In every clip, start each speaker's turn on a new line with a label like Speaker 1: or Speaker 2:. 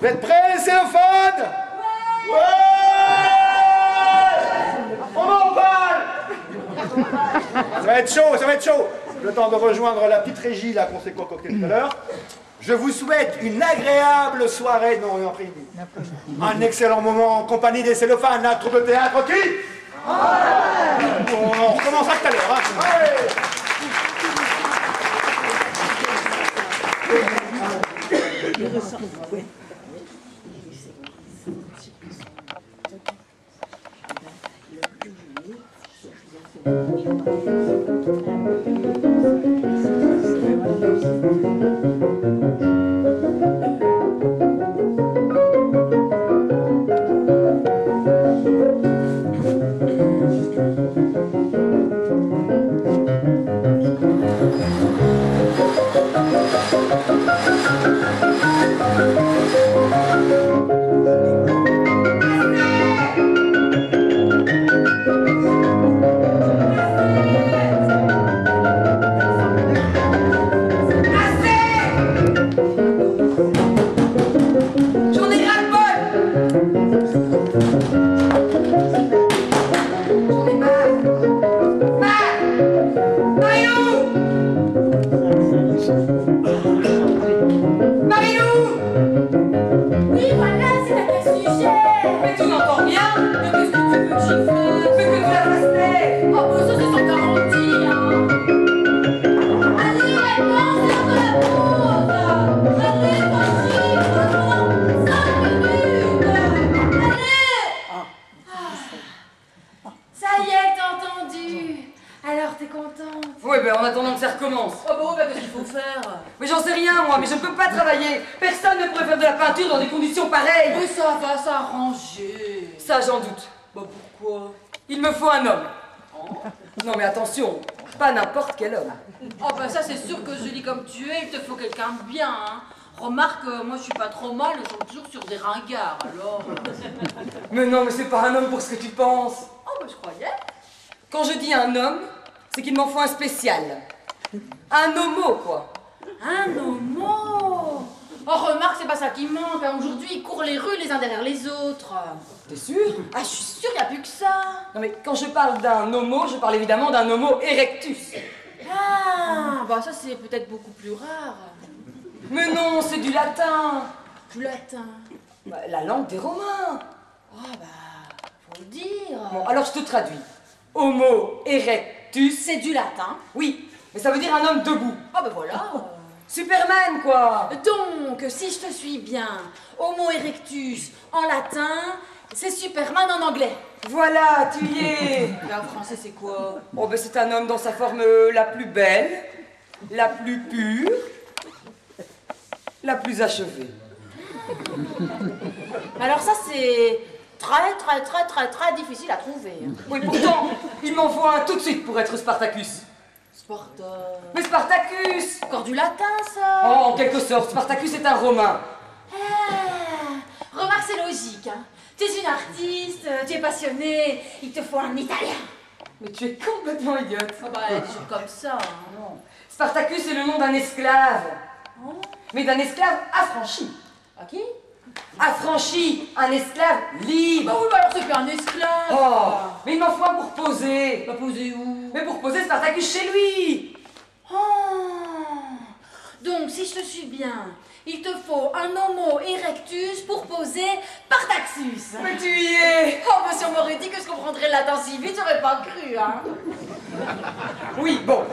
Speaker 1: Vous êtes prêts, les cellophanes Ouais On en parle Ça va être chaud, ça va être chaud Le temps de rejoindre la petite régie là qu'on s'est concoctée tout à l'heure. Je vous souhaite une agréable soirée, non, après-midi. Un excellent moment en compagnie des cellophanes, la troupe de théâtre qui? Bon, on recommencera tout à l'heure. Hein.
Speaker 2: J'en bien,
Speaker 3: hein Remarque, euh, moi je suis pas trop mal, je tombe toujours sur des ringards, alors...
Speaker 2: Mais non, mais c'est pas un homme pour ce que tu penses.
Speaker 3: Oh bah je croyais
Speaker 2: Quand je dis un homme, c'est qu'il m'en faut un spécial. Un homo, quoi.
Speaker 3: Un homo Oh remarque, c'est pas ça qui manque, hein. aujourd'hui ils courent les rues les uns derrière les autres
Speaker 2: T'es sûr?
Speaker 3: Ah je suis sûre, y a plus que ça
Speaker 2: Non, mais quand je parle d'un homo, je parle évidemment d'un homo erectus.
Speaker 3: Ah, bah ça c'est peut-être beaucoup plus rare.
Speaker 2: Mais non, c'est du latin.
Speaker 3: Du latin.
Speaker 2: Bah, la langue des Romains.
Speaker 3: Oh bah, faut le dire.
Speaker 2: Bon, alors je te traduis. Homo erectus.
Speaker 3: C'est du latin.
Speaker 2: Oui, mais ça veut dire un homme debout.
Speaker 3: Oh bah voilà.
Speaker 2: Superman, quoi.
Speaker 3: Donc, si je te suis bien, Homo erectus en latin, c'est Superman en anglais.
Speaker 2: Voilà, tu y es.
Speaker 3: En français, c'est quoi?
Speaker 2: Oh, ben c'est un homme dans sa forme la plus belle, la plus pure, la plus achevée.
Speaker 3: Alors ça, c'est très, très, très, très, très difficile à trouver.
Speaker 2: Oui, pourtant, il m'en faut un tout de suite pour être Spartacus.
Speaker 3: Sparta...
Speaker 2: Mais Spartacus
Speaker 3: Encore du latin,
Speaker 2: Oh,
Speaker 3: ça
Speaker 2: en quelque sorte, Spartacus est un Romain.
Speaker 3: Ah, Remarque, c'est logique. Hein. Tu es une artiste, tu es passionnée, il te faut un italien.
Speaker 2: Mais tu es complètement idiote.
Speaker 3: Ah bah, des comme ça. hein.
Speaker 2: Non. Spartacus est le nom d'un esclave.
Speaker 3: Oh.
Speaker 2: Mais d'un esclave affranchi.
Speaker 3: À qui?
Speaker 2: Affranchi, un esclave libre.
Speaker 3: Oui, bah alors c'est plus un esclave.
Speaker 2: Oh, mais il m'en faut un pour poser.
Speaker 3: Bah poser où?
Speaker 2: Mais pour poser Spartacus chez lui.
Speaker 3: Oh. Donc, si je te suis bien, il te faut un homo erectus pour poser Partaxus.
Speaker 2: Mais tu y es.
Speaker 3: Oh, si on m'aurait dit que je comprendrais le latin si vite, j'aurais pas cru, hein.
Speaker 2: Oui, bon.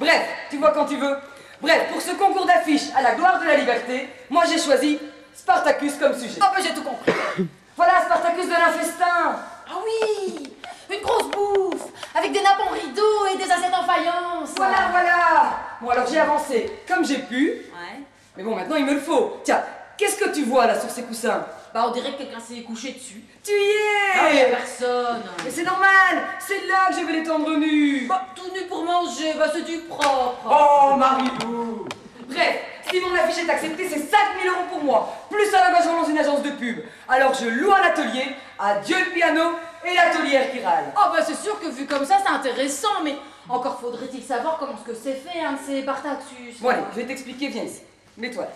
Speaker 2: Bref, tu vois quand tu veux. Bref, pour ce concours d'affiches à la gloire de la liberté, moi j'ai choisi Spartacus comme sujet.
Speaker 3: Oh, bah j'ai tout compris.
Speaker 2: Voilà Spartacus de l'infestin.
Speaker 3: Ah oui Une grosse bouffe Avec des nappes en rideau et des assiettes en faïence.
Speaker 2: Voilà, voilà. Bon alors j'ai avancé comme j'ai pu.
Speaker 3: Ouais.
Speaker 2: Mais bon, maintenant il me le faut. Tiens, qu'est-ce que tu vois là sur ces coussins?
Speaker 3: Bah, on dirait que quelqu'un s'est couché dessus.
Speaker 2: Tu y
Speaker 3: Ah, y a
Speaker 2: es.
Speaker 3: personne.
Speaker 2: Mais c'est normal. C'est là que je vais les tendre nus.
Speaker 3: Bah, tout nu pour manger, bah c'est du propre.
Speaker 2: Oh, Marilou Bref, si mon affiche est acceptée, c'est 5000 euros pour moi, plus un engagement dans une agence de pub. Alors je loue un atelier, adieu le piano et l'atelière qui râle.
Speaker 3: Oh bah c'est sûr que vu comme ça c'est intéressant, mais encore faudrait-il savoir comment ce que c'est fait un de ces Partaxus.
Speaker 2: Bon allez, je vais t'expliquer, viens ici. Mets-toi.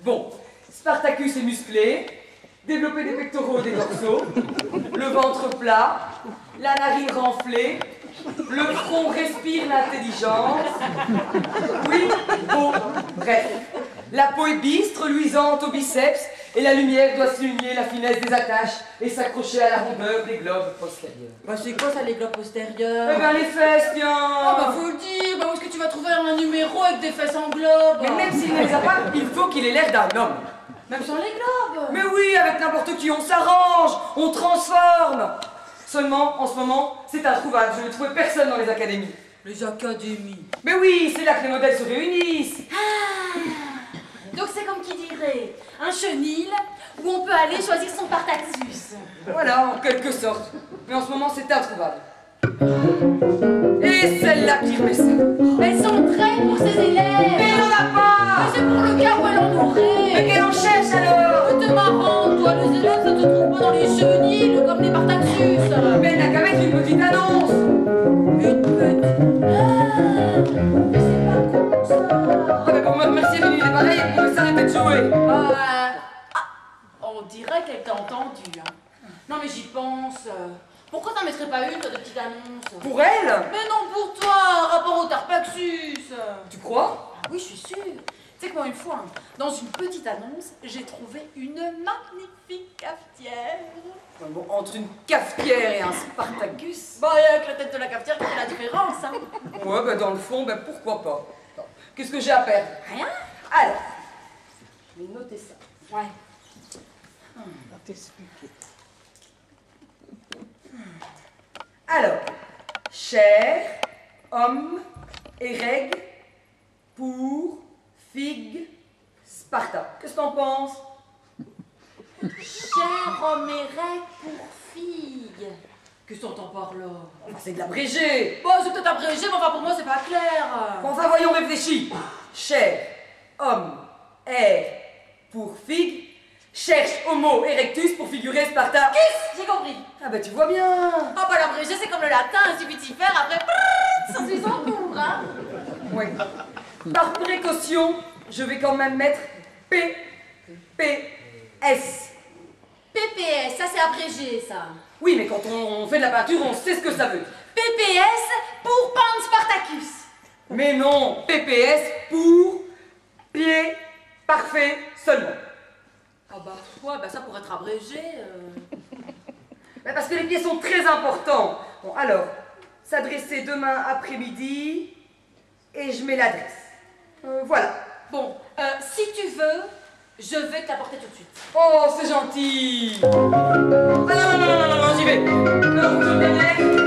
Speaker 2: Bon, Spartacus est musclé, développé des pectoraux et des dorsaux, le ventre plat, la narine renflée, le front respire l'intelligence. Oui, beau, bref. La peau est bistre, luisante au biceps, et la lumière doit souligner la finesse des attaches et s'accrocher à la rondeur des globes postérieurs.
Speaker 3: Bah c'est quoi ça les globes postérieurs
Speaker 2: Eh ben les fesses, tiens
Speaker 3: Ah bah faut le dire, bah où est-ce que tu vas trouver un numéro avec des fesses en globe
Speaker 2: Mais même s'il ne les a pas, il faut qu'il ait l'air d'un homme.
Speaker 3: Même sans les globes
Speaker 2: Mais oui, avec n'importe qui, on s'arrange, on transforme. Seulement, en ce moment, c'est introuvable. Je n'ai trouvé personne dans les académies.
Speaker 3: Les académies.
Speaker 2: Mais oui, c'est là que les modèles se réunissent.
Speaker 3: Donc c'est comme qui dirait, un chenil où on peut aller choisir son Spartacus.
Speaker 2: Voilà, en quelque sorte. Mais en ce moment, c'est introuvable. Et celle-là qui remet ça.
Speaker 3: Elles sont très pour ses
Speaker 2: Mais
Speaker 3: élèves.
Speaker 2: il n'en a
Speaker 3: Mais
Speaker 2: pas
Speaker 3: c'est pour le où elle en
Speaker 2: pour me remercier pouvait s'arrêter de jouer.
Speaker 3: Euh, ah, on dirait qu'elle t'a entendu. hein. Non mais j'y pense. Pourquoi t'en mettrais pas une, toi, de petite annonce
Speaker 2: Pour elle?
Speaker 3: Mais non, pour toi, rapport au Tarpaxus.
Speaker 2: Tu crois?
Speaker 3: Ah oui, je suis sûre. Tu sais que moi, une fois, hein, dans une petite annonce, j'ai trouvé une magnifique cafetière.
Speaker 2: Bon, entre une cafetière et un Spartacus.
Speaker 3: Bah, et avec la tête de la cafetière qui fait la différence, hein.
Speaker 2: Ouais, bah dans le fond, bah pourquoi pas. Qu'est-ce que j'ai à perdre?
Speaker 3: Rien
Speaker 2: Alors, je vais noter ça.
Speaker 3: Ouais.
Speaker 2: Alors, chair, homme et règle pour figue Sparta. Qu'est-ce que t'en penses?
Speaker 3: Cher homme et règle pour fille. Qu'est-ce qu'on entend par là
Speaker 2: Enfin, c'est de l'abrégé.
Speaker 3: Bon, c'est peut-être abrégé, mais enfin, pour moi, c'est pas clair.
Speaker 2: Bon, Enfin, voyons réfléchir. Chair, homme, air pour figue. Cherche homo erectus pour figurer Sparta.
Speaker 3: J'ai compris.
Speaker 2: Ah bah tu vois bien.
Speaker 3: Ah, bah, l'abrégé, c'est comme le latin, il suffit d'y faire, après, ça suit son cours, hein.
Speaker 2: Oui. Par précaution, je vais quand même mettre P, P, S.
Speaker 3: PPS, ça c'est abrégé, ça.
Speaker 2: Oui, mais quand on fait de la peinture, on sait ce que ça veut.
Speaker 3: PPS pour Pan Spartacus.
Speaker 2: Mais non, PPS pour pied parfait seulement.
Speaker 3: Ah bah, ouais, bah ça pourrait être abrégé. euh.
Speaker 2: Mais parce que les pieds sont très importants. Bon, alors, s'adresser demain après-midi et je mets l'adresse. Euh, voilà.
Speaker 3: Bon, euh, si tu veux, je vais te l'apporter tout de suite.
Speaker 2: Oh, c'est gentil. Ah non, non, non, non, non, j'y vais. Non,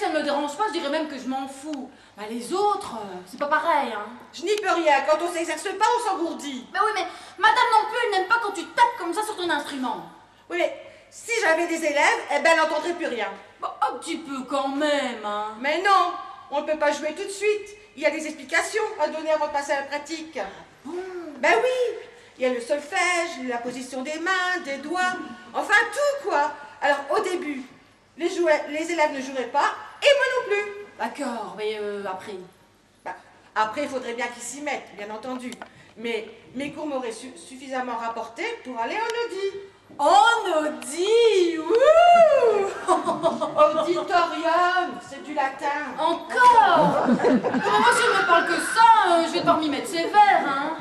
Speaker 4: ça
Speaker 3: ne me dérange pas, je dirais même que je m'en fous. Bah, les autres, euh, c'est pas pareil, hein.
Speaker 4: Je n'y peux rien, quand on s'exerce pas, on s'engourdit.
Speaker 3: Bah oui, mais madame non plus, elle n'aime pas quand tu tapes comme ça sur ton instrument.
Speaker 4: Oui, mais si j'avais des élèves, eh ben elle n'entendrait plus rien.
Speaker 3: Bah, un petit peu quand même, hein.
Speaker 4: Mais non, on ne peut pas jouer tout de suite. Il y a des explications à donner avant de passer à la pratique. Ben oui, il y a le solfège, la position des mains, des doigts, enfin tout quoi. Alors au début, les, jouets, les élèves ne joueraient pas, et moi non plus.
Speaker 3: D'accord, mais euh, après.
Speaker 4: Bah, après, il faudrait bien qu'ils s'y mettent, bien entendu. Mais mes cours m'auraient su- suffisamment rapporté pour aller en Audi.
Speaker 3: En Audi? Ouh
Speaker 4: Auditorium, c'est du latin.
Speaker 3: Encore? Comment moi, si elle ne parle que ça, euh, je vais devoir m'y mettre sévère, hein?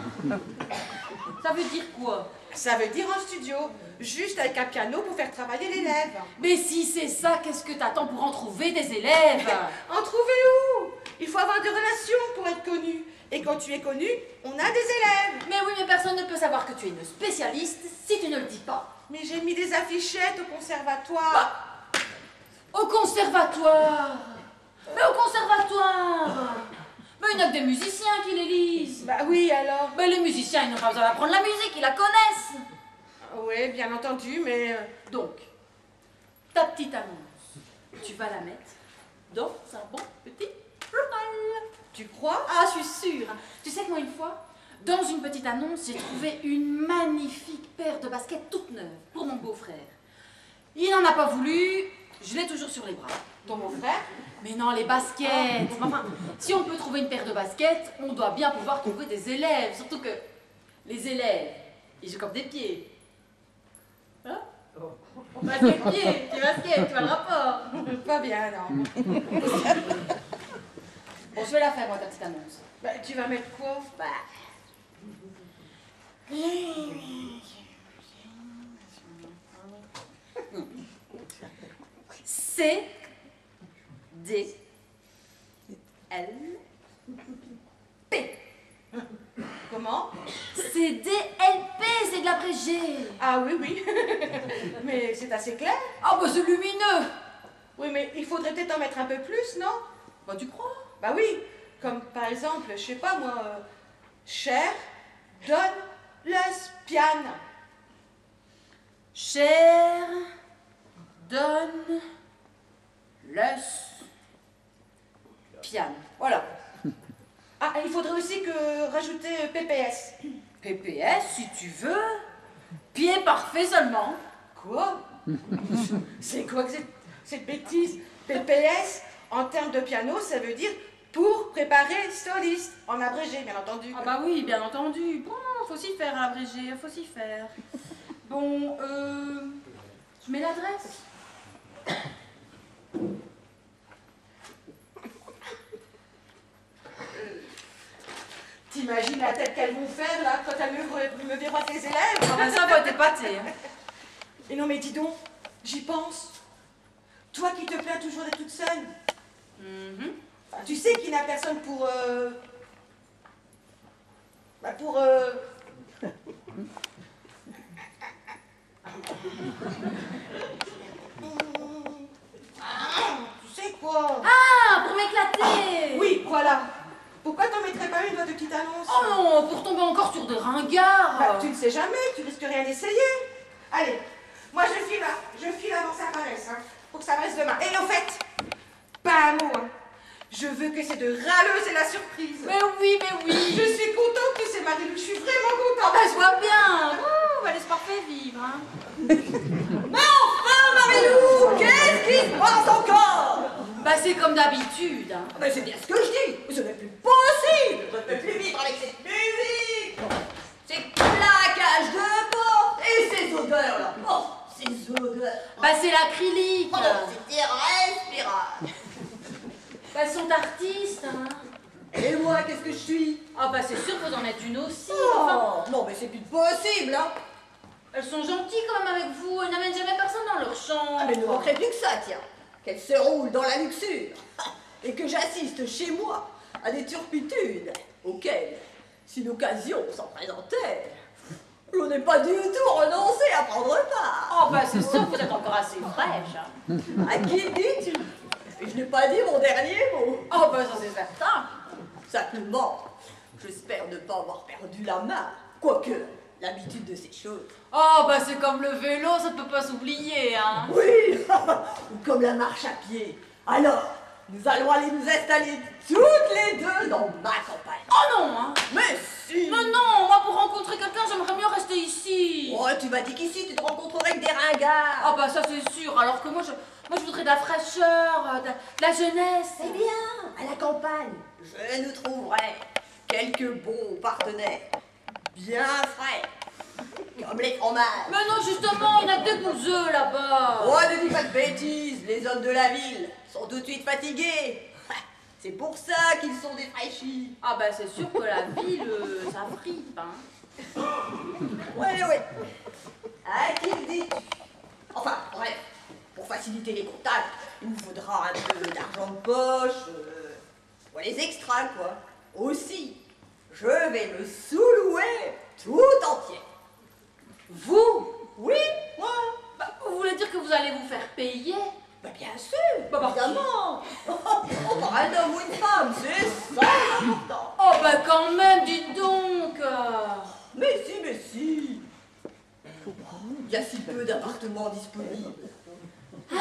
Speaker 3: Ça veut dire quoi?
Speaker 4: Ça veut dire en studio, juste avec un piano pour faire travailler l'élève.
Speaker 3: Mais si c'est ça, qu'est-ce que t'attends pour en trouver des élèves?
Speaker 4: En trouver où? Il faut avoir des relations pour être connu. Et quand tu es connu, on a des élèves.
Speaker 3: Mais oui, mais personne ne peut savoir que tu es une spécialiste si tu ne le dis pas.
Speaker 4: Mais j'ai mis des affichettes au conservatoire.
Speaker 3: Au conservatoire Mais au conservatoire Mais il n'y a que des musiciens qui les lisent
Speaker 4: Bah oui, alors.
Speaker 3: Mais les musiciens, ils n'ont pas besoin d'apprendre la musique, ils la connaissent
Speaker 4: Oui, bien entendu, mais... euh,
Speaker 3: Donc, ta petite annonce, tu vas la mettre dans un bon petit journal.
Speaker 4: Tu crois?
Speaker 3: Ah, je suis sûre. Tu sais que moi, une fois, dans une petite annonce, j'ai trouvé une magnifique paire de baskets toute neuve pour mon beau-frère. Il n'en a pas voulu, je l'ai toujours sur les bras.
Speaker 4: Ton beau-frère?
Speaker 3: Mais non, les baskets Enfin, si on peut trouver une paire de baskets, on doit bien pouvoir trouver des élèves. Surtout que les élèves, ils jouent comme des pieds. Hein Basket pied, tu basket, tu vois le rapport
Speaker 4: Pas bien, non.
Speaker 3: Bon, je vais la faire, moi, ta petite annonce.
Speaker 4: Bah, tu vas mettre quoi?
Speaker 3: Bah. C D L P
Speaker 4: Comment?
Speaker 3: C'est D L P, c'est de l'abrégé.
Speaker 4: Ah oui, oui. mais c'est assez clair.
Speaker 3: Ah bah c'est lumineux.
Speaker 4: Oui, mais il faudrait peut-être en mettre un peu plus, non?
Speaker 3: Bah tu crois?
Speaker 4: Bah oui. Comme par exemple, je sais pas moi, euh, cher, donne, laisse, piano.
Speaker 3: Cher, donne, laisse, piano. Voilà.
Speaker 4: Ah, il faudrait aussi que rajouter euh, PPS.
Speaker 3: PPS si tu veux. Pied parfait seulement.
Speaker 4: Quoi? C'est quoi que cette, bêtise PPS, en termes de piano, ça veut dire pour préparer soliste, en abrégé, bien entendu.
Speaker 3: Ah bah oui, bien entendu. Bon, faut s'y faire abrégé, faut s'y faire. Bon, euh... Je mets l'adresse.
Speaker 4: T'imagines la tête qu'elles vont faire, là, quand elles me, me verront les élèves
Speaker 3: Ah ça va. Hein.
Speaker 4: Et non, mais dis donc, j'y pense. Toi qui te plains toujours d'être toute seule,
Speaker 3: Mhm.
Speaker 4: Enfin, tu sais qu'il n'y a personne pour. euh, Bah pour. euh, Tu sais quoi?
Speaker 3: Ah, pour m'éclater
Speaker 4: Oui, voilà. Pourquoi t'en mettrais pas une, toi, de petite annonce
Speaker 3: Oh non, pour tomber encore sur des ringards
Speaker 4: Bah, tu ne sais jamais, tu risques rien d'essayer. Allez, moi je file, là, je file avant que ça apparaisse, hein, pour que ça reste demain. Et au fait, pas un mot, hein. Je veux que c'est de râleuse et la surprise.
Speaker 3: Mais oui, mais oui
Speaker 4: Je suis contente que c'est Marie-Lou, je suis vraiment contente.
Speaker 3: bah je vois bien Oh, bah l'espoir fait vivre, hein
Speaker 4: Mais enfin, Marie-Lou, qu'est-ce qui se passe encore?
Speaker 3: Bah c'est comme d'habitude, hein
Speaker 4: Mais c'est bien ce que je dis, ce n'est plus possible. Je ne peux plus vivre avec cette musique. Ces claquages de porte et ces odeurs-là. Oh, ces odeurs.
Speaker 3: Bah c'est l'acrylique
Speaker 4: Oh, c'était respirable.
Speaker 3: Bah elles sont artistes, hein
Speaker 4: Et moi, qu'est-ce que je suis?
Speaker 3: Ah bah c'est sûr que vous en êtes une aussi, enfin
Speaker 4: Oh, non, mais c'est plus possible, hein.
Speaker 3: Elles sont gentilles quand même avec vous, elles n'amènent jamais personne dans leur chambre
Speaker 5: Ah, mais ne manquerait plus que ça, tiens. Qu'elle se roule dans la luxure. Et que j'assiste chez moi à des turpitudes auxquelles, si l'occasion s'en présentait, je n'ai pas du tout renoncé à prendre part.
Speaker 3: Oh bah c'est sûr que vous êtes encore assez fraîche, hein
Speaker 5: À qui Et je n'ai pas dit mon dernier mot.
Speaker 3: Oh bah ça c'est certain
Speaker 5: Simplement, j'espère ne pas avoir perdu la main. Quoique, l'habitude de ces choses.
Speaker 3: Oh bah c'est comme le vélo, ça ne peut pas s'oublier, hein
Speaker 5: Oui Ou comme la marche à pied. Alors, nous allons aller nous installer toutes les deux dans ma campagne.
Speaker 3: Oh non, hein
Speaker 5: Mais si
Speaker 3: Mais non, moi pour rencontrer quelqu'un, j'aimerais mieux rester ici
Speaker 5: Oh, tu m'as dit qu'ici tu te rencontrerais avec des ringards.
Speaker 3: Ah bah ça c'est sûr, alors que moi je, moi je voudrais de la fraîcheur, euh, de, de la jeunesse.
Speaker 5: Eh bien, à la campagne, je nous trouverai quelques bons partenaires, bien frais, comme les fromages.
Speaker 3: Mais non, justement, il n'y a que des bouseux là-bas.
Speaker 5: Oh, ne dis pas de bêtises, les hommes de la ville sont tout de suite fatigués. C'est pour ça qu'ils sont défraîchis.
Speaker 3: Ah bah c'est sûr que la ville, euh, ça fripe, hein.
Speaker 5: Ouais, ouais. À qui le dis Enfin, bref, pour faciliter les contacts, il nous faudra un peu d'argent de poche, euh, ouais, les extras, quoi. Aussi, je vais me sous-louer tout entier.
Speaker 3: Vous
Speaker 5: Oui, moi.
Speaker 3: Bah, Vous voulez dire que vous allez vous faire payer
Speaker 5: Bah bien sûr,
Speaker 3: Bah, qui
Speaker 5: évidemment. Oh, un homme ou une femme, c'est ça l'important
Speaker 3: Oh bah quand même, dites donc.
Speaker 5: Mais si, mais si. Il y a si peu d'appartements disponibles.
Speaker 3: Ah.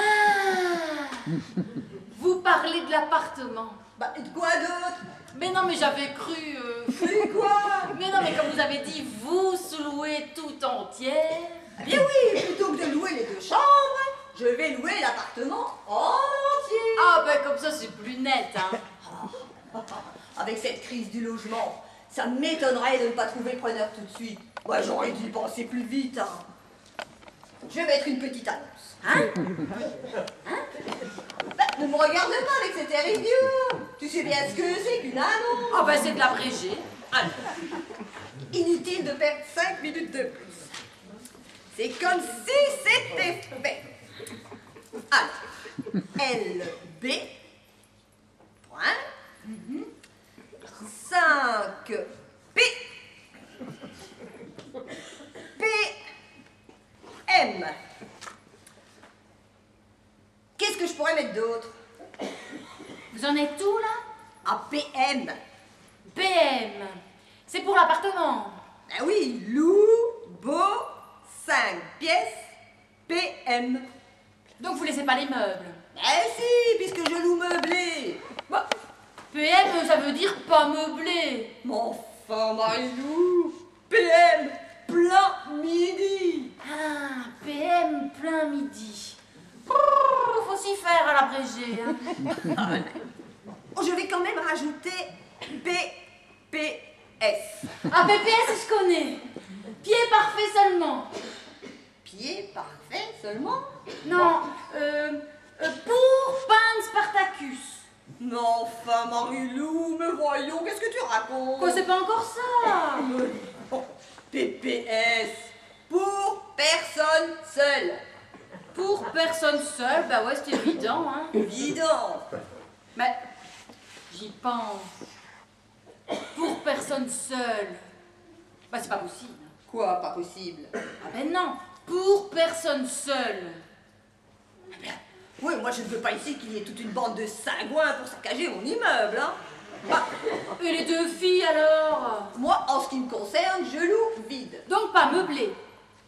Speaker 3: Vous parlez de l'appartement.
Speaker 5: Bah, et de quoi d'autre?
Speaker 3: Mais non, mais j'avais cru. euh,
Speaker 5: Mais quoi?
Speaker 3: Mais non, mais comme vous avez dit, vous louez tout entière.
Speaker 5: Eh bien oui, plutôt que de louer les deux chambres, je vais louer l'appartement en entier.
Speaker 3: Ah, ben comme ça, c'est plus net, hein.
Speaker 5: Avec cette crise du logement, ça m'étonnerait de ne pas trouver preneur tout de suite. Moi, j'aurais dû y penser plus vite. hein. Je vais mettre une petite annonce. Hein Hein Bah, Ne me regarde pas avec cet air idiot. Tu sais bien ce que c'est qu'une annonce.
Speaker 3: Ah, ben c'est de l'abrégé.
Speaker 5: Inutile de perdre 5 minutes de plus. C'est comme si c'était fait. Alors, LB, point, 5 P, P, M. Qu'est-ce que je pourrais mettre d'autre?
Speaker 3: Vous en êtes où, là?
Speaker 5: Ah, PM.
Speaker 3: PM. C'est pour l'appartement.
Speaker 5: Ah oui, loup, beau, 5 pièces, PM.
Speaker 3: Donc vous laissez pas les meubles?
Speaker 5: Eh si, puisque je loue meublé.
Speaker 3: Bah, PM, ça veut dire pas meublé.
Speaker 5: Mais enfin, Marilou, PM, plein midi.
Speaker 3: Ah, PM plein midi. Brrr, faut s'y faire à l'abrégé. Hein.
Speaker 5: Oh, je vais quand même rajouter PPS.
Speaker 3: Ah, PPS, je connais. Pied parfait seulement.
Speaker 5: Pied parfait seulement?
Speaker 3: Non, euh, euh, pour Pan Spartacus.
Speaker 5: Mais enfin, Marilou, mais voyons, qu'est-ce que tu racontes?
Speaker 3: Quoi, c'est pas encore ça?
Speaker 5: Oh, PPS, pour personne seule.
Speaker 3: Pour personne seule, bah ouais, c'est évident, hein.
Speaker 5: Évident.
Speaker 3: Mais j'y pense. Pour personne seule. Bah c'est pas possible.
Speaker 5: Quoi, pas possible?
Speaker 3: Ah ben non, pour personne seule.
Speaker 5: Oui, moi je ne veux pas ici qu'il y ait toute une bande de cingouins pour saccager mon immeuble, hein. Bah,
Speaker 3: Et les deux filles alors?
Speaker 5: Moi, en ce qui me concerne, je loue vide.
Speaker 3: Donc pas meublé.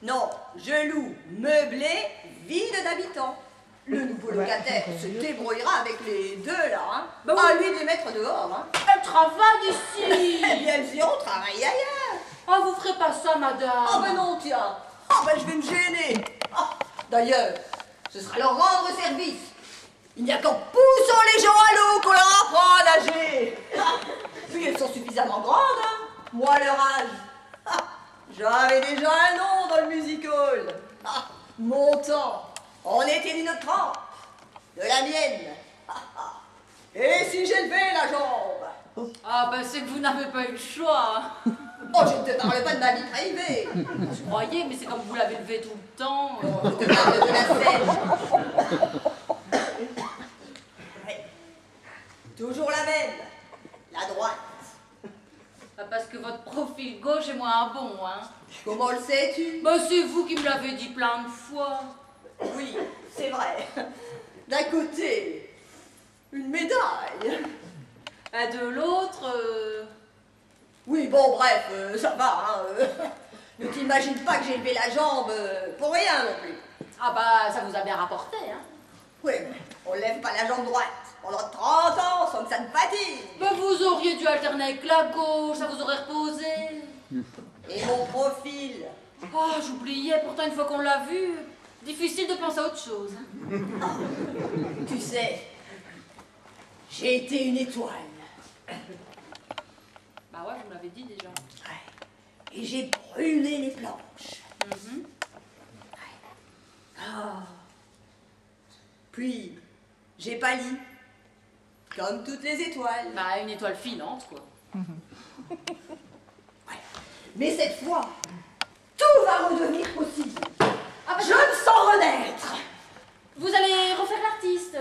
Speaker 5: Non, je loue meublé, vide d'habitants. Le nouveau locataire se débrouillera avec les deux là, hein.
Speaker 3: Bah
Speaker 5: à lui de les mettre dehors, hein.
Speaker 3: Elle travaille
Speaker 5: Eh
Speaker 3: ici.
Speaker 5: bien, elles iront travailler ailleurs.
Speaker 3: Ah vous ferez pas ça madame.
Speaker 5: Oh ben non, tiens. Oh ben je vais me gêner. Ah, D'ailleurs, ce sera leur rendre service. Il n'y a qu'en poussant les gens à l'eau qu'on leur apprend à nager. Ah, Puis elles sont suffisamment grandes, hein. Moi, leur âge. Ah, J'avais déjà un nom dans le music hall. Ah, Mon temps, on était d'une trempe. De la mienne. Et si j'élevais la jambe
Speaker 3: Ah ben c'est que vous n'avez pas eu le choix. hein.
Speaker 5: Oh, je ne te parle pas de ma vie privée.
Speaker 3: Je croyais, mais c'est comme vous l'avez levé tout le temps. euh.
Speaker 5: Je te parle de la scène. Ouais. Toujours la même. La droite.
Speaker 3: Ah, Parce que votre profil gauche est moins bon, hein.
Speaker 5: Comment le sais-tu?
Speaker 3: Bah c'est vous qui me l'avez dit plein de fois.
Speaker 5: Oui, c'est vrai. D'un côté, une médaille.
Speaker 3: Et de l'autre, euh,
Speaker 5: Oui, bon, bref, euh, ça va. Hein, euh. Ne t'imagine pas que j'ai levé la jambe euh, pour rien non plus.
Speaker 3: ah bah ça vous a bien rapporté, hein.
Speaker 5: Oui, mais on lève pas la jambe droite pendant 30 ans sans que ça ne fatigue.
Speaker 3: Bah vous auriez dû alterner avec la gauche, ça vous aurait reposé.
Speaker 5: Et mon profil
Speaker 3: Oh, j'oubliais, pourtant une fois qu'on l'a vu, difficile de penser à autre chose. hein.
Speaker 5: Tu sais, j'ai été une étoile.
Speaker 3: Bah ouais, vous l'avez dit déjà.
Speaker 5: Ouais. Et j'ai brûlé les planches.
Speaker 3: Mhm.
Speaker 5: Ah. Puis, j'ai pâli. Comme toutes les étoiles.
Speaker 3: Bah une étoile filante, quoi.
Speaker 5: Mais cette fois, tout va redevenir possible.
Speaker 3: Ah bah,
Speaker 5: Je me sens renaître.
Speaker 3: Vous allez refaire l'artiste.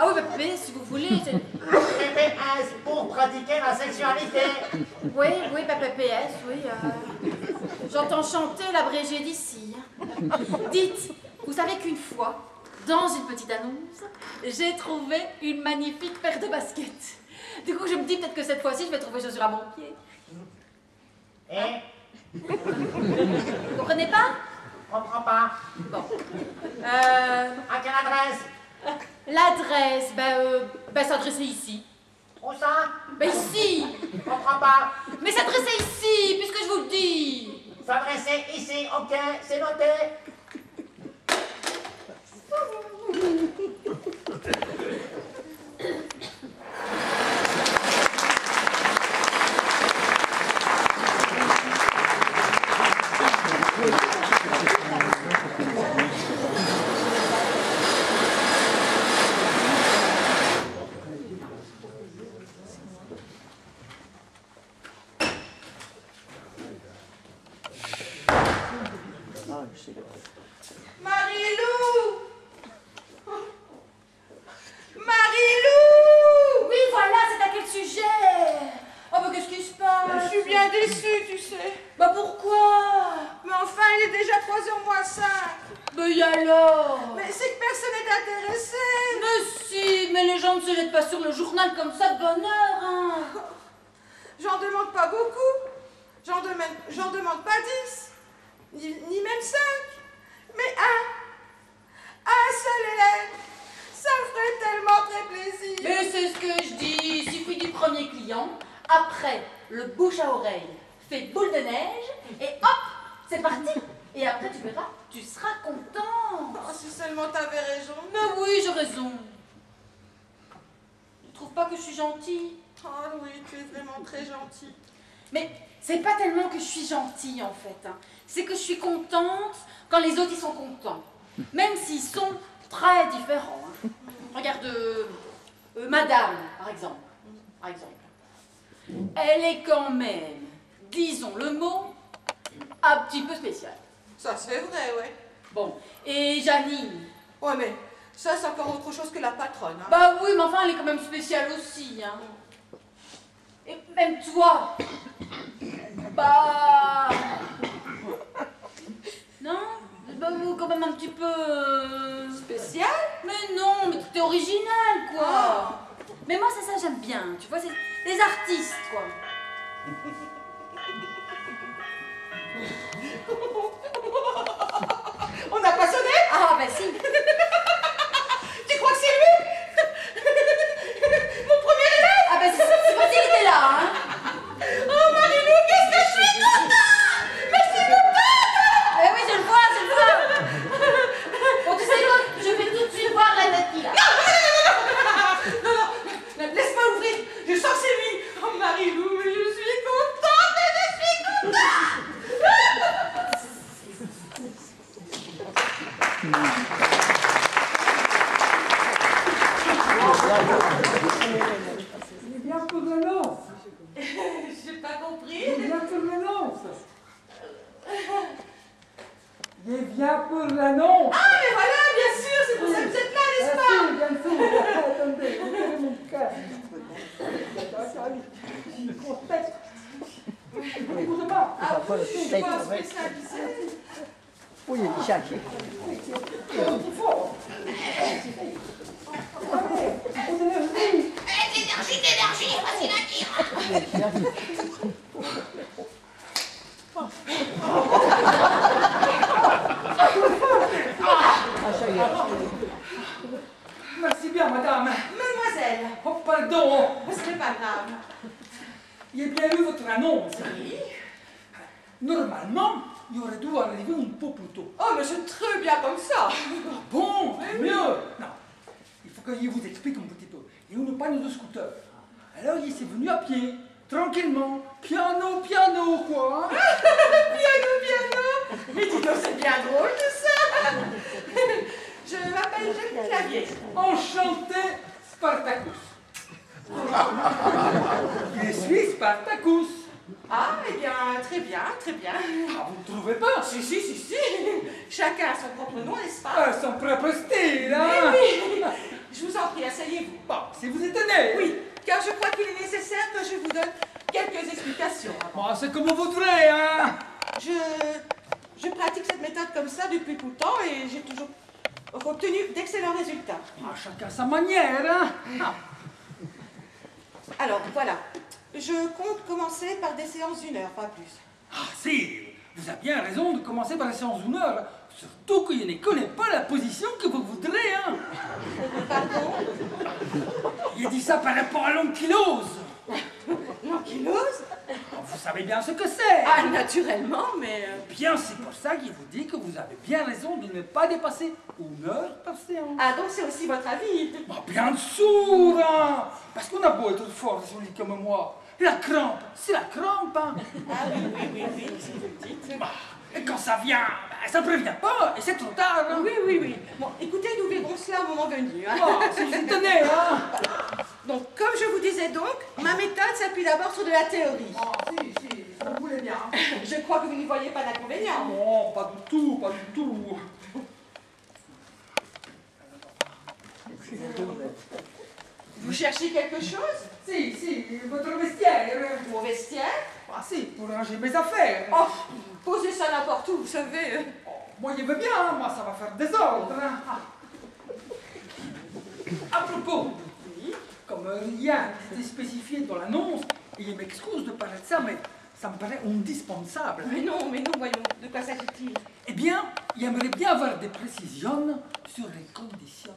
Speaker 5: Ah oui,
Speaker 3: bah,
Speaker 5: si
Speaker 3: vous voulez.
Speaker 6: PPS pour pratiquer la sexualité.
Speaker 3: Oui, oui, PPS, oui. Euh. J'entends chanter l'abrégé d'ici. Hein. Dites, vous savez qu'une fois, dans une petite annonce, j'ai trouvé une magnifique paire de baskets. Du coup, je me dis peut-être que cette fois-ci, je vais trouver chaussures à mon pied.
Speaker 6: Eh? Hein?
Speaker 3: Vous comprenez pas?
Speaker 6: Je comprends pas.
Speaker 3: Bon. Euh...
Speaker 6: À quelle adresse?
Speaker 3: L'adresse, ben, euh, ben s'adresser ici.
Speaker 6: Où ça?
Speaker 3: Ben ici Je
Speaker 6: comprends pas.
Speaker 3: Mais s'adresser ici, puisque je vous le dis.
Speaker 6: S'adresser ici, ok, c'est noté.
Speaker 3: Contente quand les autres ils sont contents. Même s'ils sont très différents. hein. Regarde euh, euh, Madame, par exemple. Par exemple. Elle est quand même, disons le mot, un petit peu spéciale.
Speaker 4: Ça, c'est vrai, ouais.
Speaker 3: Bon. Et Janine?
Speaker 4: Ouais, mais ça, c'est encore autre chose que la patronne. hein.
Speaker 3: Bah oui, mais enfin elle est quand même spéciale aussi. Hein. Et même toi? Bah. Non Bah vous, quand même un petit peu. euh,
Speaker 4: Spécial
Speaker 3: Mais non, mais t'es original quoi
Speaker 4: Ah.
Speaker 3: Mais moi, c'est ça, j'aime bien. Tu vois, c'est les artistes quoi.
Speaker 4: On n'a pas sonné?
Speaker 3: Ah bah si
Speaker 4: Tu crois que c'est lui? Mon premier élève?
Speaker 3: Ah bah c'est c'est pas qu'il était là, hein
Speaker 4: Oh Marilou, qu'est-ce que je suis contente Mais c'est le
Speaker 3: Eh oui, je le vois, je le vois Bon, tu sais quoi Je vais tout de suite voir la Nati là.
Speaker 4: Non, non, laisse-moi ouvrir. Je sens que c'est lui. Oh Marilou, mais je suis contente et je suis contente.
Speaker 7: Il vient pour l'annonce.
Speaker 4: J'ai pas compris.
Speaker 7: Il vient pour l'annonce. Il vient pour l'annonce.
Speaker 4: Ah, mais voilà, bien sûr, c'est pour ça que vous êtes là, n'est-ce pas
Speaker 7: Ah, si, bien sûr. Attendez, vous avez mon casque. Je suis trop tête. Écoutez
Speaker 4: oui.
Speaker 6: Oui.
Speaker 7: Merci bien, madame.
Speaker 4: Mademoiselle,
Speaker 7: Oh, pardon.
Speaker 4: ce n'est pas grave.
Speaker 7: Il a bien lu votre annonce. Normalement, il aurait dû arriver un peu plus tôt.
Speaker 4: Oh, mais c'est très bien comme ça.
Speaker 7: Bon, mieux. Non, il faut que je vous explique un petit peu. Il y a une panne de scooter. Alors, il s'est venu à pied, tranquillement, piano, piano, quoi. hein.
Speaker 4: Piano, piano. Mais dis donc, c'est bien drôle tout ça. Je m'appelle Jacques Clavier.
Speaker 7: Enchanté, Spartacus. Je suis Spartacus.
Speaker 4: Ah, eh bien, très bien, très bien.
Speaker 7: Ah, vous ne trouvez pas?
Speaker 4: Si, si, si, si. Chacun a son propre nom, n'est-ce pas?
Speaker 7: Ah, son propre style, hein?
Speaker 4: Oui. Je vous en prie, asseyez-vous.
Speaker 7: Bon, si vous êtes né.
Speaker 4: Oui, car je crois qu'il est nécessaire que je vous donne quelques explications.
Speaker 7: Bon, c'est comme vous voudrez, hein?
Speaker 4: Je, je pratique cette méthode comme ça depuis tout le temps et j'ai toujours obtenu d'excellents résultats.
Speaker 7: Ah, chacun sa manière, hein? Ah,
Speaker 4: Alors, voilà. Je compte commencer par des séances d'une heure, pas plus.
Speaker 7: Ah si, vous avez bien raison de commencer par la séance d'une heure. Surtout que je ne connais pas la position que vous voudrez, hein.
Speaker 4: Pardon?
Speaker 7: Il dit ça par rapport à l'ankylose.
Speaker 4: L'ankylose?
Speaker 7: Vous savez bien ce que c'est.
Speaker 4: Ah, naturellement, mais... euh,
Speaker 7: Bien, c'est pour ça qu'il vous dit que vous avez bien raison de ne pas dépasser une heure par séance.
Speaker 4: Ah, donc c'est aussi votre avis
Speaker 7: Bah, bien sûr, hein. Parce qu'on a beau être fort lit comme moi. La crampe, c'est la crampe, hein.
Speaker 4: Ah oui, oui, oui, oui, si vous le dites.
Speaker 7: Bah, et quand ça vient, bah, ça prévient pas, et c'est trop tard, hein.
Speaker 4: Oui, oui, oui. Bon, écoutez, nous verrons cela au moment venu. hein.
Speaker 7: Ah, si vous hein.
Speaker 4: Donc, comme je vous disais donc, ma méthode s'appuie d'abord sur de la théorie.
Speaker 7: Ah, si, si, si vous voulez bien.
Speaker 4: Je crois que vous n'y voyez pas d'inconvénient.
Speaker 7: Non, pas du tout, pas du tout.
Speaker 4: Vous cherchez quelque chose?
Speaker 7: Si, si, votre vestiaire.
Speaker 4: Mon vestiaire
Speaker 7: Ah si, pour ranger mes affaires.
Speaker 4: Oh, posez ça n'importe où, vous savez.
Speaker 7: Oh, moi, je veux bien, moi, ça va faire désordre. Ah. À propos, rien n'était spécifié dans l'annonce, et il m'excuse de parler de ça, mais ça me paraît indispensable.
Speaker 4: Mais non, mais non, voyons, de quoi s'agit-il
Speaker 7: Eh bien, il aimerait bien avoir des précisions sur les conditions.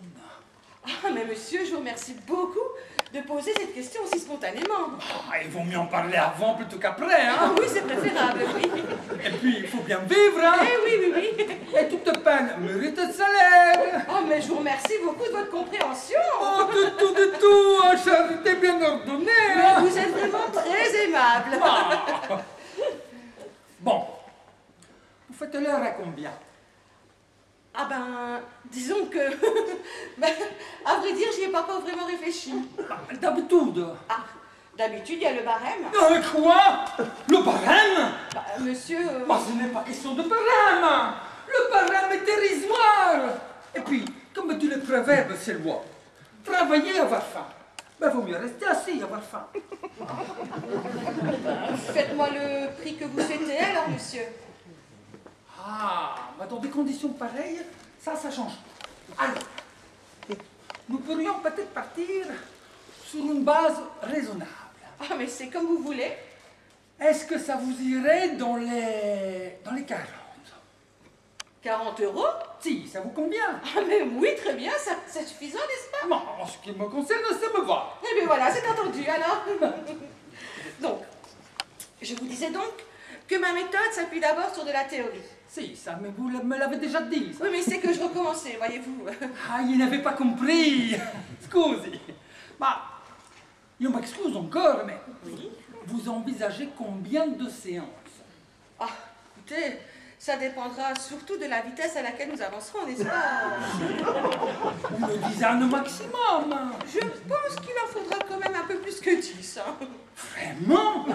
Speaker 4: Ah, mais monsieur, je vous remercie beaucoup de poser cette question aussi spontanément.
Speaker 7: Ah, il vaut mieux en parler avant plutôt qu'après,
Speaker 4: Ah
Speaker 7: hein
Speaker 4: oui, c'est préférable, oui.
Speaker 7: Et puis, il faut bien vivre, hein
Speaker 4: Eh oui, oui, oui.
Speaker 7: Et toute peine mérite de salaire
Speaker 4: Oh, mais je vous remercie beaucoup de votre compréhension.
Speaker 7: Oh, du tout, du tout, hein, charité bien ordonnée,
Speaker 4: Mais
Speaker 7: hein
Speaker 4: vous êtes vraiment très aimable.
Speaker 7: Ah. Bon, vous faites l'heure à combien?
Speaker 4: Ah ben, disons que... ben, à vrai dire, j'y ai pas vraiment réfléchi.
Speaker 7: Bah, D'habitude.
Speaker 4: Ah, d'habitude, il y a le barème.
Speaker 7: Euh, quoi? Le barème?
Speaker 4: Bah, monsieur... euh,
Speaker 7: Bah, ce n'est pas question de barème Le barème est dérisoire Et puis, comme dit le proverbe, c'est loi. Travailler, avoir faim. Ben, vaut mieux rester assis, avoir faim.
Speaker 4: Faites-moi le prix que vous souhaitez alors, monsieur.
Speaker 7: Ah, mais dans des conditions pareilles, ça, ça change. Alors, nous pourrions peut-être partir sur une base raisonnable.
Speaker 4: Ah, mais c'est comme vous voulez.
Speaker 7: Est-ce que ça vous irait dans les... dans les 40
Speaker 4: 40 euros?
Speaker 7: Si, ça vous convient
Speaker 4: Ah, mais oui, très bien, ça, c'est suffisant, n'est-ce pas?
Speaker 7: Bon, en ce qui me concerne, ça me va.
Speaker 4: Eh bien voilà, c'est entendu, alors. donc, je vous disais donc que ma méthode s'appuie d'abord sur de la théorie.
Speaker 7: Si, ça, mais vous me l'avez déjà dit. ça.
Speaker 4: Oui, mais c'est que je recommençais, voyez-vous.
Speaker 7: Ah, il n'avait pas compris. Scusi. Bah, je m'excuse encore, mais vous envisagez combien de séances?
Speaker 4: Ah, écoutez, ça dépendra surtout de la vitesse à laquelle nous avancerons, n'est-ce pas
Speaker 7: Une dizaine maximum.
Speaker 4: Je pense qu'il en faudra quand même un peu plus que 10. hein.
Speaker 7: Vraiment?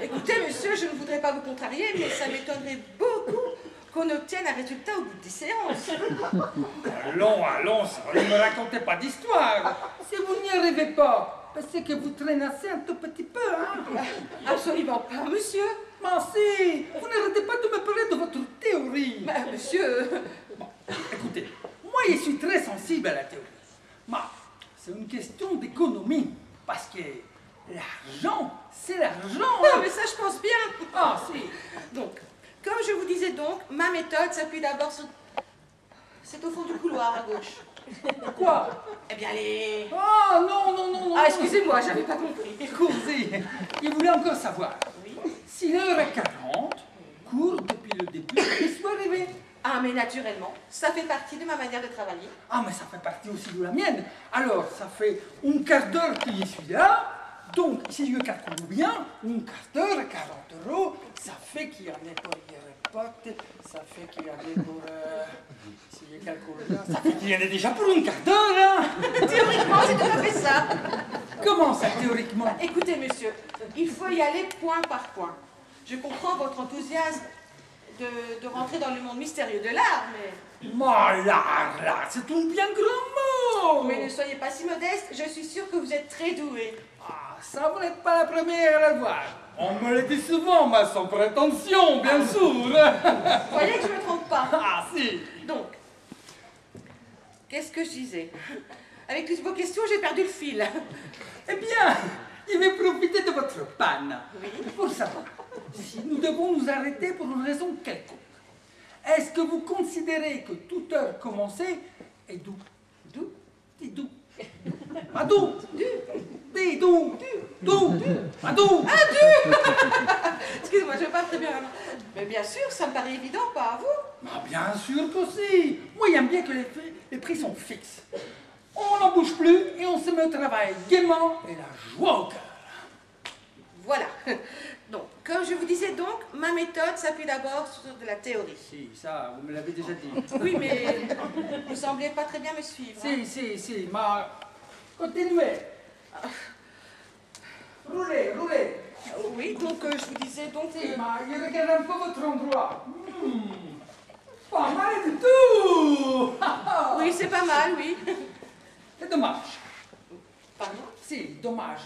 Speaker 4: Écoutez, monsieur, je ne voudrais pas vous contrarier, mais ça m'étonnerait beaucoup qu'on obtienne un résultat au bout de 10 séances.
Speaker 7: Allons, allons, ça, ne me racontez pas d'histoire. Si vous n'y arrivez pas, c'est que vous traînassez un tout petit peu, hein
Speaker 4: Absolument pas, monsieur.
Speaker 7: Mais si, vous n'arrêtez pas de me parler de votre théorie.
Speaker 4: Bah, monsieur,
Speaker 7: Bon, écoutez, moi je suis très sensible à la théorie. Mais c'est une question d'économie. Parce que l'argent, c'est l'argent.
Speaker 4: Ah, mais ça, je pense bien.
Speaker 7: Ah, si.
Speaker 4: Donc, comme je vous disais donc, ma méthode s'appuie d'abord sur... C'est au fond du couloir, à gauche.
Speaker 7: Quoi?
Speaker 4: Eh bien, les...
Speaker 7: Ah, non, non, non, non.
Speaker 4: Ah, excusez-moi, j'avais pas compris.
Speaker 7: Écoutez, il voulait encore savoir. Si l'heure est 40 court depuis le début et soit arrivé.
Speaker 4: Ah, mais naturellement, ça fait partie de ma manière de travailler.
Speaker 7: Ah, mais ça fait partie aussi de la mienne. Alors, ça fait un quart d'heure que je suis là. Donc, si je calcule bien, un quart d'heure, 40 euros, ça fait qu'il y en a pour repotes, ça fait qu'il y en a pour... euh, si je calcule bien, ça fait qu'il y en a déjà pour un quart d'heure, hein
Speaker 4: Théoriquement, c'est tout à fait ça.
Speaker 7: Comment ça, théoriquement?
Speaker 4: Écoutez, monsieur, il faut y aller point par point. Je comprends votre enthousiasme de, de rentrer dans le monde mystérieux de l'art, mais...
Speaker 7: Là, c'est un bien grand mot
Speaker 4: Mais ne soyez pas si modeste, je suis sûre que vous êtes très doué.
Speaker 7: Ah, ça, vous n'êtes pas la première à le voir. On me le dit souvent, mais sans prétention, bien sûr.
Speaker 4: Voyez que je ne me trompe pas?
Speaker 7: ah, si.
Speaker 4: Donc, qu'est-ce que je disais? Avec toutes vos questions, j'ai perdu le fil.
Speaker 7: Eh bien, je vais profiter de votre panne
Speaker 4: Oui.
Speaker 7: pour savoir nous devons nous arrêter pour une raison quelconque. Est-ce que vous considérez que toute heure commencée est doux doux. Pas doux Dis doux Doux Pas doux
Speaker 4: Excusez-moi, je ne pas très bien. Mais bien sûr, ça me paraît évident, pas à vous.
Speaker 7: Ah, Bien sûr que si Moi, j'aime bien que les, prix- les prix sont fixes. On n'en bouge plus et on se met au travail gaiement et la joie au cœur.
Speaker 4: Voilà. Comme je vous disais donc, ma méthode s'appuie d'abord sur de la théorie.
Speaker 7: Si, ça, vous me l'avez déjà dit.
Speaker 4: Oui, mais vous semblez pas très bien me suivre. hein.
Speaker 7: Si, si, si, ma... Continuez. Roulez, roulez.
Speaker 4: Oui, donc euh, je vous disais donc
Speaker 7: Si, ma, je regarde un peu votre endroit. Hmm, Pas mal du tout.
Speaker 4: Oui, c'est pas mal, oui.
Speaker 7: C'est dommage.
Speaker 4: Pardon?
Speaker 7: Si, dommage.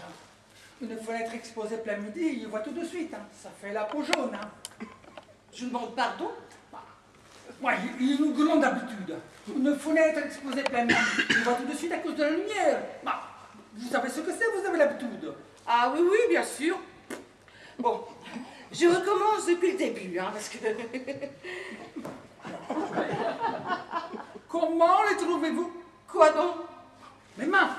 Speaker 7: Une fenêtre exposée plein midi, je vois tout de suite. hein. Ça fait la peau jaune. hein.
Speaker 4: Je demande pardon?
Speaker 7: Moi, il y a une grande habitude. Une fenêtre exposée plein midi, je vois tout de suite à cause de la lumière. Bah, Vous savez ce que c'est, vous avez l'habitude?
Speaker 4: Ah oui, oui, bien sûr. Bon, je recommence depuis le début, hein, parce que...
Speaker 7: Comment les trouvez-vous?
Speaker 4: Quoi donc
Speaker 7: Mes mains.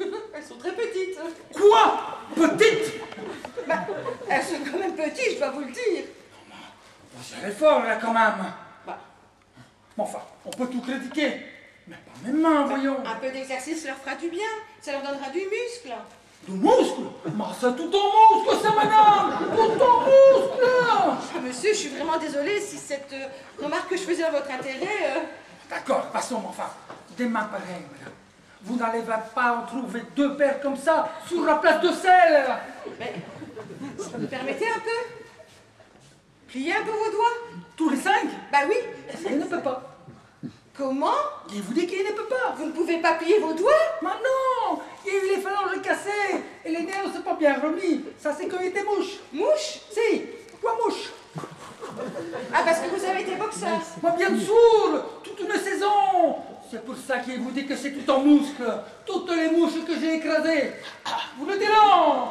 Speaker 4: Elles sont très petites.
Speaker 7: Quoi Petite
Speaker 4: Bah, elles sont quand même petites, je dois vous le dire.
Speaker 7: Vous serez fort là quand même.
Speaker 4: Bah,
Speaker 7: Mais enfin, on peut tout critiquer. Mais pas mes mains, voyons.
Speaker 4: un peu d'exercice leur fera du bien. Ça leur donnera du muscle.
Speaker 7: Du muscle Mais c'est tout en muscle, ça, madame Tout en muscle
Speaker 4: Ah, monsieur, je suis vraiment désolée si cette euh, remarque que je faisais à votre intérêt... euh,
Speaker 7: D'accord, passons, mais enfin, des mains pareilles, madame. Vous n'allez pas en trouver deux paires comme ça sur la place de sel
Speaker 4: Mais, si vous me permettez un peu? Pliez un peu vos doigts.
Speaker 7: Tous les cinq
Speaker 4: Bah oui.
Speaker 7: Il ne peut pas.
Speaker 4: Comment
Speaker 7: Il vous dit qu'il ne peut pas.
Speaker 4: Vous ne pouvez pas plier vos doigts
Speaker 7: Mais non Il y a eu les phalanges cassées et les nerfs ne sont pas bien remis. Ça, c'est que des mouches.
Speaker 4: Mouche
Speaker 7: Si, quoi mouche
Speaker 4: Ah, parce que vous avez été boxeur.
Speaker 7: Moi, bien sûr, toute une saison. C'est pour ça qu'il vous dit que c'est tout en muscle. Toutes les mouches que j'ai écrasées. Ah, Vous le direz
Speaker 4: Oh,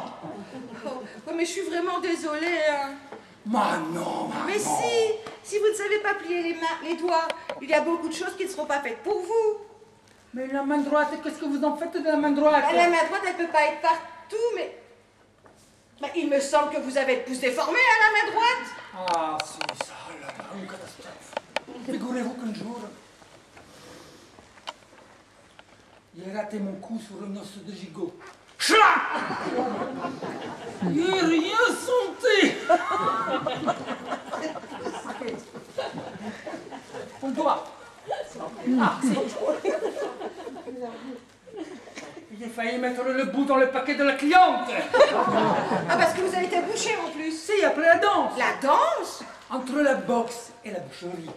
Speaker 4: oh, mais je suis vraiment désolée. hein.
Speaker 7: Mais
Speaker 4: si, si vous ne savez pas plier les mains, les doigts, il y a beaucoup de choses qui ne seront pas faites pour vous.
Speaker 7: Mais la main droite, qu'est-ce que vous en faites de la main droite?
Speaker 4: Ah, la main droite, elle ne peut pas être partout, mais... Mais il me semble que vous avez le pouce déformé à la main droite.
Speaker 7: Ah, si, ça, là, là, une catastrophe. Figurez-vous qu'un jour, j'ai raté mon coup sur un os de gigot. Chlac J'ai rien senti On doit. Ah, si. J'ai failli mettre le bout dans le paquet de la cliente.
Speaker 4: Ah, parce que vous avez été bouché en plus.
Speaker 7: Si, après la danse.
Speaker 4: La danse?
Speaker 7: Entre la boxe et la boucherie.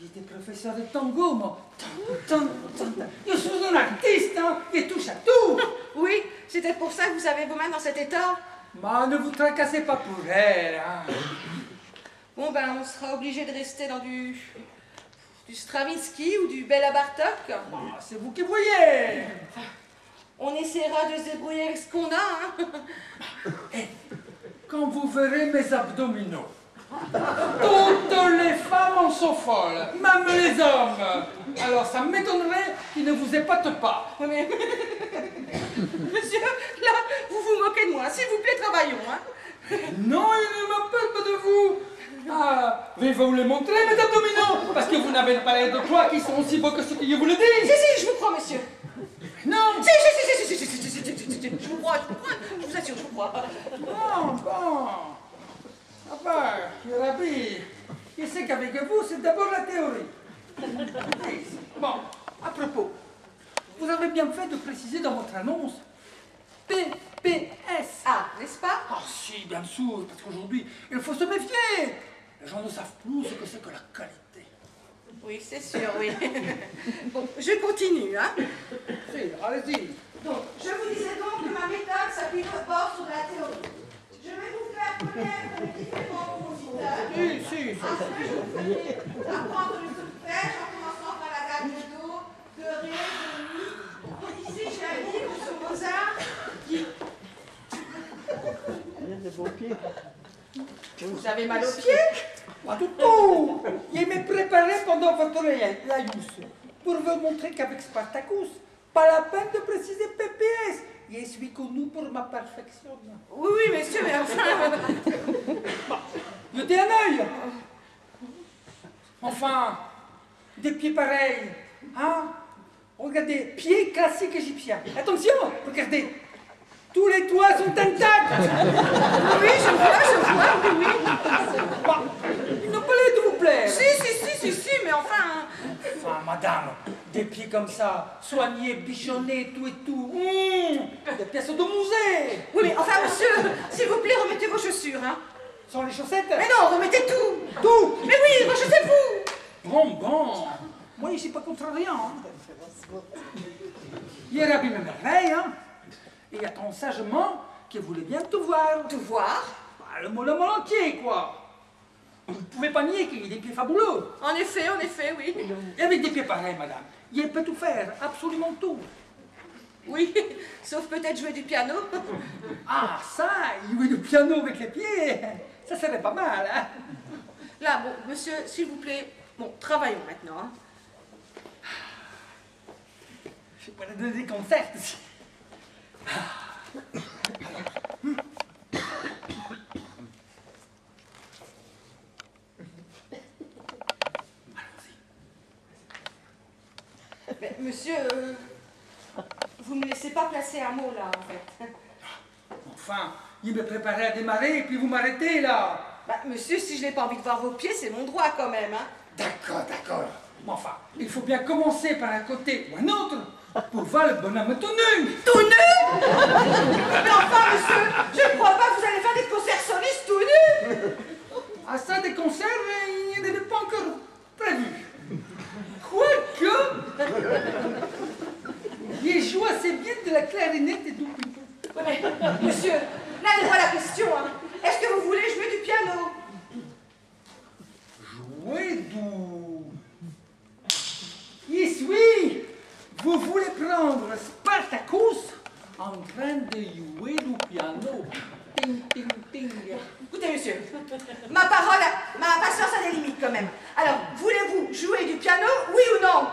Speaker 7: J'étais professeur de tango, moi. Tan, tan, tan, tan. Je suis un artiste, hein. Je touche à tout.
Speaker 4: Oui, c'est peut-être pour ça que vous avez vos mains dans cet état.
Speaker 7: Mais ne vous tracassez pas pour elle, hein.
Speaker 4: Bon, ben, on sera obligé de rester dans du... du Stravinsky ou du Bella Bartok.
Speaker 7: Ah, C'est vous qui voyez.
Speaker 4: On essaiera de se débrouiller avec ce qu'on a, hein.
Speaker 7: Quand vous verrez mes abdominaux, toutes les femmes en sont folles, même les hommes. Alors ça m'étonnerait qu'ils ne vous épatent pas.
Speaker 4: Mais... Monsieur, là, vous vous moquez de moi. S'il vous plaît, travaillons, hein.
Speaker 7: Non, il ne m'appelle pas de vous. Ah, je vais vous les montrer, mes abdominaux, parce que vous n'avez pas l'air de croire qu'ils sont aussi beaux que ce que je vous le
Speaker 4: Si,
Speaker 7: dis.
Speaker 4: si, je vous crois, monsieur.
Speaker 7: Non.
Speaker 4: Si, si, si, si, si, si, si, si, si, si, si, si, je vous crois, je vous crois, je vous assure, je vous crois.
Speaker 7: Bon, bon. Enfin, Rabi, je sais qu'avec vous, c'est d'abord la théorie. Bon, à propos, vous avez bien fait de préciser dans votre annonce PPS.
Speaker 4: Ah, n'est-ce pas?
Speaker 7: Ah si, bien sûr, parce qu'aujourd'hui, il faut se méfier. Les gens ne savent plus ce que c'est que la qualité.
Speaker 4: Oui, c'est sûr, oui. Bon, je continue, hein.
Speaker 7: Si, allez-y.
Speaker 4: Donc, je vous disais donc que ma méthode s'appuie d'abord sur la théorie.
Speaker 7: Si, si.
Speaker 4: Ensuite, apprendre le solfège en commençant par la gamme de Ré, de Mi. Ici, j'ai un livre sur Mozart qui... Vous avez mal aux pieds
Speaker 7: Pas du tout. Il m'est préparé pendant votre laïus pour vous montrer qu'avec Spartacus, pas la peine de préciser PPS. Je suis connu pour ma perfection.
Speaker 4: Oui, oui, monsieur, mais enfin...
Speaker 7: Jetez un œil. Enfin, des pieds pareils. Hein Regardez, pieds classiques égyptiens. Attention, regardez. Tous les toits sont intacts.
Speaker 4: Oui, je vois, je vois, oui, oui.
Speaker 7: N'a pas l'air de vous
Speaker 4: si, si, si, mais enfin...
Speaker 7: Enfin, madame, des pieds comme ça, soignés, bichonnés, tout et tout. Hum, des pièces de musée.
Speaker 4: Oui, mais enfin, monsieur, s'il vous plaît, remettez vos chaussures, hein.
Speaker 7: Sans les chaussettes
Speaker 4: Mais non, remettez tout
Speaker 7: Tout
Speaker 4: Mais oui, rachètez-vous
Speaker 7: Bon, bon. Moi, je suis pas contre rien. Hein. Hier, Rabbi me merveille, hein. Et attend sagement qu'il voulait bien tout voir.
Speaker 4: Tout voir
Speaker 7: Bah, le mot, le mot entier, quoi. Vous ne pouvez pas nier qu'il y ait des pieds fabuleux.
Speaker 4: En effet, en effet, oui.
Speaker 7: Et avec des pieds pareils, madame, il peut tout faire, absolument tout.
Speaker 4: Oui, sauf peut-être jouer du piano.
Speaker 7: Ah, ça, jouer du piano avec les pieds, ça serait pas mal, hein
Speaker 4: Là, bon, monsieur, s'il vous plaît, bon, travaillons maintenant. hein.
Speaker 7: Je pourrais donner des concerts
Speaker 4: Mais, monsieur, euh, vous ne me laissez pas placer un mot là, en fait.
Speaker 7: Enfin, il me préparait à démarrer et puis vous m'arrêtez là.
Speaker 4: Bah, monsieur, si je n'ai pas envie de voir vos pieds, c'est mon droit quand même. Hein.
Speaker 7: D'accord, d'accord. Mais enfin, il faut bien commencer par un côté ou un autre pour voir le bonhomme tout nu.
Speaker 4: Tout nu? Mais enfin, monsieur, je ne crois pas que vous allez faire des concerts solistes tout nus
Speaker 7: À ça, des concerts, il n'y en avait pas encore prévu. Quoique, il joue assez bien de la clarinette et du pipeau.
Speaker 4: Ouais, mais, Monsieur, là n'est pas la question. Hein. Est-ce que vous voulez jouer du piano?
Speaker 7: Jouer du... Yes, oui Vous voulez prendre Spartacus en train de jouer du piano. Ting, ting, ting.
Speaker 4: Écoutez, monsieur, ma parole, a- ma patience a des limites quand même. Alors, voulez-vous jouer du piano, oui ou non?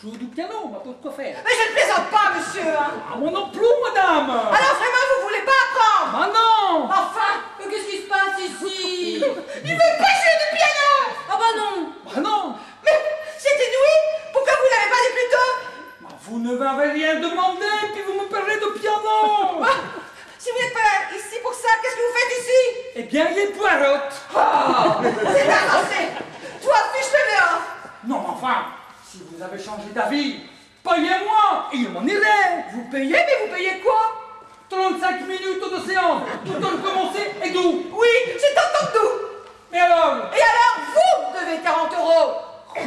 Speaker 7: Jouer du piano, mais pourquoi faire.
Speaker 4: Mais je ne plaisante pas, monsieur. Hein.
Speaker 7: Ah, moi non plus, madame.
Speaker 4: Alors vraiment, vous voulez pas apprendre?
Speaker 7: Ah non.
Speaker 4: Enfin,
Speaker 3: qu'est-ce qui se passe ici?
Speaker 4: Il veut pas jouer du piano!
Speaker 3: Ah bah non.
Speaker 7: Ah non.
Speaker 4: Mais c'est inouï. Pourquoi vous l'avez pas dit plus tôt?
Speaker 7: Mais Vous ne m'avez rien demandé, puis vous me parlez de piano.
Speaker 4: Ah, Si vous n'êtes pas ici pour ça, qu'est-ce que vous faites ici?
Speaker 7: Eh bien, il poirote
Speaker 4: Oh, C'est insensé Toi, fiche-le dehors
Speaker 7: Non, enfin, si vous avez changé d'avis, payez-moi, et il m'en irait
Speaker 4: Vous payez, mais vous payez quoi?
Speaker 7: 35 minutes de séance, tout en recommencer, et d'où?
Speaker 4: Oui, c'est entendu
Speaker 7: Mais alors?
Speaker 4: Et alors, vous devez 40 euros.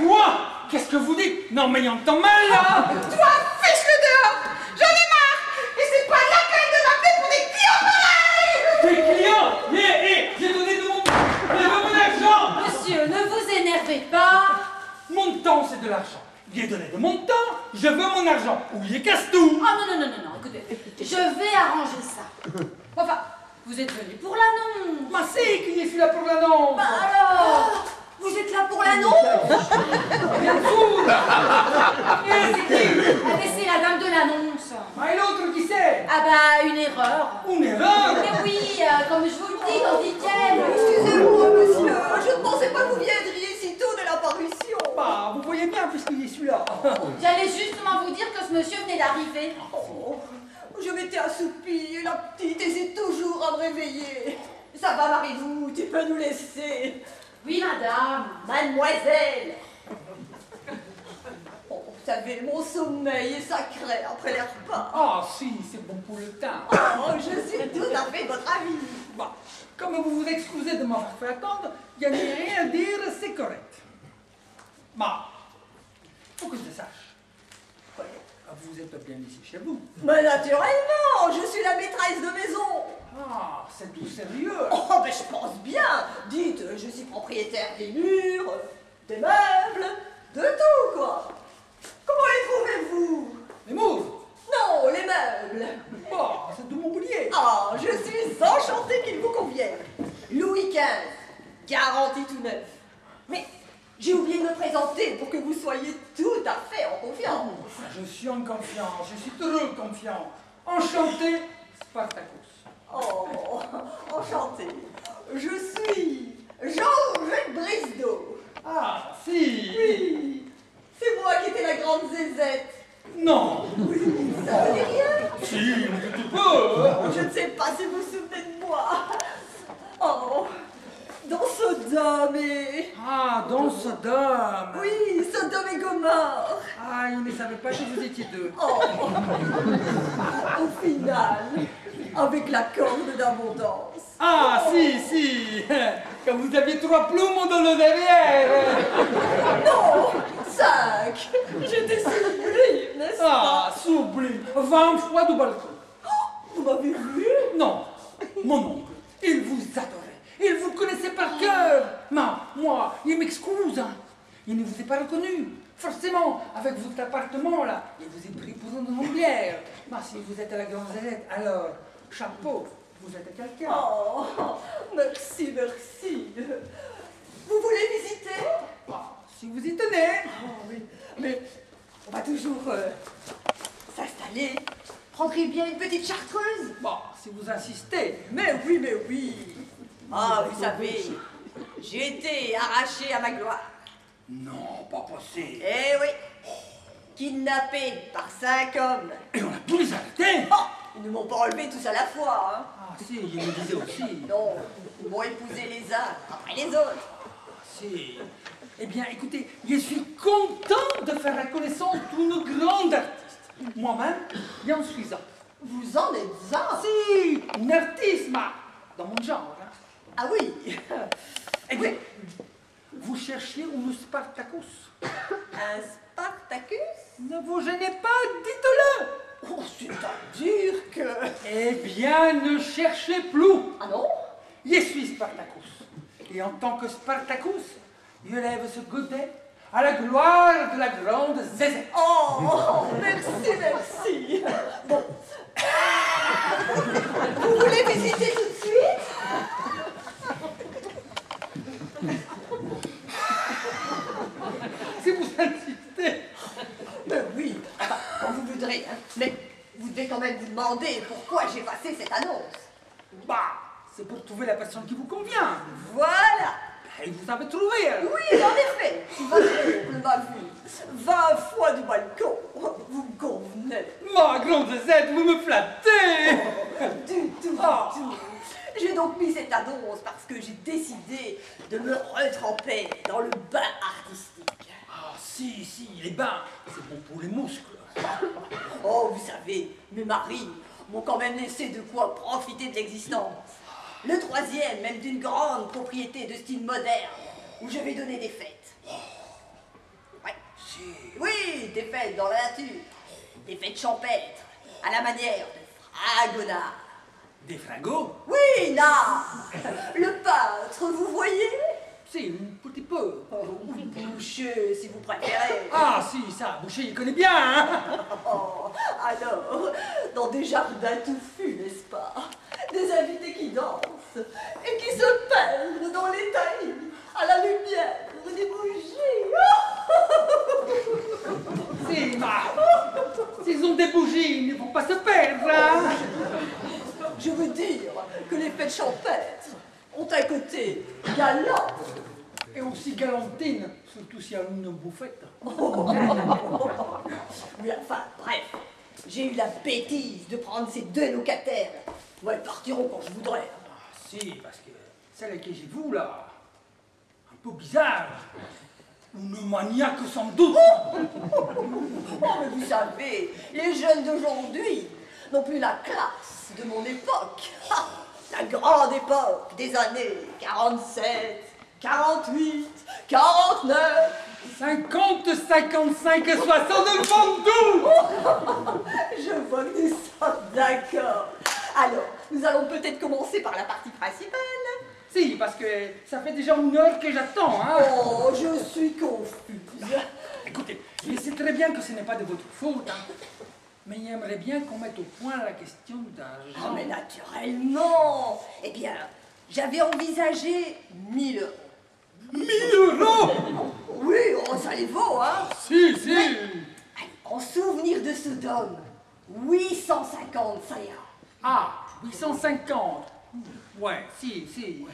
Speaker 7: Quoi? Qu'est-ce que vous dites? Non, mais il entend mal, là.
Speaker 4: Toi, fiche-le dehors J'en ai marre Et c'est pas la peine de m'appeler pour des clients pareils
Speaker 7: Des clients Eh, eh, j'ai donné de mon... Mais mon argent
Speaker 3: Monsieur, ne pas
Speaker 7: Mon temps, c'est de l'argent. J'ai donné de mon temps, je veux mon argent. Ou il casse tout
Speaker 3: Ah non, non, non, non, non, écoutez, je vais arranger ça. Enfin, vous êtes venu pour l'annonce.
Speaker 7: Ma c'est qui est là pour l'annonce?
Speaker 3: Bah alors
Speaker 5: Vous êtes là pour l'annonce
Speaker 7: Bien sûr
Speaker 3: Eh, c'est qui Ah, mais c'est la dame de l'annonce.
Speaker 7: Mais l'autre qui c'est
Speaker 3: Ah bah, une erreur.
Speaker 7: Une erreur
Speaker 3: Mais oui, euh, comme je vous le dis, dans dit-elle.
Speaker 5: Excusez-moi, monsieur, je ne pensais pas que vous viendriez si tôt de la parution.
Speaker 7: Bah, vous voyez bien puisqu'il est celui-là.
Speaker 3: J'allais justement vous dire que ce monsieur venait d'arriver.
Speaker 5: Oh, je m'étais assoupie et la petite hésite toujours à me réveiller. Ça va, Marie-vous, tu peux nous laisser.
Speaker 3: Oui, madame.
Speaker 5: Mademoiselle Oh, vous savez, mon sommeil est sacré après les repas.
Speaker 7: Ah si, c'est bon pour le temps.
Speaker 5: Oh, je suis tout à fait votre avis.
Speaker 7: Bah, comme vous vous excusez de m'avoir fait attendre, il n'y a rien à dire, c'est correct. Bah, faut que je le sache. Vous êtes bien ici chez vous.
Speaker 5: Mais naturellement, je suis la maîtresse de maison.
Speaker 7: Ah, c'est tout sérieux.
Speaker 5: Oh, mais je pense bien. Dites, je suis propriétaire des murs, des meubles, de tout, quoi. Comment les trouvez-vous?
Speaker 7: Les mots
Speaker 5: Non, les meubles.
Speaker 7: Bah, c'est de mon boulier.
Speaker 5: Ah, je suis enchantée qu'ils vous conviennent. Louis XV, garantie tout neuf. Mais j'ai oublié de me présenter pour que vous soyez tout à fait en confiance.
Speaker 7: Je suis en confiance, je suis heureux confiant. Enchanté, Spartacus.
Speaker 5: Oh, enchantée. Je suis Georges Brisdeau.
Speaker 7: Ah, si
Speaker 5: Oui, c'est moi qui étais la grande zézette.
Speaker 7: Non
Speaker 5: Ça vous dit rien
Speaker 7: Si, petit peu
Speaker 5: Je ne sais pas si vous vous souvenez de moi. Oh, dans Sodome et...
Speaker 7: Ah, dans Sodome
Speaker 5: Oui, Sodome et Gomorre.
Speaker 7: Ah, il ne savait pas que vous étiez deux.
Speaker 5: Oh, au final, avec la corde d'abondance.
Speaker 7: Ah, si, si Quand vous aviez trois plumes dans le derrière
Speaker 5: Non, cinq. J'étais sublime, n'est-ce pas?
Speaker 7: Ah, sublime Vingt fois du balcon
Speaker 5: Vous m'avez vu?
Speaker 7: Non, mon oncle, il vous adorait. Il vous connaissait par cœur. Mais moi, il m'excuse. hein. Il ne vous a pas reconnu. Forcément, avec votre appartement là, il vous a pris pour une ombrière. Bah, si vous êtes à la Grande Zélette, alors, chapeau, vous êtes quelqu'un.
Speaker 5: Oh, merci, merci. Vous voulez visiter?
Speaker 7: Bah, si vous y tenez.
Speaker 5: Oh oui, mais on va toujours euh, s'installer. Prendrez bien une petite chartreuse?
Speaker 7: Bah, si vous insistez.
Speaker 5: Mais oui, mais oui. Ah, vous savez, j'ai été arraché à ma gloire.
Speaker 7: Non, pas possible.
Speaker 5: Eh oui, kidnappé par cinq hommes.
Speaker 7: Et on a pu les arrêter
Speaker 5: Oh, ils ne m'ont pas enlevé tous à la fois. Hein.
Speaker 7: Ah, si, il me disait aussi.
Speaker 5: Non, ils m'ont épousé les uns après les autres.
Speaker 7: Si. Eh bien, écoutez, je suis content de faire la connaissance d'une grande artiste. Moi-même, j'en suis un.
Speaker 5: Vous en êtes un?
Speaker 7: Si, une artiste, mais dans mon genre. hein.
Speaker 5: Ah oui
Speaker 7: Eh bien, vous cherchiez une Spartacus.
Speaker 5: Un Spartacus?
Speaker 7: Ne vous gênez pas, dites-le.
Speaker 5: Oh, c'est-à-dire que...
Speaker 7: Eh bien, ne cherchez plus.
Speaker 5: Ah non?
Speaker 7: Je suis Spartacus. Et en tant que Spartacus, je lève ce godet à la gloire de la grande Zézé.
Speaker 5: Oh, merci, merci. Bon. Vous voulez visiter tout de suite
Speaker 7: Si vous insistez.
Speaker 5: Ben oui, enfin, hein. Mais vous devez quand même vous demander pourquoi j'ai passé cette annonce.
Speaker 7: Bah, c'est pour trouver la personne qui vous convient.
Speaker 5: Voilà
Speaker 7: Et vous avez trouvé.
Speaker 5: Oui, en effet, votre m'a vu. Vingt fois du balcon. Vous me convenez.
Speaker 7: Ma grande Z, vous me flattez.
Speaker 5: Du tout, du
Speaker 7: Ah.
Speaker 5: tout. J'ai donc mis cette annonce parce que j'ai décidé de me retremper dans le bain artistique.
Speaker 7: Ah, si, si, les bains, c'est bon pour les muscles.
Speaker 5: Oh, mes maris m'ont quand même laissé de quoi profiter de l'existence. Le troisième, même d'une grande propriété de style moderne, où je vais donner des fêtes. Ouais.
Speaker 7: Si.
Speaker 5: Oui, des fêtes dans la nature. Des fêtes champêtres, à la manière de Fragonard.
Speaker 7: Des fringots
Speaker 5: Oui, là Le peintre, vous voyez?
Speaker 7: Si, un petit peu.
Speaker 5: Ou boucher, si vous préférez.
Speaker 7: Ah, si, ça, Boucher, il connaît bien, hein
Speaker 5: Oh, alors, dans des jardins touffus, n'est-ce pas? Des invités qui dansent et qui se perdent dans les taillis à la lumière des bougies.
Speaker 7: Si, ma. S'ils ont des bougies, ils ne vont pas se perdre, hein
Speaker 5: Je veux dire que les fêtes champêtres ont un côté galant.
Speaker 7: Et aussi galantine, surtout si elle une bouffette.
Speaker 5: Mais enfin, bref, j'ai eu la bêtise de prendre ces deux locataires. Moi, elles partiront quand je voudrais.
Speaker 7: Ah, si, parce que celle que j'ai vous, là, un peu bizarre. Une maniaque sans doute.
Speaker 5: Oh, mais vous savez, les jeunes d'aujourd'hui n'ont plus la classe de mon époque. La grande époque des années 47, 48, 49.
Speaker 7: 50, 55, 60, 92
Speaker 5: Je vois que nous sommes d'accord. Alors, nous allons peut-être commencer par la partie principale.
Speaker 7: Si, parce que ça fait déjà une heure que j'attends, hein
Speaker 5: Oh, je suis confuse.
Speaker 7: Écoutez, je sais très bien que ce n'est pas de votre faute, hein. Mais j'aimerais bien qu'on mette au point la question
Speaker 5: Oh,
Speaker 7: d'argent.
Speaker 5: mais naturellement. Eh bien, j'avais envisagé 1000 euros.
Speaker 7: 1000 euros?
Speaker 5: Oui, oh, ça les vaut, hein
Speaker 7: Si, si
Speaker 5: Allez, en souvenir de Sodome, 850, ça ira.
Speaker 7: Ah, 850 Ouais, si, si.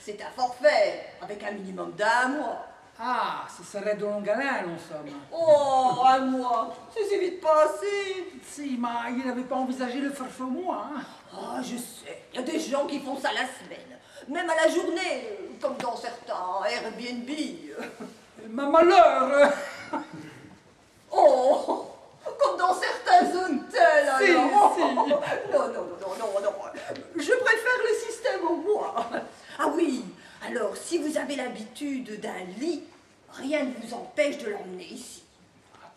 Speaker 5: C'est un forfait, avec un minimum d'un mois.
Speaker 7: Ah, ce serait de longue haleine, en somme.
Speaker 5: Oh, un mois, c'est si vite passé.
Speaker 7: Si, mais il n'avait pas envisagé le faire moi, hein
Speaker 5: Ah, je sais, il y a des gens qui font ça la semaine, même à la journée, comme dans certains Airbnb.
Speaker 7: Ma malheur
Speaker 5: Oh, comme dans certains hôtels
Speaker 7: Si,
Speaker 5: alors.
Speaker 7: si.
Speaker 5: Non, non, non, non, non, non. Je préfère le système au bois. Ah oui, alors si vous avez l'habitude d'un lit, rien ne vous empêche de l'emmener ici.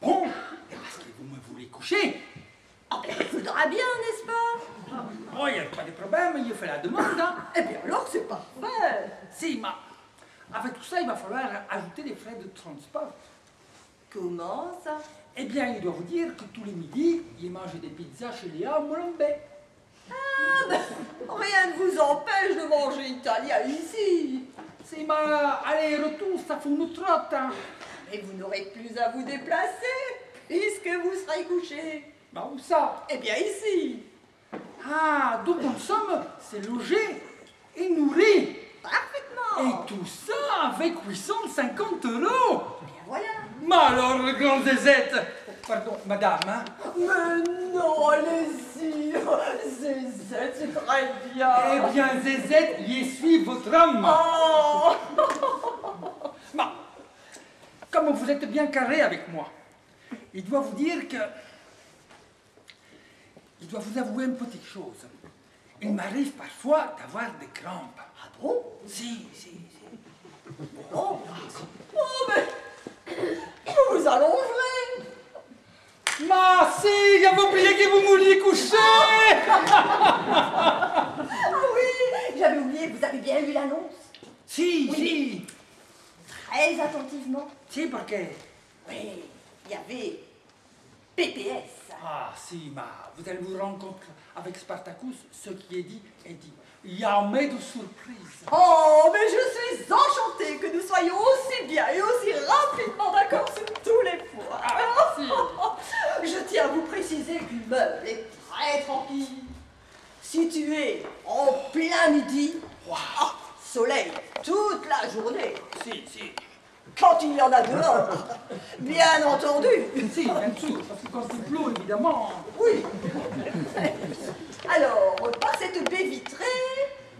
Speaker 7: Bon, et parce que vous me voulez coucher.
Speaker 5: Ah ben, il faudra bien, n'est-ce pas?
Speaker 7: Oh, il n'y a pas de problème, il fait la demande, hein.
Speaker 5: Eh bien alors, c'est parfait.
Speaker 7: Si, mais avec tout ça, il va falloir ajouter des frais de transport.
Speaker 5: Comment ça?
Speaker 7: Eh bien, il doit vous dire que tous les midis, il mange des pizzas chez Léa à Molenbeek.
Speaker 5: Rien ne vous empêche de manger italien ici.
Speaker 7: C'est ma aller-retour, ça fait une trotte. Hein.
Speaker 5: Et vous n'aurez plus à vous déplacer, puisque vous serez couché.
Speaker 7: Bah, où ça?
Speaker 5: Eh bien ici.
Speaker 7: Ah, donc en somme, c'est logé et nourri.
Speaker 5: Parfaitement.
Speaker 7: Et tout ça avec 850 euros.
Speaker 5: Bien voilà.
Speaker 7: Mais alors, le grand zézette Pardon, madame, hein?
Speaker 5: Mais non, allez-y. Zézette, c'est très bien.
Speaker 7: Eh bien, zézette, y suis votre homme.
Speaker 5: Oh
Speaker 7: Bon, comme vous êtes bien carré avec moi, il doit vous dire que... Il doit vous avouer une petite chose. Il m'arrive parfois d'avoir des crampes.
Speaker 5: Ah bon?
Speaker 7: Si, si, si.
Speaker 5: Oh, oh mais vous vous allongerez.
Speaker 7: Ma si, j'avais oublié que vous vouliez coucher
Speaker 5: Ah oui, j'avais oublié, vous avez bien lu l'annonce
Speaker 7: Si,
Speaker 5: Oui.
Speaker 7: si.
Speaker 5: Très attentivement.
Speaker 7: Si, parce que...
Speaker 5: Oui, il y avait PPS.
Speaker 7: Ah, si, ma, vous allez vous rendre compte avec Spartacus, ce qui est dit est dit. Il y a un de surprise.
Speaker 5: Oh, mais je suis enchantée que nous soyons aussi bien et aussi rapidement d'accord sur tous les points.
Speaker 7: Ah, si.
Speaker 5: Je tiens à vous préciser que l'immeuble est très tranquille, situé en plein midi, Ah, soleil toute la journée,
Speaker 7: Si, si.
Speaker 5: quand il y en a dehors, bien entendu.
Speaker 7: Si, bien sûr, parce que quand il pleut, évidemment.
Speaker 5: Oui. Alors, par cette baie vitrée,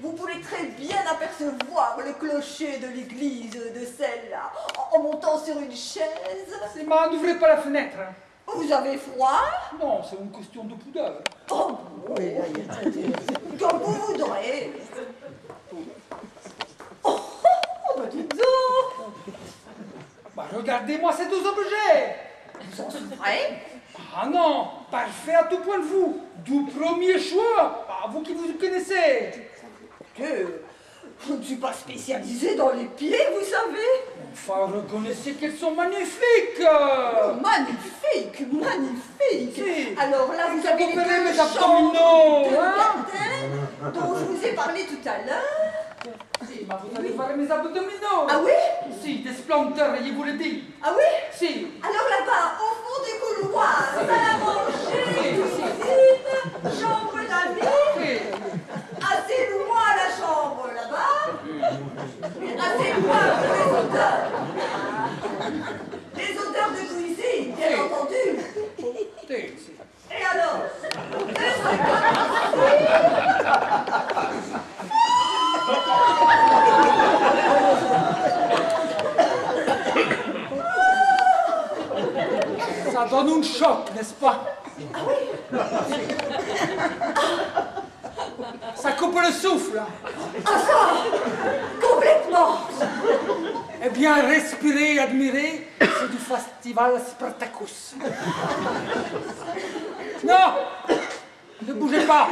Speaker 5: vous pourrez très bien apercevoir le clocher de l'église de celle-là, en montant sur une chaise.
Speaker 7: C'est ma, n'ouvrez pas la fenêtre. hein.
Speaker 5: Vous avez froid?
Speaker 7: Non, c'est une question de pudeur.
Speaker 5: Oh, oui, comme vous voudrez. Oh, oh, bah dites donc
Speaker 7: Bah, regardez-moi ces deux objets.
Speaker 5: Vous en souffrez?
Speaker 7: Ah non, parfait à tout point de vue. Du premier choix, vous qui vous connaissez.
Speaker 5: Que je ne suis pas spécialisée dans les pieds, vous savez
Speaker 7: Enfin, reconnaissez qu'elles sont magnifiques. euh.
Speaker 5: Magnifique, magnifique.
Speaker 7: Si.
Speaker 5: Alors là, vous avez les deux
Speaker 7: mes abdominaux,
Speaker 5: de
Speaker 7: hein.
Speaker 5: Dont je vous ai parlé tout à l'heure.
Speaker 7: Si, bah, vous allez voir mes abdominaux.
Speaker 5: Ah oui
Speaker 7: Si, des splendeurs, je vous le dis.
Speaker 5: Ah oui
Speaker 7: Si.
Speaker 5: Alors là-bas, au fond du couloir, salle à manger, cuisine, chambre d'amis,
Speaker 7: Si.
Speaker 5: assez loin chambre là-bas, assez loin pour les odeurs. Les odeurs de cuisine, bien entendu. Et alors
Speaker 7: Ça donne un choc, n'est-ce pas? Ça coupe le souffle.
Speaker 5: complètement
Speaker 7: Eh bien, respirer et admirer, c'est du festival Spartacus. Non Ne bougez pas,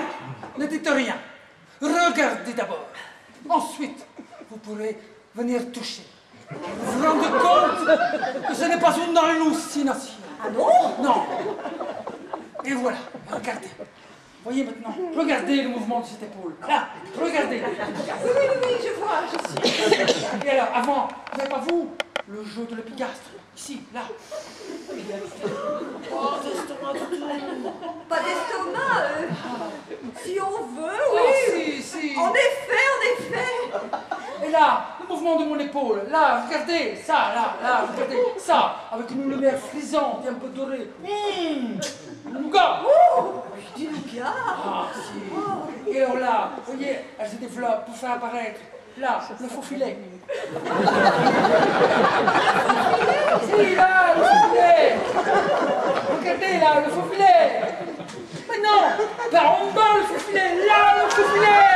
Speaker 7: ne dites rien. Regardez d'abord. Ensuite, vous pourrez venir toucher. Vous vous rendez compte que ce n'est pas une hallucination.
Speaker 5: Ah non?
Speaker 7: Non. Et voilà, regardez. Voyez maintenant, regardez le mouvement de cette épaule. Là, regardez.
Speaker 5: Oui, oui, oui, oui, je vois, je suis.
Speaker 7: Et alors, avant, vous n'avez pas vous le jeu de l'épigastre Ici, là.
Speaker 5: Pas d'estomac, euh, si on veut,
Speaker 7: Oh,
Speaker 5: oui.
Speaker 7: si, si.
Speaker 5: En effet, en effet.
Speaker 7: Et là, mouvement de mon épaule. Là, regardez, ça, là, là, regardez, ça, avec une lumière frisante et un peu dorée. Nougat.
Speaker 5: Oh, du nougat.
Speaker 7: Ah, si. Et alors là, vous voyez, elle se développe pour faire apparaître, là, le faux filet. si, là, le faux filet. Regardez, là, le faux filet. Mais non, là, en bas, le faux filet, là, le faux filet.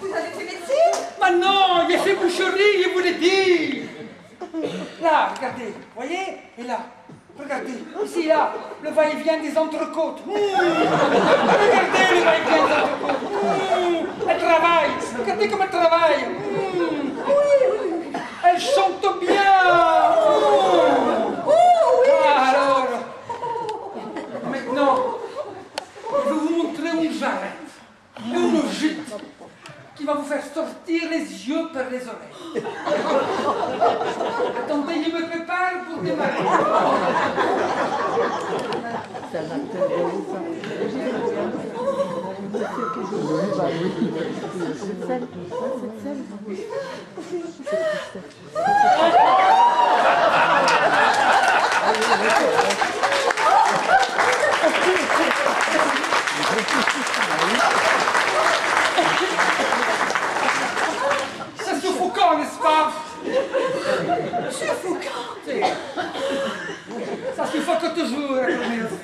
Speaker 5: Vous avez fait médecine
Speaker 7: Maintenant, il y a fait boucherie, je vous l'ai dit. Là, regardez, voyez Et là, regardez, ici, là, le va-et-vient des entrecôtes. Regardez le va-et-vient des entrecôtes. Elle travaille, regardez comme elle travaille. Mmh. Elle chante bien. va
Speaker 5: vous faire
Speaker 8: sortir les yeux par les oreilles. Attendez, je me prépare pour démarrer.
Speaker 5: Ça
Speaker 7: eu faço o que
Speaker 9: eu te juro, acredito.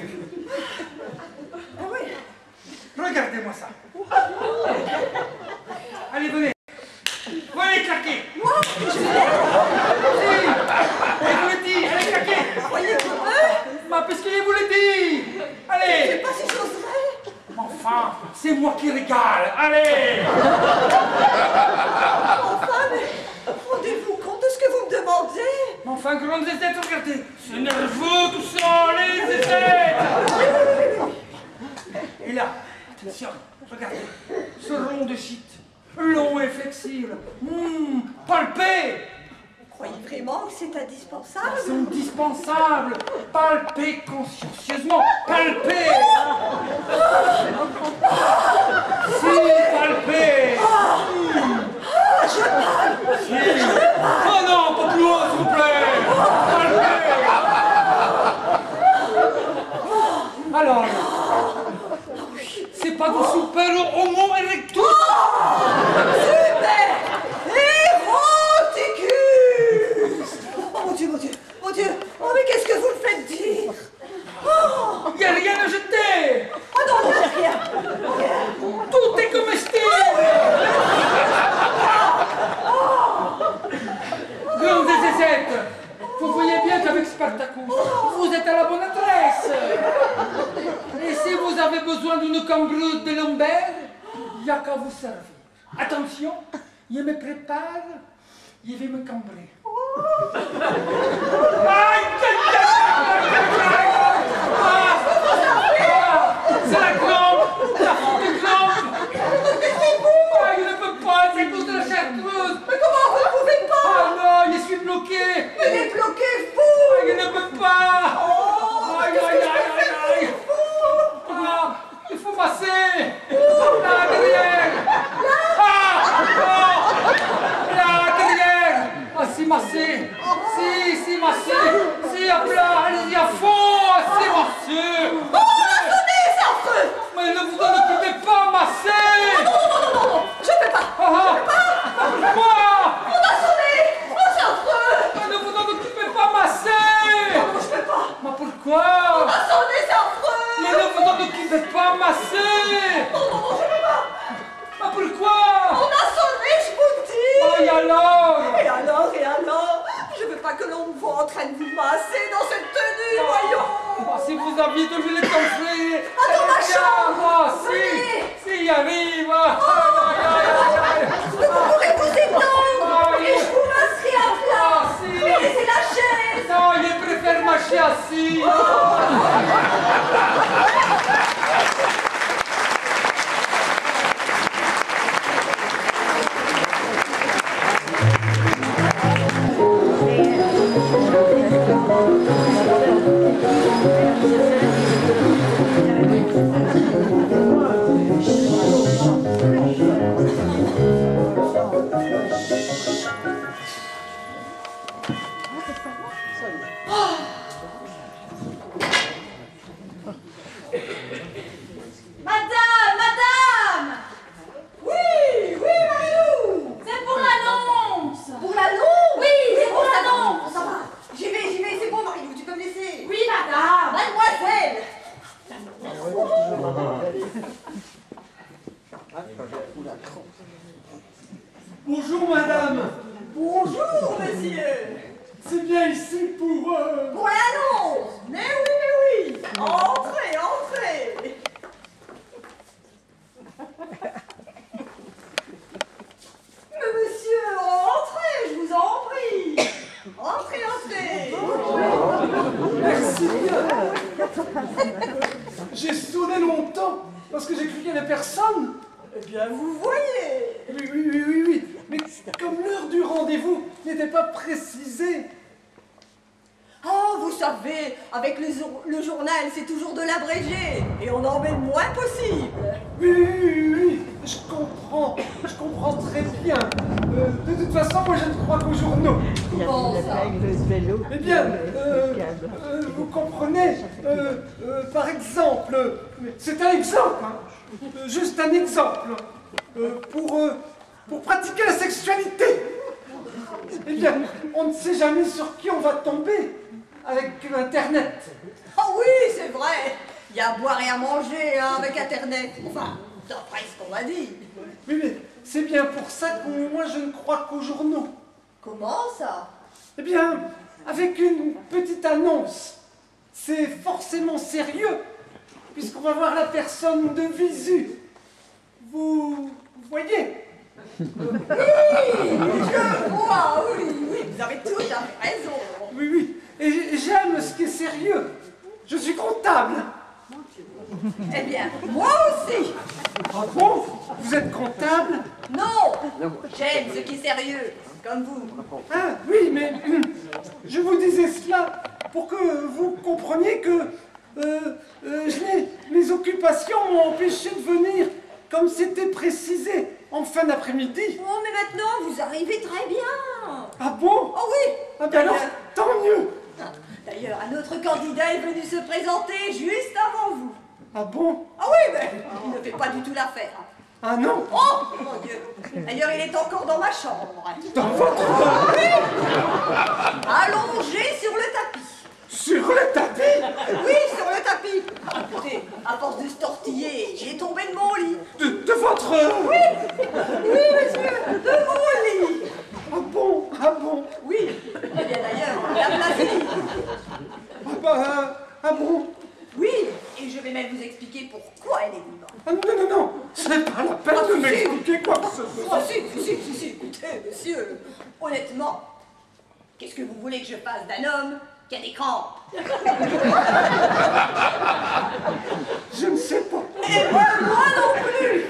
Speaker 9: Moi,
Speaker 5: non plus.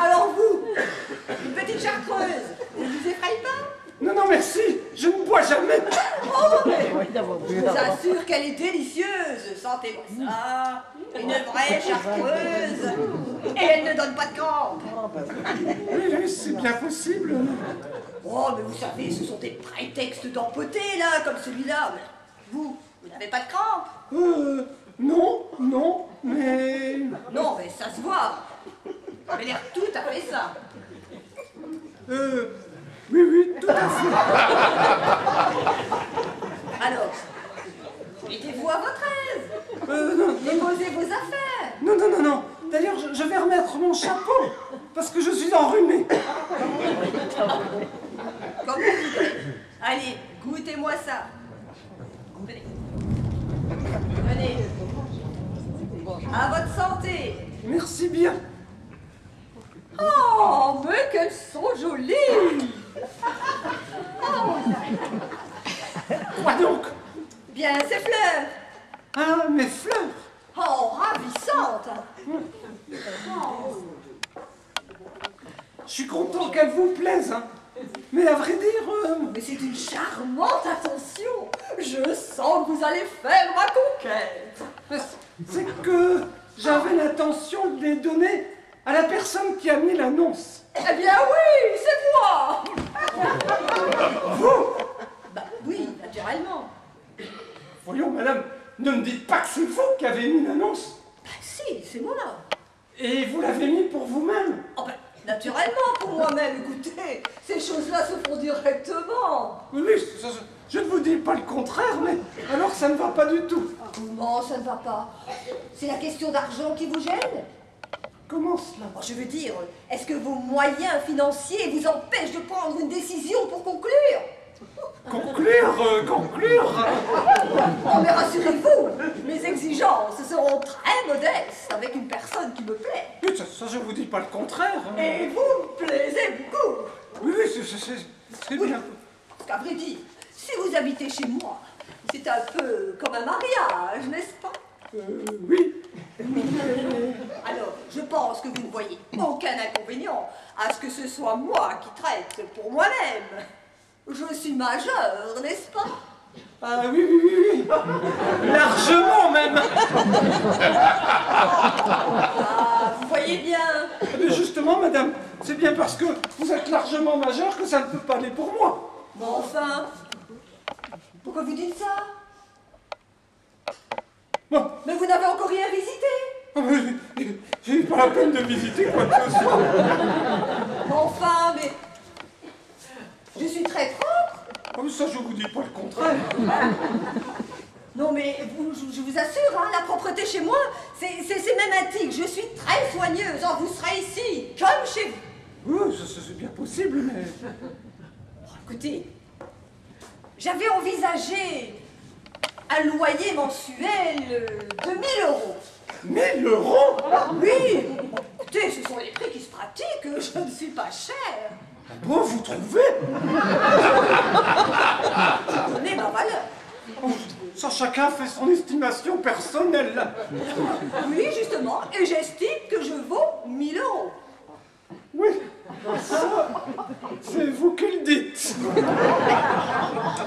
Speaker 5: Alors vous, une petite chartreuse, ne vous effraie pas?
Speaker 9: Non, non, merci. Je ne bois jamais.
Speaker 5: Oh, mais je vous assure qu'elle est délicieuse, sentez-moi ça, une vraie chartreuse, et elle ne donne pas de crampes
Speaker 9: Oui, oui, c'est bien possible.
Speaker 5: Oh, mais vous savez, ce sont des prétextes d'empoter, là, comme celui-là. Mais Vous, vous n'avez pas de crampes
Speaker 9: Euh... Non, non, mais...
Speaker 5: Non, mais ça se voit. Avez l'air tout à fait ça.
Speaker 9: Euh... Oui, oui, tout à fait.
Speaker 5: Alors, mettez-vous à votre aise.
Speaker 9: Euh, non,
Speaker 5: Déposez vos affaires.
Speaker 9: non, non, non, non. D'ailleurs, je, je vais remettre mon chapeau, parce que je suis enrhumé.
Speaker 5: Comme vous voudrez. Allez, goûtez-moi ça. Venez. À votre santé.
Speaker 9: Merci bien.
Speaker 5: Oh, mais qu'elles sont jolies
Speaker 9: Quoi donc?
Speaker 5: Bien, ces fleurs.
Speaker 9: Ah, mes fleurs?
Speaker 5: Oh, ravissantes.
Speaker 9: Je suis content qu'elles vous plaisent, hein. Mais à vrai dire... euh,
Speaker 5: Mais c'est une charmante attention. Je sens que vous allez faire ma conquête.
Speaker 9: C'est que j'avais l'intention de les donner à la personne qui a mis l'annonce.
Speaker 5: Eh bien oui, c'est moi.
Speaker 9: Vous?
Speaker 5: Bah oui, naturellement.
Speaker 9: Voyons, madame, ne me dites pas que c'est vous qui avez mis l'annonce.
Speaker 5: Bah si, c'est moi.
Speaker 9: Et vous l'avez mis pour vous-même.
Speaker 5: Oh bah, naturellement pour moi-même, écoutez, ces choses-là se font directement.
Speaker 9: Oui, oui, je ne vous dis pas le contraire, mais alors ça ne va pas du tout.
Speaker 5: Comment ça ne va pas C'est la question d'argent qui vous gêne
Speaker 9: Comment cela
Speaker 5: Oh, Je veux dire, est-ce que vos moyens financiers vous empêchent de prendre une décision pour conclure
Speaker 9: Conclure, euh, conclure
Speaker 5: Oh mais rassurez-vous, mes exigences seront très modestes avec une personne qui me plaît.
Speaker 9: Ça, ça, je vous dis pas le contraire. hein.
Speaker 5: Et vous me plaisez beaucoup.
Speaker 9: Oui, oui, c'est- bien.
Speaker 5: Parce qu'à vrai dire, si vous habitez chez moi, c'est un peu comme un mariage, n'est-ce pas?
Speaker 9: Euh, oui.
Speaker 5: Alors, je pense que vous ne voyez aucun inconvénient à ce que ce soit moi qui traite pour moi-même. Je suis majeure, n'est-ce pas?
Speaker 9: Ah oui, oui, oui, oui. Largement même.
Speaker 5: Ah, vous voyez bien.
Speaker 9: Mais justement, madame, c'est bien parce que vous êtes largement majeur que ça ne peut pas aller pour moi.
Speaker 5: Mais enfin, pourquoi vous dites ça? Mais vous n'avez encore rien visité.
Speaker 9: ah, j'ai eu pas la peine de visiter quoi que ce soit.
Speaker 5: Enfin, mais je suis très propre.
Speaker 9: Comme ça, je vous dis pas le contraire.
Speaker 5: Non mais vous- je, je vous assure, hein, la propreté chez moi, c'est même antique. Je suis très soigneuse. Oh, vous serez ici, comme chez vous.
Speaker 9: Oui, c'est bien possible, mais...
Speaker 5: Écoutez, j'avais envisagé un loyer mensuel de 1000 euros.
Speaker 9: 1000 euros?
Speaker 5: Oui, écoutez, ce sont les prix qui se pratiquent. Je ne suis pas chère.
Speaker 9: Ah Bon, vous trouvez?
Speaker 5: Je connais ma valeur.
Speaker 9: Ça, chacun fait son estimation personnelle.
Speaker 5: Oui, justement, et j'estime que je vaux 1000 euros.
Speaker 9: Oui, ça, c'est vous qui le dites.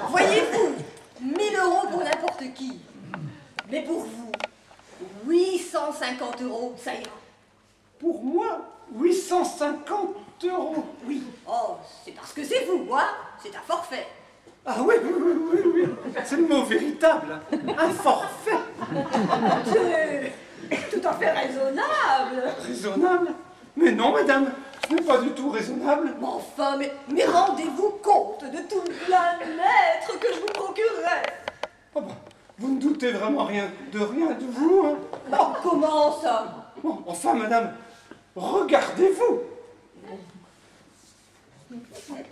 Speaker 5: Voyez-vous, 1000 euros pour n'importe qui. Mais pour vous, 850 euros, ça ira.
Speaker 9: Pour moi, 850 euros.
Speaker 5: Oui. Oh, c'est parce que c'est vous, hein C'est un forfait.
Speaker 9: Ah oui, oui, oui, oui, oui. C'est le mot véritable. Un forfait.
Speaker 5: C'est tout à fait raisonnable.
Speaker 9: Raisonnable Mais non, madame, n'est pas du tout raisonnable.
Speaker 5: Mais enfin, mais, mais rendez-vous compte de tout le bien-être que je vous procurerai.
Speaker 9: Ah bah, vous ne doutez vraiment rien de rien de vous, hein
Speaker 5: Oh, comment ça
Speaker 9: Bon, enfin, madame, regardez-vous.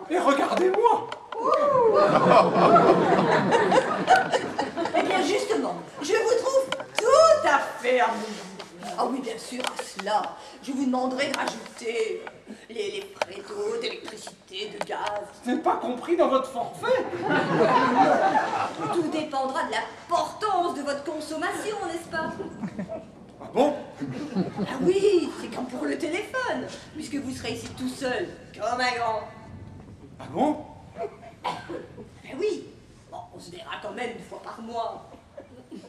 Speaker 9: Et regardez-moi.
Speaker 5: Eh bien, justement, je vous trouve tout à fait amusant. Ah oui, bien sûr, à cela, je vous demanderai de rajouter les, les frais d'eau, d'électricité, de gaz.
Speaker 9: Ce n'est pas compris dans votre forfait.
Speaker 5: Tout dépendra de l'importance de votre consommation, n'est-ce pas?
Speaker 9: Ah bon?
Speaker 5: Ah oui, c'est comme pour le téléphone, puisque vous serez ici tout seul, comme un grand.
Speaker 9: Ah bon?
Speaker 5: Eh oui, bon, on se verra quand même une fois par mois.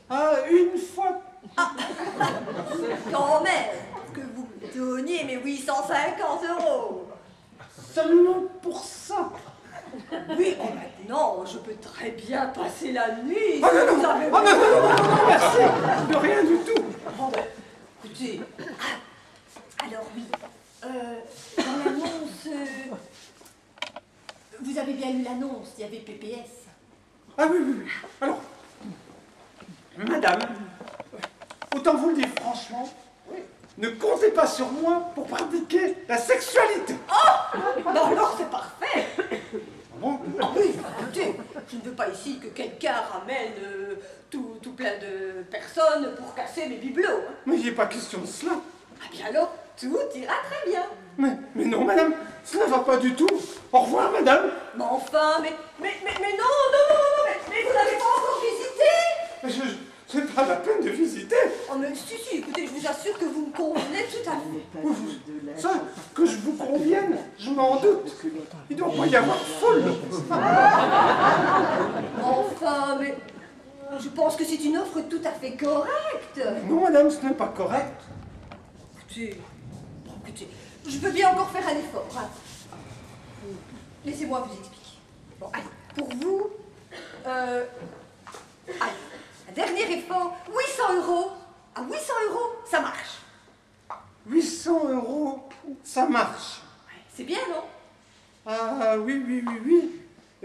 Speaker 9: Ah, une fois
Speaker 5: Quand même, que vous me donniez mes 850 euros.
Speaker 9: seulement pour ça.
Speaker 5: Oui, oh, maintenant, je peux très bien passer la nuit.
Speaker 9: Ah non,
Speaker 5: vous avez
Speaker 9: ah, non, non, non, non, non, merci, de rien du tout.
Speaker 5: Oh, ben, écoutez. ah, alors oui, euh, dans l'annonce... euh, vous avez bien lu l'annonce, il y avait PPS.
Speaker 9: Ah oui, oui, oui. Alors, madame, autant vous le dire franchement, ne comptez pas sur moi pour pratiquer la sexualité.
Speaker 5: Non, alors c'est parfait.
Speaker 9: Ah bon?
Speaker 5: Ah oui, écoutez, je ne veux pas ici que quelqu'un ramène euh, tout, tout plein de personnes pour casser mes bibelots. hein.
Speaker 9: Mais il n'est pas question de cela.
Speaker 5: Ah bien alors, tout ira très bien.
Speaker 9: Mais, mais non, madame, cela ne va pas du tout. Au revoir, madame.
Speaker 5: Mais enfin, mais, mais, mais, mais non, non, non, non, mais, mais vous n'avez pas encore visité
Speaker 9: Mais je, je- c'est pas la peine de visiter.
Speaker 5: Oh mais si, si, écoutez, je vous assure que vous me convenez tout à fait.
Speaker 9: Ça, que je vous convienne, je m'en doute. Il doit pas y avoir foule.
Speaker 5: Enfin, mais je pense que c'est une offre tout à fait correcte.
Speaker 9: Non, madame, ce n'est pas correct.
Speaker 5: Écoutez, bon, écoutez, je peux bien encore faire un effort. hein. Laissez-moi vous expliquer. Bon, allez, pour vous, euh, allez, un dernier effort, 800 euros. À 800 euros, ça marche.
Speaker 9: 800 euros, ça marche.
Speaker 5: C'est bien, non?
Speaker 9: Ah oui, oui, oui, oui.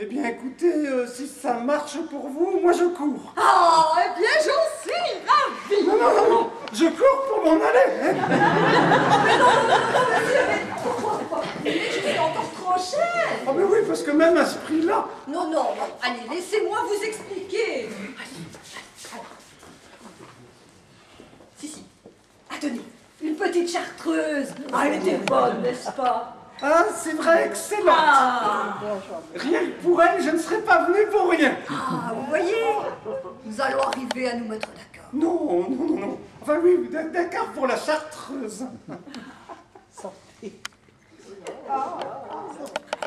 Speaker 9: Eh bien, écoutez, euh, si ça marche pour vous, moi je cours.
Speaker 5: Oh, eh bien, j'en suis ravie.
Speaker 9: Non, non, non, non, je cours pour m'en aller. hein.
Speaker 5: Pourquoi pas Mais je suis encore trop cher.
Speaker 9: Ah mais oui, parce que même à ce prix-là,
Speaker 5: Non, non, non, allez, laissez-moi vous expliquer. Allez, alors. Si, si. Ah, tenez, une petite chartreuse. Ah, elle était bonne, n'est-ce pas
Speaker 9: ah, c'est vrai, excellent.
Speaker 5: Ah,
Speaker 9: Rien que pour elle, je ne serais pas venu pour rien.
Speaker 5: ah, vous voyez Nous allons arriver à nous mettre d'accord.
Speaker 9: Non, non, non, non. Enfin oui, vous êtes d'accord pour la chartreuse.
Speaker 5: Elle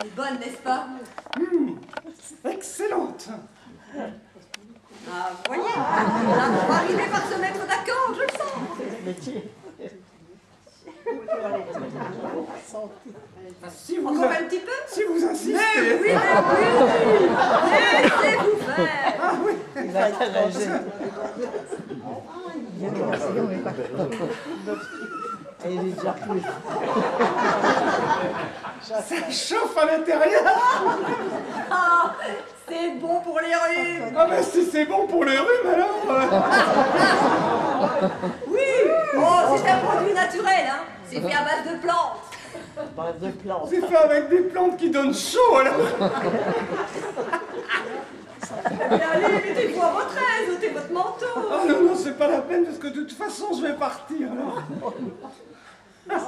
Speaker 5: est bonne, n'est-ce pas
Speaker 9: Excellente.
Speaker 5: Ah, vous voyez Là, on va arriver par se mettre d'accord, je le sens.
Speaker 9: Si vous,
Speaker 5: Encore
Speaker 9: a-
Speaker 5: un petit peu
Speaker 9: si vous insistez.
Speaker 5: Mais oui, mais oui Laissez-vous faire
Speaker 9: Ah oui.
Speaker 10: Il va interagir. Et il est déjà plus.
Speaker 9: Ça chauffe à l'intérieur.
Speaker 5: Ah, c'est bon pour les rhumes
Speaker 9: Ah ben si c'est bon pour le rhume alors. euh,
Speaker 5: Oui Oh, c'est un produit naturel, hein C'est fait à base de plantes
Speaker 10: Base de plantes.
Speaker 9: C'est fait avec des plantes qui donnent chaud alors.
Speaker 5: Mais allez, mettez-vous à votre aise, ôtez votre manteau
Speaker 9: Ah non, non, c'est pas la peine parce que de toute façon je vais partir alors.
Speaker 5: C'est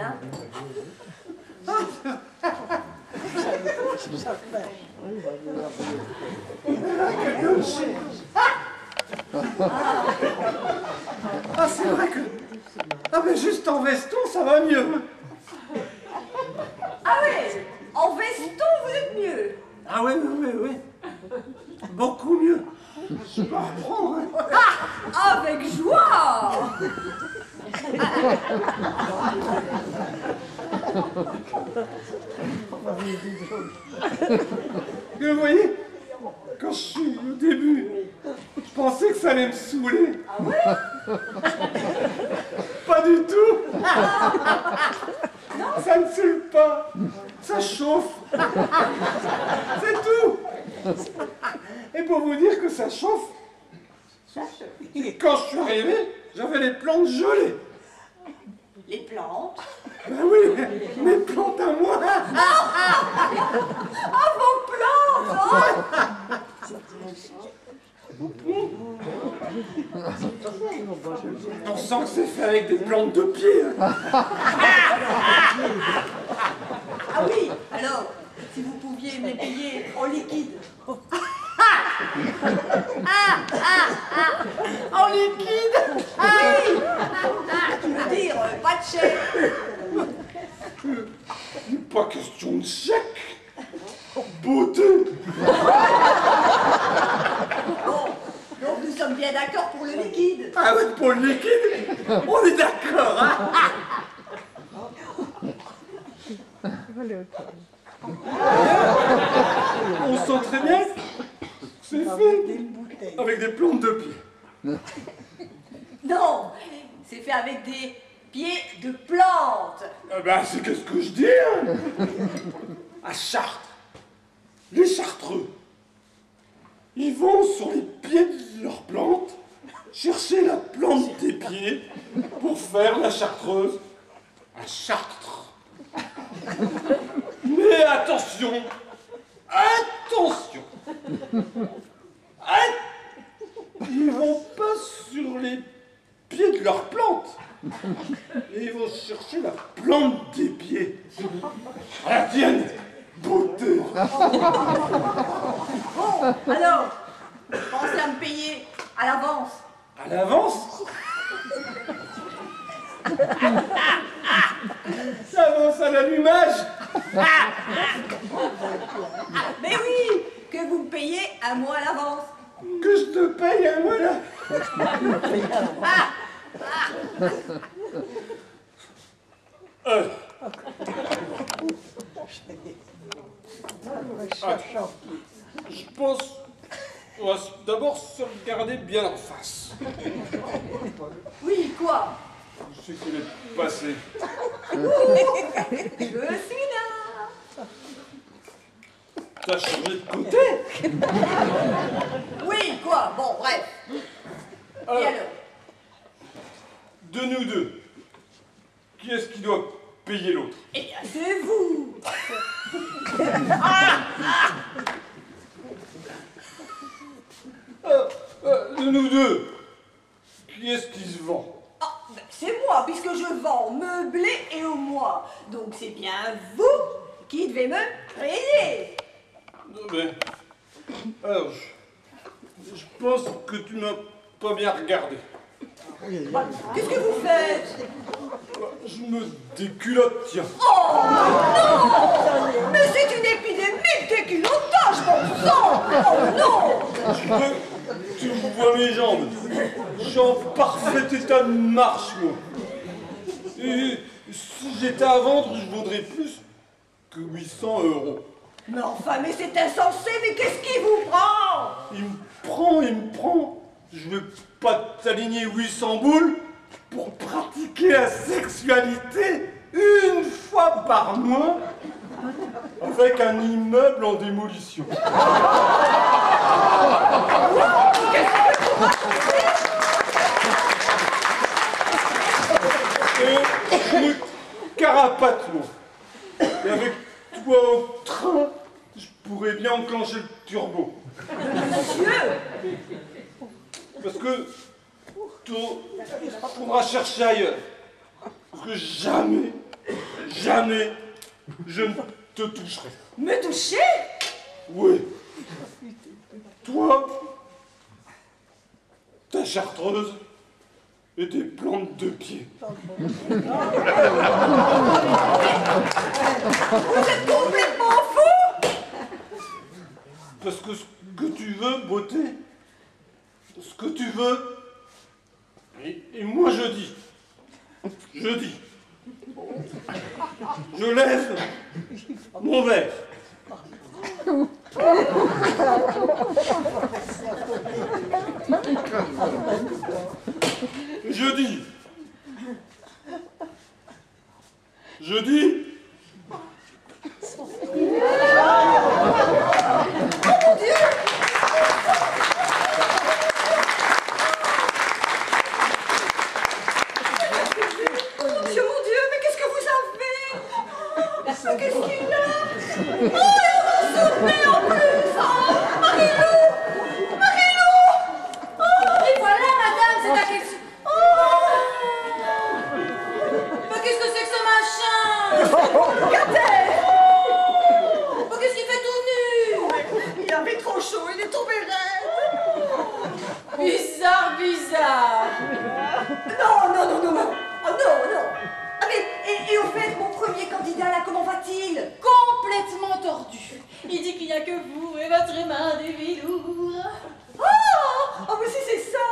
Speaker 5: hein
Speaker 9: Ah c'est vrai que. Ah mais juste en veston ça va mieux.
Speaker 5: Ah oui En veston, vous êtes mieux
Speaker 9: Ah oui, oui, oui, oui. Beaucoup mieux. Je.
Speaker 5: Ah, Avec joie
Speaker 9: vous voyez, quand je suis au début, je pensais que ça allait me saouler.
Speaker 5: Ah ouais
Speaker 9: Pas du tout. Ça ne saoule pas. Ça chauffe. C'est tout. Et pour vous dire que ça chauffe, quand je suis arrivé, j'avais les plantes gelées.
Speaker 5: Les plantes
Speaker 9: Ben oui, mes plantes à moi.
Speaker 5: Ah, vos plantes oh
Speaker 9: On sent que c'est fait avec des plantes de pied. hein.
Speaker 5: Ah oui Alors, si vous pouviez me les payer en liquide
Speaker 9: En liquide.
Speaker 5: Oui. Je veux dire, euh, pas de chèque.
Speaker 9: Pas question de chèque. Beauté.
Speaker 5: Bon, donc nous sommes bien d'accord pour le liquide.
Speaker 9: Ah oui, pour le liquide, on est d'accord. Hein? On sent très bien? C'est fait. avec des plantes de pied.
Speaker 5: Non C'est fait avec des pieds de plantes
Speaker 9: Ah ben, c'est qu'est-ce que je dis hein À Chartres, les Chartreux, ils vont sur les pieds de leurs plantes chercher la plante des pieds pour faire la chartreuse à Chartres. Mais attention Attention At- Ils vont pas sur les pieds de leurs plantes et ils vont chercher la plante des pieds. La tienne, beauté.
Speaker 5: Bon, alors, pensez à me payer à l'avance
Speaker 9: À l'avance L'avance à l'allumage
Speaker 5: Mais oui Que vous me payez un mois à l'avance
Speaker 9: Que je te paye un mois là Euh. Ah, Je pense qu'on va d'abord se regarder bien en face.
Speaker 5: Oui, quoi?
Speaker 9: Je sais qu'il est passé.
Speaker 5: Je suis
Speaker 9: T'as changé de côté
Speaker 5: Oui, quoi? Bon, bref. Et
Speaker 9: Alors,
Speaker 5: alors?
Speaker 9: de nous deux, qui est-ce qui doit payer l'autre?
Speaker 5: Eh bien, c'est vous
Speaker 9: Euh, euh, De nous deux, qui est-ce qui se vend?
Speaker 5: Ah, ben, c'est moi, puisque je vends meublé et au mois. Donc c'est bien vous qui devez me payer.
Speaker 9: Non, mais, alors, je, je pense que tu m'as pas bien regardé.
Speaker 5: Qu'est-ce que vous faites?
Speaker 9: Je me déculotte, tiens.
Speaker 5: Oh non Mais c'est une épidémie de déculottage, bon sang Oh non
Speaker 9: que tu vois mes jambes? Je suis en parfait état de marche, moi. Et si j'étais à vendre, je vaudrais plus que 800 euros.
Speaker 5: Mais enfin, mais c'est insensé, mais qu'est-ce qui vous prend?
Speaker 9: Il me prend, il me prend. Je vais pas t'aligner 800 boules pour pratiquer la sexualité une fois par mois avec un immeuble en démolition. Et je carapate, moi. Et avec au train, je pourrais bien enclencher le turbo. Parce que tu pourras chercher ailleurs. Parce que jamais, jamais, je ne te toucherai.
Speaker 5: Me toucher?
Speaker 9: Oui. Toi, ta chartreuse et tes plantes de pied.
Speaker 5: Vous êtes complètement fou
Speaker 9: Parce que ce que tu veux, beauté, ce que tu veux, et, et moi je dis, je dis, je lève mon verre. Je dis, je dis,
Speaker 5: Oh mon Dieu, mon Dieu, mais qu'est-ce que vous avez qu'est-ce qu'il a? Oh,
Speaker 3: qu'est-ce qu'il fait tout nu?
Speaker 5: Il avait trop chaud, il est tombé raide.
Speaker 3: Bizarre, bizarre.
Speaker 5: Non, non, non, non, non. Oh non, non. Ah mais, et, et au fait, mon premier candidat là, comment va-t-il?
Speaker 3: Complètement tordu. Il dit qu'il n'y a que vous et votre main des velours.
Speaker 5: Oh Oh mais si c'est ça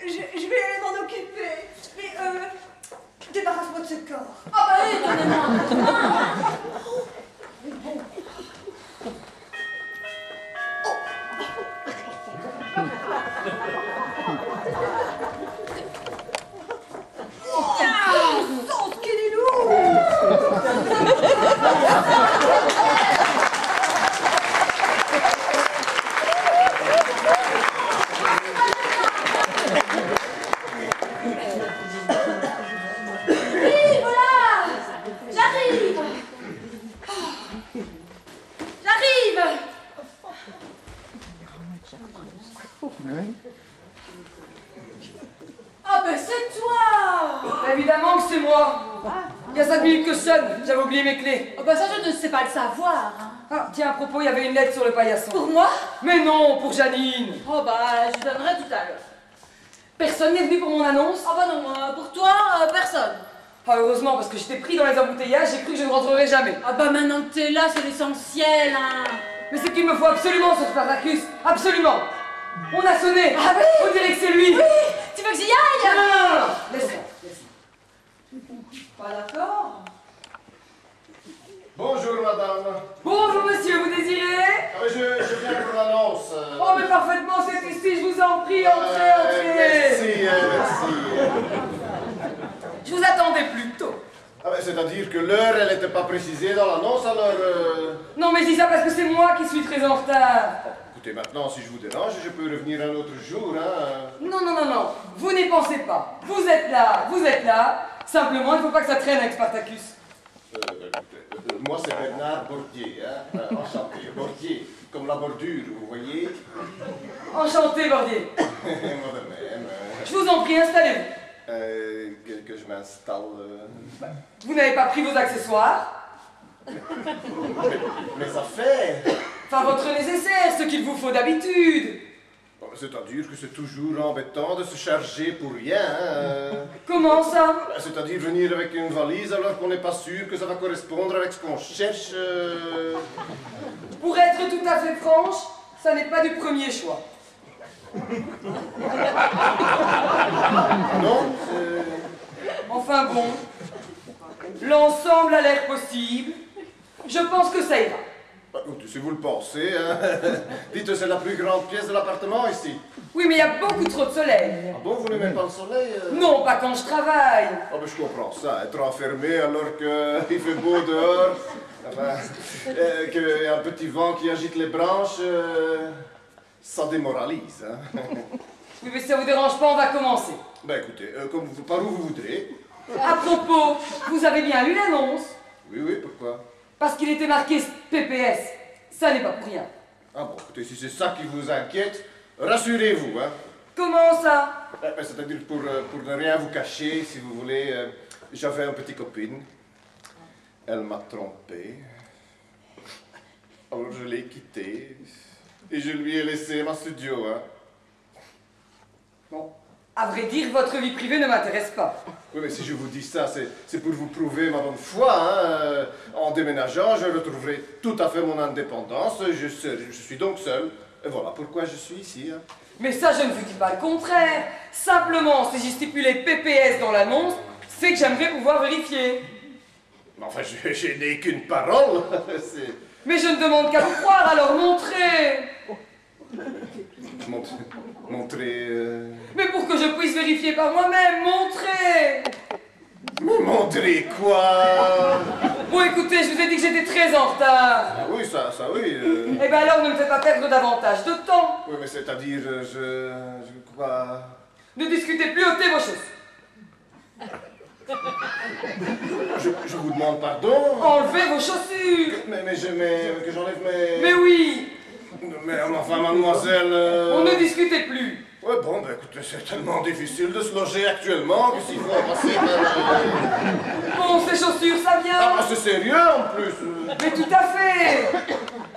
Speaker 5: je, je vais aller m'en occuper. Mais euh, débarrasse-moi de ce corps.
Speaker 3: Ah bah oui, donnez-moi
Speaker 5: Ah,
Speaker 2: tiens, à propos, il y avait une lettre sur le paillasson.
Speaker 3: Pour moi
Speaker 2: Mais non, pour Janine.
Speaker 3: Oh bah je donnerai tout à l'heure.
Speaker 2: Personne n'est venu pour mon annonce.
Speaker 3: Ah bah non, euh, pour toi, euh, personne.
Speaker 2: Ah, heureusement, parce que j'étais pris dans les embouteillages, j'ai cru que je ne rentrerai jamais.
Speaker 3: Ah bah maintenant que t'es là, c'est l'essentiel, hein.
Speaker 2: Mais c'est qu'il me faut absolument ce Spartacus. Absolument. On a sonné.
Speaker 3: Ah oui
Speaker 2: On dirait que c'est lui.
Speaker 3: Oui Tu veux que j'y aille
Speaker 2: Non, non, non, non. Laisse-moi, laisse-moi.
Speaker 3: Pas d'accord.
Speaker 11: Bonjour madame.
Speaker 2: Bonjour monsieur, vous désirez
Speaker 11: Ah, je, je viens pour l'annonce. euh.
Speaker 2: Oh, mais parfaitement, c'est ici, je vous en prie, entrez,
Speaker 11: Euh,
Speaker 2: entrez.
Speaker 11: merci, euh, merci.
Speaker 2: Je vous attendais plus tôt.
Speaker 11: Ah, ben, C'est-à-dire que l'heure, elle n'était pas précisée dans l'annonce, alors... euh,
Speaker 2: Non, mais je dis ça parce que c'est moi qui suis très en retard.
Speaker 11: Écoutez, maintenant, si je vous dérange, je peux revenir un autre jour, hein.
Speaker 2: Non, non, non, non, vous n'y pensez pas. Vous êtes là, vous êtes là. Simplement, il ne faut pas que ça traîne avec Spartacus.
Speaker 11: Euh, moi, c'est Bernard Bordier, hein. Euh, enchanté. Bordier, comme la bordure, vous voyez
Speaker 2: Enchanté, Bordier.
Speaker 11: Moi de même.
Speaker 2: Je vous en prie, installez-vous.
Speaker 11: Euh, que, je m'installe... euh.
Speaker 2: Vous n'avez pas pris vos accessoires
Speaker 11: Mais ça fait...
Speaker 2: Enfin, votre nécessaire, ce qu'il vous faut d'habitude.
Speaker 11: C'est-à-dire que c'est toujours embêtant de se charger pour rien. hein, euh.
Speaker 2: Comment ça?
Speaker 11: C'est-à-dire venir avec une valise alors qu'on n'est pas sûr que ça va correspondre avec ce qu'on cherche. euh.
Speaker 2: Pour être tout à fait franche, ça n'est pas du premier choix.
Speaker 11: Non c'est-
Speaker 2: Enfin bon, l'ensemble a l'air possible. Je pense que ça ira.
Speaker 11: Bah, si vous le pensez, hein. dites c'est la plus grande pièce de l'appartement ici.
Speaker 2: Oui, mais il y a beaucoup trop de soleil.
Speaker 11: Ah bon, vous n'aimez pas le soleil euh?
Speaker 2: Non, pas quand je travaille.
Speaker 11: Ah ben je comprends ça, être enfermé alors qu'il fait beau dehors, enfin, euh, qu'il y a un petit vent qui agite les branches, euh, ça démoralise. Hein.
Speaker 2: Oui, mais si ça vous dérange pas, on va commencer.
Speaker 11: Ben écoutez, euh, comme vous, par où vous voudrez.
Speaker 2: À propos, vous avez bien lu l'annonce
Speaker 11: Oui, oui, pourquoi?
Speaker 2: Parce qu'il était marqué PPS. Ça n'est pas pour rien.
Speaker 11: Ah bon, écoutez, si c'est ça qui vous inquiète, rassurez-vous. Hein.
Speaker 2: Comment ça?
Speaker 11: Eh ben, C'est-à-dire pour, euh, pour ne rien vous cacher, si vous voulez, euh, j'avais un petit copine. Elle m'a trompé. Alors je l'ai quittée. Et je lui ai laissé ma studio. Hein.
Speaker 2: Bon, à vrai dire, votre vie privée ne m'intéresse pas.
Speaker 11: Oui, mais si je vous dis ça, c'est pour vous prouver ma bonne foi. Hein. Euh, En déménageant, je retrouverai tout à fait mon indépendance. Je, serai- je suis donc seul. Et voilà pourquoi je suis ici. hein.
Speaker 2: Mais ça, je ne vous dis pas le contraire. Simplement, si j'ai stipulé PPS dans l'annonce, c'est que j'aimerais pouvoir vérifier.
Speaker 11: Mais enfin, je, je n'ai qu'une parole.
Speaker 2: Mais je ne demande qu'à vous croire, alors montrez
Speaker 11: Montre- montrer. euh,
Speaker 2: Mais pour que je puisse vérifier par moi-même, montrez
Speaker 11: Mais montrer quoi?
Speaker 2: Bon, écoutez, je vous ai dit que j'étais très en retard.
Speaker 11: Ah oui, ça, ça oui. euh.
Speaker 2: Eh bien alors, ne me faites pas perdre davantage de temps.
Speaker 11: Oui, mais c'est-à-dire, euh, je. Je crois.
Speaker 2: Ne discutez plus, ôtez vos choses.
Speaker 11: Je, je vous demande pardon.
Speaker 2: Enlevez vos chaussures.
Speaker 11: Mais, mais je mets. Que j'enlève mes.
Speaker 2: Mais oui,
Speaker 11: Mais enfin, mademoiselle. euh,
Speaker 2: on ne discutez plus.
Speaker 11: Ouais, bon, ben écoutez, c'est tellement difficile de se loger actuellement que s'il faut? En passer par. euh,
Speaker 2: Bon, ces chaussures, ça
Speaker 11: Ah,
Speaker 2: vient.
Speaker 11: bah, c'est sérieux en plus. euh.
Speaker 2: Mais tout à fait.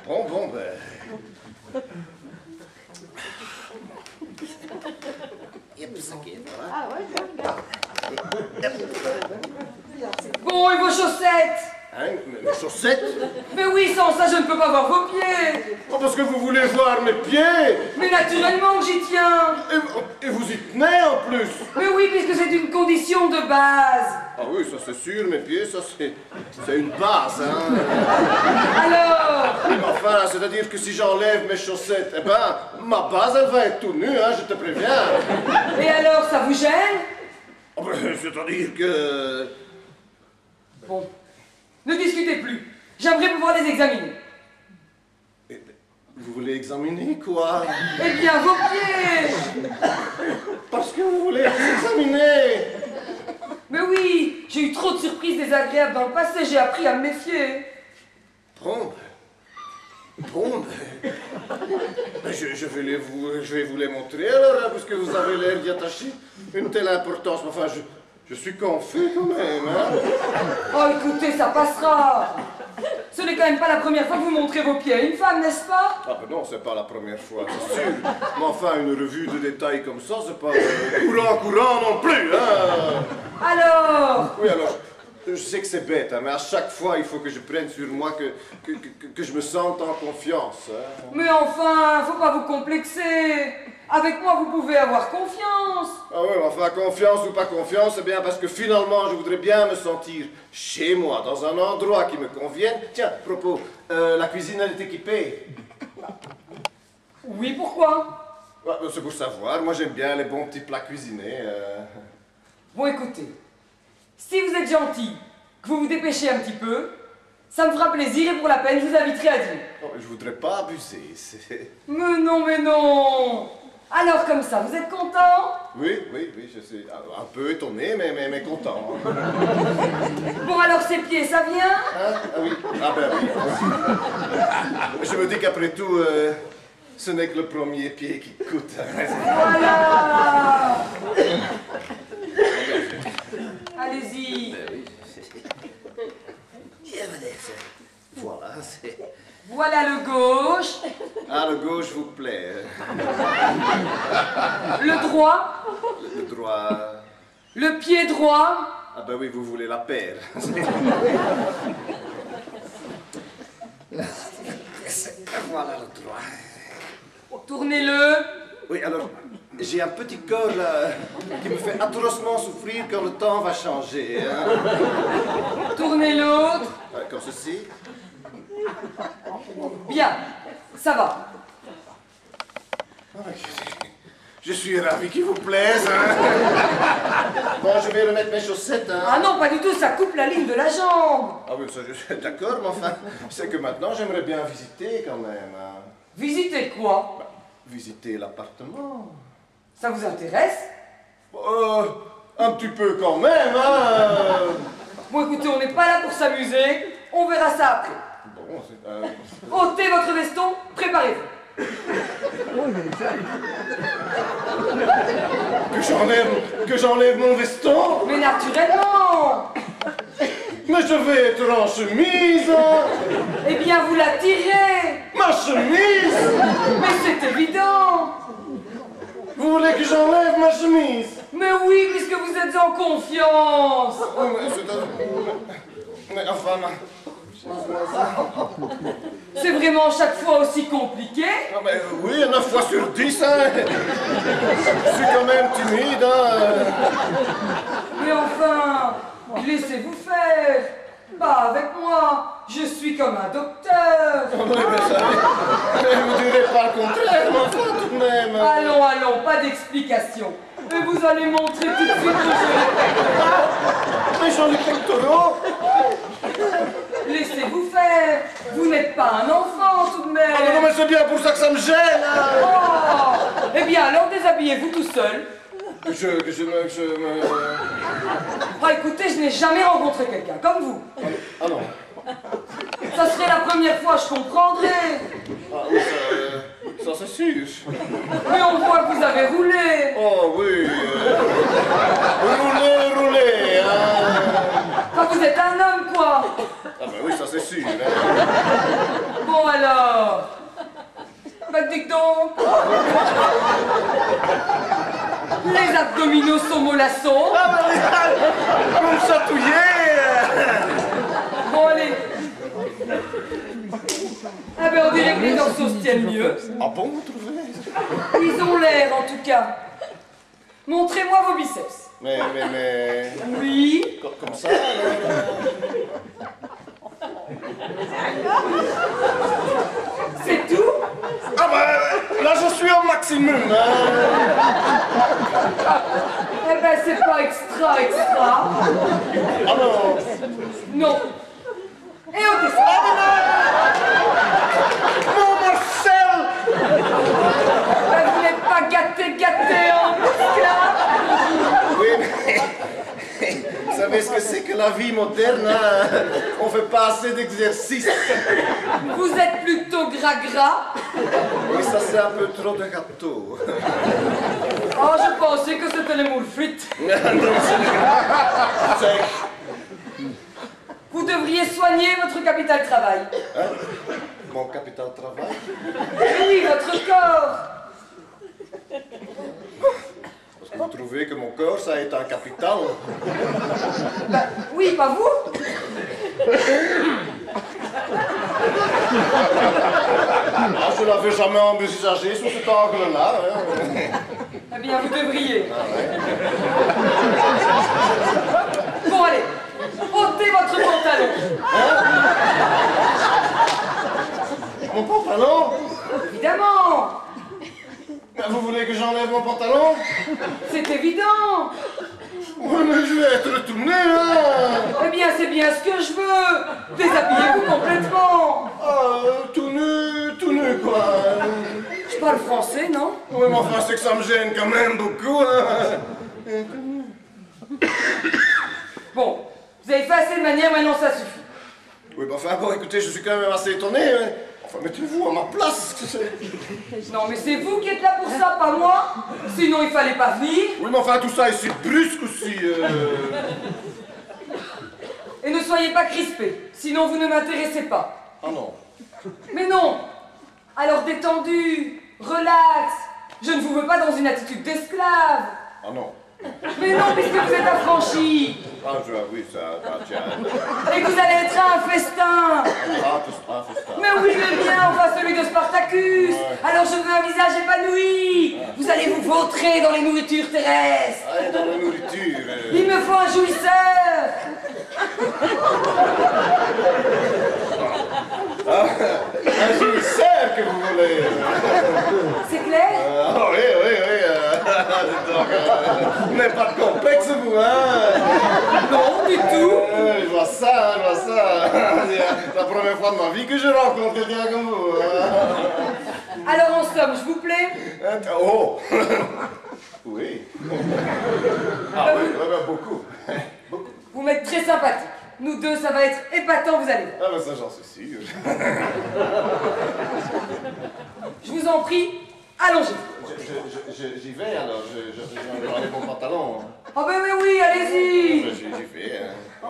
Speaker 11: Bon, bon, ben.
Speaker 2: Bon, et vos chaussettes?
Speaker 11: Hein, mes chaussettes
Speaker 2: Mais oui, sans ça, je ne peux pas voir vos pieds.
Speaker 11: Oh, parce que vous voulez voir mes pieds
Speaker 2: Mais naturellement que j'y tiens.
Speaker 11: et, et vous y tenez en plus
Speaker 2: Mais oui, puisque c'est une condition de base.
Speaker 11: Ah oui, ça c'est sûr, mes pieds, ça c'est. C'est une base, hein.
Speaker 2: Alors
Speaker 11: enfin, c'est-à-dire que si j'enlève mes chaussettes, eh ben, ma base elle va être tout nue, hein, je te préviens.
Speaker 2: Et alors, ça vous gêne?
Speaker 11: Oh, ben, c'est-à-dire que.
Speaker 2: Bon, ne discutez plus. J'aimerais pouvoir les examiner.
Speaker 11: Vous voulez examiner quoi?
Speaker 2: Eh bien, vos pieds
Speaker 11: Parce que vous voulez les examiner
Speaker 2: Mais oui, j'ai eu trop de surprises désagréables dans le passé, j'ai appris à me méfier.
Speaker 11: Ben, bon, ben, ben, je, je vais les vous, je vais vous les montrer alors, hein, puisque vous avez l'air d'y attacher une telle importance. Enfin, je, je suis confus quand même, hein.
Speaker 2: Oh, écoutez, ça passera. Ce n'est quand même pas la première fois que vous montrez vos pieds à une femme, n'est-ce pas?
Speaker 11: Ah ben non, c'est pas la première fois, c'est sûr. Mais enfin, une revue de détails comme ça, c'est pas euh, courant, courant non plus, hein.
Speaker 2: Alors?
Speaker 11: Oui, alors, je sais que c'est bête, hein, mais à chaque fois, il faut que je prenne sur moi que, que, que- que je me sente en confiance. hein.
Speaker 2: Mais enfin, faut pas vous complexer. Avec moi, vous pouvez avoir confiance.
Speaker 11: Ah oui, enfin, confiance ou pas confiance, c'est bien parce que finalement, je voudrais bien me sentir chez moi, dans un endroit qui me convienne. Tiens, propos, euh, la cuisine, elle est équipée
Speaker 2: Oui, pourquoi?
Speaker 11: Ouais, C'est pour savoir, moi j'aime bien les bons petits plats cuisinés. euh.
Speaker 2: Bon, écoutez, si vous êtes gentil, que vous vous dépêchez un petit peu, ça me fera plaisir et pour la peine, je vous inviterai à dîner.
Speaker 11: Oh, je voudrais pas abuser, c'est...
Speaker 2: Mais non, mais non Alors, comme ça, vous êtes content?
Speaker 11: Oui, oui, oui, je suis un peu étonné, mais, mais, mais content.
Speaker 2: Bon, alors, ces pieds, ça vient?
Speaker 11: Hein? Ah oui, ah ben oui. Je me dis qu'après tout, euh, ce n'est que le premier pied qui coûte.
Speaker 2: Voilà. Allez-y.
Speaker 11: Voilà, c'est...
Speaker 2: Voilà le gauche.
Speaker 11: Ah, le gauche vous plaît. hein.
Speaker 2: droit,
Speaker 11: Le droit.
Speaker 2: le pied droit,
Speaker 11: Ah ben oui, vous voulez la paire. voilà le droit.
Speaker 2: tournez-le,
Speaker 11: Oui, alors, j'ai un petit corps là, qui me fait atrocement souffrir quand le temps va changer. hein.
Speaker 2: tournez l'autre.
Speaker 11: Euh, Comme ceci.
Speaker 2: Bien, ça va.
Speaker 11: Je suis ravi qu'il vous plaise. hein. Bon, je vais remettre mes chaussettes. Hein.
Speaker 2: Ah non, pas du tout, ça coupe la ligne de la jambe.
Speaker 11: Ah oui, ça je suis d'accord, mais enfin, c'est que maintenant j'aimerais bien visiter quand même. hein.
Speaker 2: Visiter quoi?
Speaker 11: Visiter l'appartement.
Speaker 2: Ça vous intéresse?
Speaker 11: Euh, un petit peu quand même, hein.
Speaker 2: Bon écoutez, on n'est pas là pour s'amuser, on verra ça après.
Speaker 11: Bon, c'est. euh,
Speaker 2: ôtez votre veston, préparez-vous.
Speaker 11: que j'enlève, que j'enlève mon veston.
Speaker 2: Mais naturellement
Speaker 11: Mais je vais être en chemise.
Speaker 2: Eh bien, vous la tirez
Speaker 11: Ma chemise.
Speaker 2: Mais c'est évident
Speaker 11: Vous voulez que j'enlève ma chemise?
Speaker 2: Mais oui, puisque vous êtes en confiance
Speaker 11: Oui, mais c'est un- Mais enfin,
Speaker 2: C'est vraiment chaque fois aussi compliqué
Speaker 11: Ah, mais oui, 9 fois sur 10, hein. Je suis quand même timide, hein.
Speaker 2: Mais enfin, laissez-vous faire? Pas avec moi, je suis comme un docteur
Speaker 11: Oui, mais ça, mais vous direz pas le contraire, mais enfin, tout de même.
Speaker 2: Allons, allons, pas d'explication. Et vous allez montrer tout de suite que je l'ai
Speaker 11: Mais j'en ai pectoraux.
Speaker 2: Laissez-vous faire Vous n'êtes pas un enfant tout de même
Speaker 11: Ah, mais non, mais c'est bien pour ça que ça me gêne, hein.
Speaker 2: Oh Eh bien, alors déshabillez-vous tout seul.
Speaker 11: Que je, je me, que je me...
Speaker 2: Ah, écoutez, je n'ai jamais rencontré quelqu'un comme vous.
Speaker 11: Ah non.
Speaker 2: Ça serait la première fois, je comprendrais.
Speaker 11: Ah oui, ça, euh, ça c'est sûr.
Speaker 2: Mais on voit que vous avez roulé.
Speaker 11: Oh oui. euh, roulez, roulez, hein.
Speaker 2: Enfin, vous êtes un homme, quoi.
Speaker 11: Ah ben oui, ça c'est sûr. hein.
Speaker 2: Bon, alors. Bah, dites donc. Les abdominaux sont mollassons.
Speaker 11: Ah ben oui, vous me chatouillez.
Speaker 2: Bon, allez. Ah ben, on dirait que les dorsaux se tiennent mieux.
Speaker 11: Ah bon, vous trouvez?
Speaker 2: Ils ont l'air, en tout cas. Montrez-moi vos biceps.
Speaker 11: Mais, mais, mais...
Speaker 2: Oui.
Speaker 11: co- Comme ça,
Speaker 2: C'est tout
Speaker 11: Ah ben, là je suis au maximum, hein.
Speaker 2: Eh ben, c'est pas extra, extra.
Speaker 11: Ah non.
Speaker 2: Non. Et au dessin.
Speaker 11: Mon Marcel
Speaker 2: Ben, vous n'êtes pas gâté, gâté hein
Speaker 11: Oui, mais... Vous savez ce que c'est que la vie moderne, hein? On fait pas assez d'exercice.
Speaker 2: Vous êtes plutôt gras-gras.
Speaker 11: Oui, ça c'est un peu trop de gâteau.
Speaker 2: Oh, je pensais que c'était les moules frites.
Speaker 11: Non, c'est-
Speaker 2: Vous devriez soigner votre capital travail.
Speaker 11: Hein? Mon capital travail?
Speaker 2: Oui, votre corps.
Speaker 11: Parce que vous trouvez que mon corps, ça est un capital?
Speaker 2: Ben, oui, pas vous.
Speaker 11: Ah, je l'avais jamais envisagé sous cet angle-là. hein.
Speaker 2: Eh bien, vous devriez.
Speaker 11: Ah ouais.
Speaker 2: Bon, allez. ôtez votre pantalon.
Speaker 11: Mon pantalon?
Speaker 2: Évidemment.
Speaker 11: Vous voulez que j'enlève mon pantalon?
Speaker 2: C'est évident.
Speaker 11: Oui, mais je vais être retourné, là
Speaker 2: Eh bien, c'est bien ce que je veux. Déshabillez-vous complètement.
Speaker 11: Ah, tout nu, tout nu, quoi
Speaker 2: Je parle français, non?
Speaker 11: Oui, mais enfin, c'est que ça me gêne quand même beaucoup, hein
Speaker 2: Bon, vous avez fait assez de manière, maintenant ça suffit.
Speaker 11: Oui, mais enfin, bon, écoutez, je suis quand même assez étonné, hein. Enfin, mettez-vous à ma place
Speaker 2: Non, mais c'est vous qui êtes là pour ça, pas moi. Sinon, il fallait pas venir.
Speaker 11: Oui, mais enfin, tout ça est si brusque aussi, euh...
Speaker 2: Et ne soyez pas crispés, sinon vous ne m'intéressez pas.
Speaker 11: Ah non.
Speaker 2: Mais non Alors détendu, relax, Je ne vous veux pas dans une attitude d'esclave.
Speaker 11: Ah non.
Speaker 2: Mais non, puisque vous êtes affranchi.
Speaker 11: Ah, je, oui, ça, tiens.
Speaker 2: Et vous allez être à un festin. Mais oui, mais bien, enfin celui de Spartacus. Alors je veux un visage épanoui. Vous allez vous vautrer dans les nourritures terrestres.
Speaker 11: Dans la nourriture. euh,
Speaker 2: Il me faut un jouisseur.
Speaker 11: Ah, un jouisseur que vous voulez.
Speaker 2: C'est clair?
Speaker 11: Ah, oui, oui, oui. euh, donc, euh, pas de complexe, vous, hein?
Speaker 2: Non, du tout.
Speaker 11: Euh, Je vois ça, je vois ça. C'est la première fois de ma vie que je rencontre quelqu'un comme vous. hein.
Speaker 2: Alors en somme, je vous plais
Speaker 11: Hein, Oh Oui. Ah oui, oui, oui, beaucoup.
Speaker 2: Vous m'êtes très sympathique. Nous deux, ça va être épatant, vous allez.
Speaker 11: Ah, ben ça, j'en suis sûr.
Speaker 2: Je vous en prie,
Speaker 11: je- J'y vais alors, je, je, je vais enlever mon pantalon.
Speaker 2: Oh ben oui, oui, allez-y.
Speaker 11: J'y j'y vais. hein.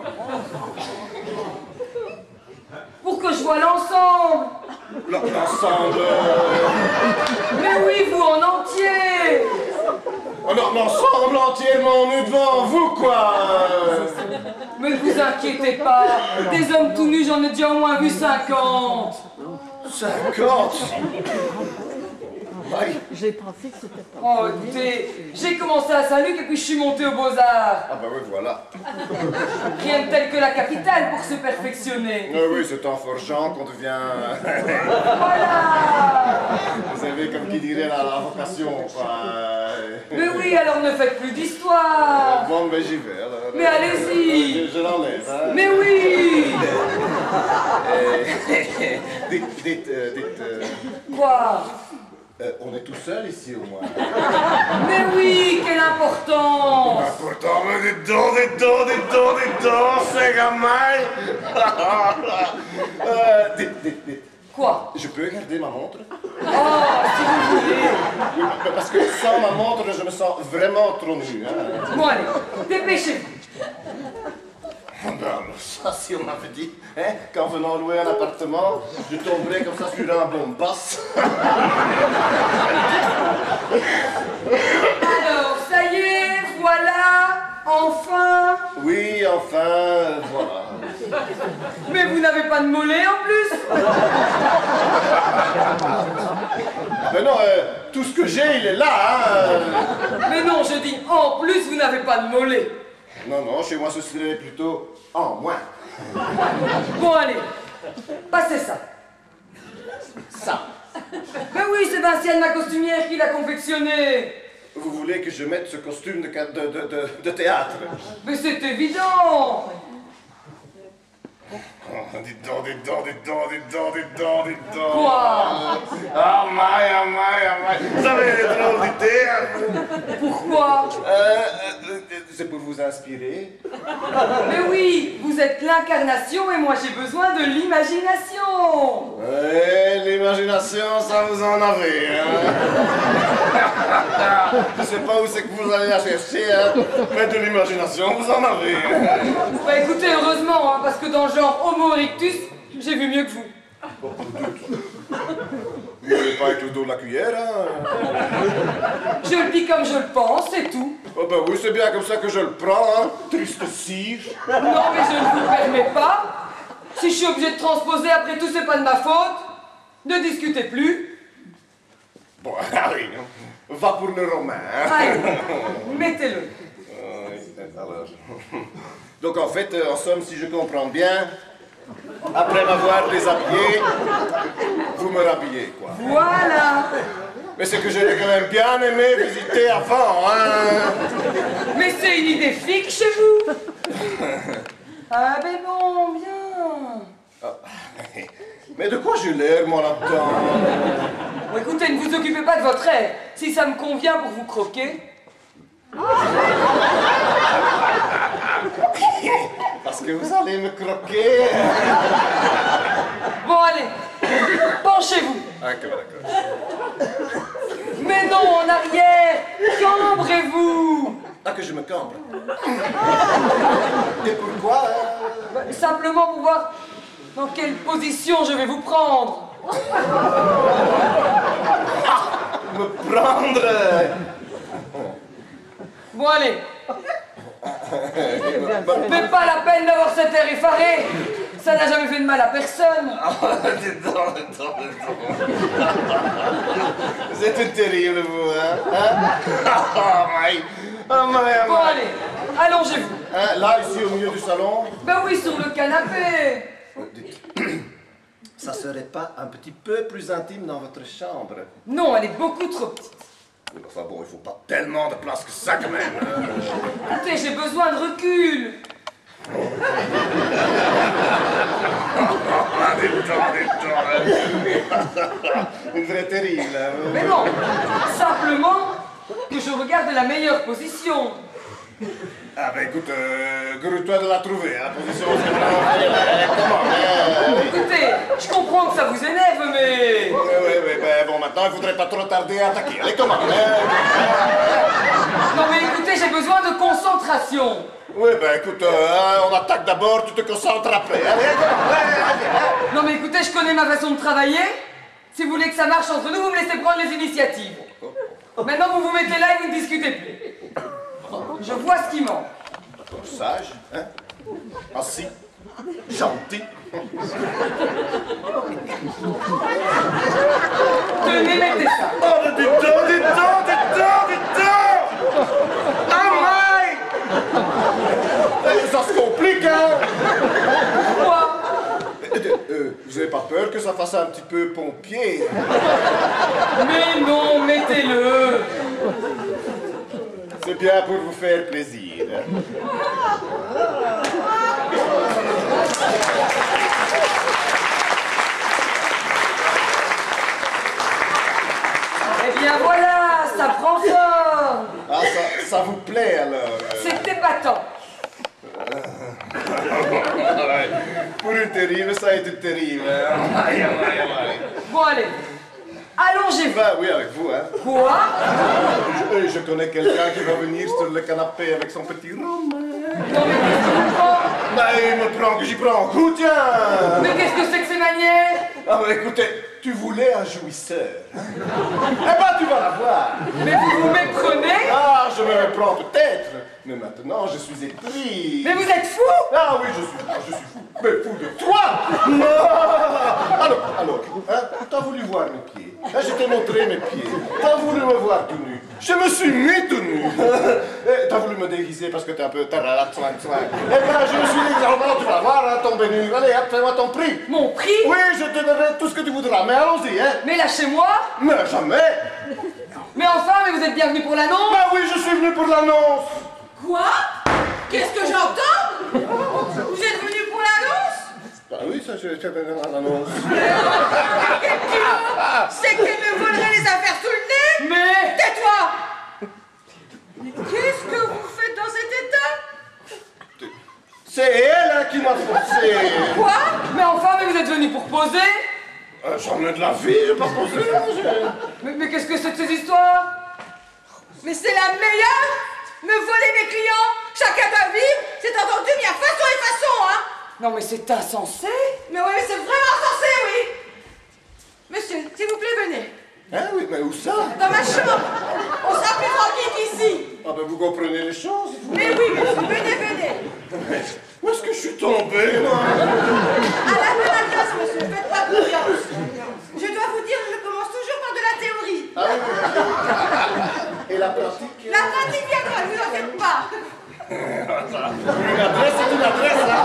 Speaker 2: Pour que je vois l'ensemble.
Speaker 11: L'en- L'ensemble. euh,
Speaker 2: Mais oui, vous en entier.
Speaker 11: oh non, L'ensemble entièrement nu devant vous, quoi.
Speaker 2: Mais ne vous inquiétez pas. Des hommes tout nus, j'en ai déjà au moins vu 50.
Speaker 11: 50 Aïe.
Speaker 10: J'ai pensé que c'était pas.
Speaker 2: Oh, écoutez, j'ai commencé à Saint-Luc et puis je suis monté aux Beaux-Arts.
Speaker 11: Ah bah oui, voilà.
Speaker 2: Rien de tel que la capitale pour se perfectionner.
Speaker 11: Ah oui, c'est en forgeant qu'on devient...
Speaker 2: Voilà
Speaker 11: Vous savez, comme qui dirait la, la vocation, quoi.
Speaker 2: Mais oui, alors ne faites plus d'histoire.
Speaker 11: Bon, ben j'y vais. alors.
Speaker 2: Mais allez-y.
Speaker 11: Je, je l'enlève, hein.
Speaker 2: Mais oui
Speaker 11: Euh, dites, dites, euh, dites, euh,
Speaker 2: Quoi?
Speaker 11: Euh, on est tout seul ici au moins.
Speaker 2: Mais oui, quelle importance
Speaker 11: Pourtant, mais dites donc, dites donc, dites donc, dites donc, c'est gamin Dites, dites, dites.
Speaker 2: Quoi?
Speaker 11: Je peux garder ma montre?
Speaker 2: Oh, si vous voulez.
Speaker 11: Mais Parce que sans ma montre, je me sens vraiment trop nu. Hein.
Speaker 2: Bon, allez, dépêchez-vous.
Speaker 11: Ah ben, alors ça, si on m'avait dit hein, qu'en venant louer un appartement, je tomberais comme ça sur un bon basse.
Speaker 2: Alors, ça y est, voilà, enfin.
Speaker 11: Oui, enfin, voilà.
Speaker 2: Mais vous n'avez pas de mollet en plus
Speaker 11: Mais non, euh, tout ce que j'ai, il est là. Hein.
Speaker 2: Mais non, je dis en plus, vous n'avez pas de mollet.
Speaker 11: Non, non, chez moi, ce serait plutôt en moins.
Speaker 2: Bon, allez, passez ça.
Speaker 11: Ça.
Speaker 2: Mais oui, c'est Vinciane, ma costumière, qui l'a confectionné.
Speaker 11: Vous voulez que je mette ce costume de, de, de, de théâtre?
Speaker 2: Mais c'est évident.
Speaker 11: Oh, dites donc, dites donc, dites donc, dites donc, dites donc, dites donc.
Speaker 2: Quoi
Speaker 11: Ah, maille, ah, maille, ah, maille. Vous avez des drôles d'idées, hein
Speaker 2: Pourquoi
Speaker 11: Euh, euh, euh, C'est pour vous inspirer.
Speaker 2: Mais oui, vous êtes l'incarnation et moi j'ai besoin de l'imagination.
Speaker 11: Ouais, l'imagination, ça vous en avez, hein. Je sais pas où c'est que vous allez la chercher, hein, mais de l'imagination, vous en avez. hein.
Speaker 2: Bah écoutez, heureusement, hein, parce que dans le genre Homo erectus, j'ai vu mieux que vous.
Speaker 11: Vous n'avez pas avec le dos de la cuillère, hein?
Speaker 2: Je le dis comme je le pense, c'est tout.
Speaker 11: Oh ben oui, c'est bien comme ça que je le prends, hein? Triste cire.
Speaker 2: Non, mais je ne vous permets pas. Si je suis obligé de transposer, après tout, c'est pas de ma faute. Ne discutez plus.
Speaker 11: Bon, ah oui, va pour le romain, hein?
Speaker 2: Allez, mettez-le.
Speaker 11: Ah alors. Donc en fait, euh, en somme, si je comprends bien, après m'avoir déshabillé, vous me rhabillez, quoi.
Speaker 2: Voilà.
Speaker 11: Mais c'est que j'aurais quand même bien aimé visiter avant, hein.
Speaker 2: Mais c'est une idée fixe chez vous. Ah ben non, bien.
Speaker 11: Ah, Mais de quoi j'ai l'air, moi, là-dedans?
Speaker 2: Bon, écoutez, ne vous occupez pas de votre air. Si ça me convient pour vous croquer.
Speaker 11: Parce que vous allez me croquer.
Speaker 2: Bon, allez, penchez-vous.
Speaker 11: D'accord, d'accord.
Speaker 2: Mais non, en arrière, cambrez-vous.
Speaker 11: Ah, que je me cambre. Et pourquoi hein
Speaker 2: Bah, Simplement pour voir dans quelle position je vais vous prendre.
Speaker 11: me prendre.
Speaker 2: Bon, allez. Mais pas la peine d'avoir cet air effaré. Ça n'a jamais fait de mal à personne.
Speaker 11: Donc. Vous êtes terrible, vous, hein? hein? Oh, my. Oh, my, oh,
Speaker 2: Bon, allez. Allongez-vous.
Speaker 11: Hein, là, ici, au milieu du salon,
Speaker 2: Ben oui, sur le canapé.
Speaker 11: ça serait pas un petit peu plus intime dans votre chambre?
Speaker 2: Non, elle est beaucoup trop petite.
Speaker 11: Enfin bon, il faut pas tellement de place que ça, quand même. hein.
Speaker 2: Écoutez, j'ai besoin de recul.
Speaker 11: Ah, donc. Une vraie terrible. hein.
Speaker 2: Mais non, simplement que je regarde la meilleure position.
Speaker 11: Ah ben écoute, euh, grouille-toi de la trouver, hein, position, euh, Comment hein.
Speaker 2: Écoutez, je comprends que ça vous énerve, mais...
Speaker 11: Oui, oui, oui, ben bon, maintenant, il faudrait pas trop tarder à attaquer. Allez, comment hein
Speaker 2: Non mais écoutez, j'ai besoin de concentration.
Speaker 11: Oui, ben écoute, euh, on attaque d'abord, tu te concentres après. Allez, allez.
Speaker 2: Non mais écoutez, je connais ma façon de travailler. Si vous voulez que ça marche entre nous, vous me laissez prendre les initiatives. Maintenant, vous vous mettez là et vous ne discutez plus. Je vois ce qui manque.
Speaker 11: Sage, hein? Assis, gentil.
Speaker 2: Tenez, mettez ça.
Speaker 11: Oh, mais dis donc, dis donc Ah, Eh, Ça se complique, hein?
Speaker 2: Quoi
Speaker 11: Euh, Vous avez pas peur que ça fasse un petit peu pompier?
Speaker 2: Mais non, mettez-le.
Speaker 11: C'est bien pour vous faire plaisir.
Speaker 2: Eh bien voilà, ça prend forme.
Speaker 11: Ah, ça, ça vous plaît alors euh.
Speaker 2: C'est épatant.
Speaker 11: Pour une terrible, ça a été terrible. hein.
Speaker 2: Bon allez, allongez-vous.
Speaker 11: Ben oui, avec vous, hein.
Speaker 2: Quoi?
Speaker 11: Je, euh, je connais quelqu'un qui va venir sur le canapé avec son petit.
Speaker 2: Non mais qu'est-ce
Speaker 11: Ben, il me prend que j'y prends un coup, tiens
Speaker 2: Mais qu'est-ce que c'est que ces manières?
Speaker 11: Ah, ben écoutez, tu voulais un jouisseur. hein? eh ben, tu vas l'avoir.
Speaker 2: Mais vous vous méprenez?
Speaker 11: Ah, je me méprends peut-être, mais maintenant je suis épris.
Speaker 2: Mais vous êtes fou?
Speaker 11: Ah oui, je suis, ah, je suis fou. Mais fou de toi Non Alors, alors, hein, t'as voulu voir mes pieds. Hein, je t'ai montré mes pieds. T'as voulu me voir tout nu. Je me suis mis tout nu. Eh, T'as voulu me déguiser parce que t'es un peu soin, soin. Eh ben, je me suis dit, alors maintenant tu vas voir, hein, tomber nu. Allez, hop, fais-moi ton prix.
Speaker 2: Mon prix?
Speaker 11: Oui, je te donnerai tout ce que tu voudras, mais allons-y, hein.
Speaker 2: Mais lâchez-moi
Speaker 11: Mais jamais
Speaker 2: Mais enfin, mais vous êtes bienvenu pour l'annonce
Speaker 11: Bah oui, je suis venu pour l'annonce.
Speaker 4: Quoi? Qu'est-ce que j'entends? Vous êtes venu pour l'annonce?
Speaker 11: Bah oui, ça, je je- l'annonce.
Speaker 4: C'est qu'elle me volerait les affaires sous le nez.
Speaker 2: Mais
Speaker 4: Tais-toi. Mais qu'est-ce que vous faites dans cet état?
Speaker 11: C'est elle hein, qui m'a forcé.
Speaker 2: Quoi? Mais enfin, mais vous êtes venu pour poser.
Speaker 11: Euh, J'en ai de la vie, j'ai pas posé. je-
Speaker 2: Mais, mais qu'est-ce que c'est que ces histoires?
Speaker 4: Mais c'est la meilleure Me voler mes clients Chacun doit vivre C'est entendu, mais il y a façon et façon, hein
Speaker 2: Non mais c'est insensé
Speaker 4: Mais oui, mais c'est vraiment censé, oui Monsieur, s'il vous plaît, venez.
Speaker 11: Hein, oui, mais où ça?
Speaker 4: Dans ma chambre On sera plus tranquille qu'ici
Speaker 11: Ah ben vous comprenez les choses. vous.
Speaker 4: Mais oui, monsieur, venez, venez
Speaker 11: Où est-ce que je suis tombé, moi?
Speaker 4: À la adresse, monsieur, faites pas confiance. Je dois vous dire, je commence toujours par de la théorie.
Speaker 11: Ah oui, oui. Et la pratique
Speaker 4: La pratique viendra, ne vous en faites pas.
Speaker 11: Une adresse, c'est une adresse, là.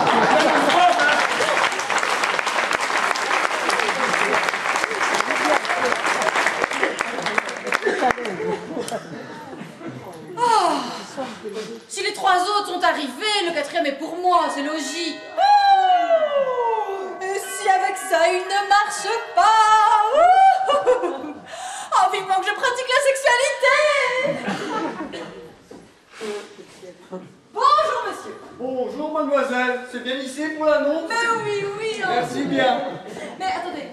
Speaker 3: Si les trois autres sont arrivés, le quatrième est pour moi, c'est logique.
Speaker 12: Et si avec ça il ne marche pas Oh, vivement que je pratique la sexualité. Bonjour monsieur.
Speaker 13: Bonjour mademoiselle, c'est bien ici pour l'annonce
Speaker 12: Mais oui, oui hein.
Speaker 13: Merci bien.
Speaker 12: Mais attendez,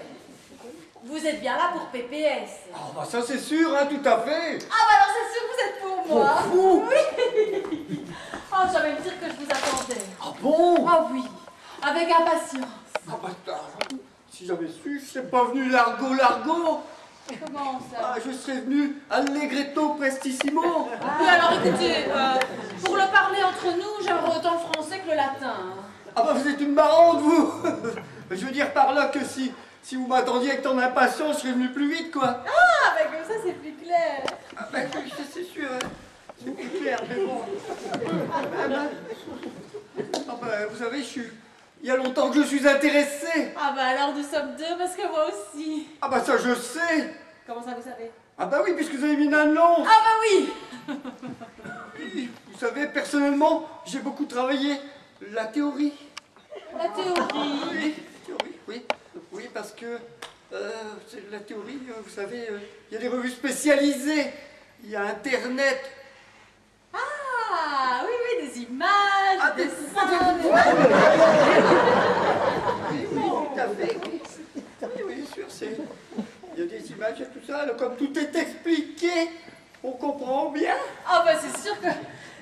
Speaker 12: vous êtes bien là pour PPS
Speaker 13: Ah bah ça c'est sûr, hein, tout à fait.
Speaker 12: Ah bah alors c'est sûr que vous êtes pour moi.
Speaker 13: Pour vous.
Speaker 12: Oui. Oh, j'allais me dire que je vous attendais.
Speaker 13: Ah bon?
Speaker 12: Oh oui, avec impatience.
Speaker 13: Ah bah si j'avais su, je serais pas venu largo largo.
Speaker 3: Comment ça
Speaker 13: Ah, je serais venu allegretto prestissimo.
Speaker 3: Oui, alors écoutez, euh, pour le parler entre nous, j'aimerais autant le français que le latin.
Speaker 13: Ah bah vous êtes une marrante, vous Je veux dire par là que si, si vous m'attendiez avec tant d'impatience, je serais venu plus vite, quoi.
Speaker 3: Ah, bah comme ça c'est plus clair.
Speaker 13: Ah bah oui, c'est sûr, hein. c'est plus clair, mais bon. Ah bah, ah bah, vous savez, je suis... Il y a longtemps que je suis intéressé.
Speaker 3: Ah bah alors nous sommes deux parce que moi aussi.
Speaker 13: Ah bah ça, je sais.
Speaker 3: Comment ça vous savez
Speaker 13: Ah bah oui, puisque vous avez mis une annonce.
Speaker 3: Ah bah oui
Speaker 13: Vous savez, personnellement, j'ai beaucoup travaillé la théorie.
Speaker 3: La théorie.
Speaker 13: Oui, théorie, oui. Oui, parce que euh, la théorie, euh, vous savez, euh, il y a des revues spécialisées, il y a Internet.
Speaker 3: Ah oui, oui, des images,
Speaker 13: Ah,
Speaker 3: des
Speaker 13: des-
Speaker 3: dessins, des...
Speaker 13: Oui, oui, tout à fait, oui. Oui, oui, sûr, c'est... Images, tout ça, alors, comme tout est expliqué, on comprend bien.
Speaker 3: Ah bah c'est sûr que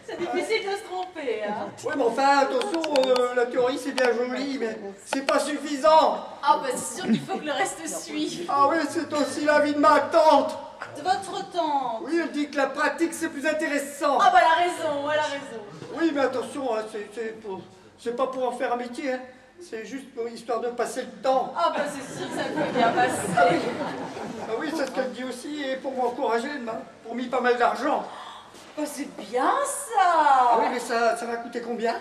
Speaker 3: c'est difficile de se tromper. Hein.
Speaker 13: Oui, mais enfin, attention, euh, la théorie c'est bien joli, mais c'est pas suffisant.
Speaker 3: Ah bah c'est sûr qu'il faut que le reste suive.
Speaker 13: Ah oui, c'est aussi l'avis de ma tante.
Speaker 3: De votre temps.
Speaker 13: Oui, elle dit que la pratique c'est plus intéressant.
Speaker 3: Ah bah elle a raison, elle a raison.
Speaker 13: Oui, mais attention, hein, c'est, pour- pas pour en faire un métier, hein. C'est juste pour histoire de passer le temps.
Speaker 3: Ah bah c'est sûr ça peut bien passer.
Speaker 13: Ah oui, c'est ce qu'elle dit aussi, et pour m'encourager, elle m'a promis pas mal d'argent.
Speaker 3: Oh c'est bien ça
Speaker 13: Ah oui, mais ça, ça va coûter combien?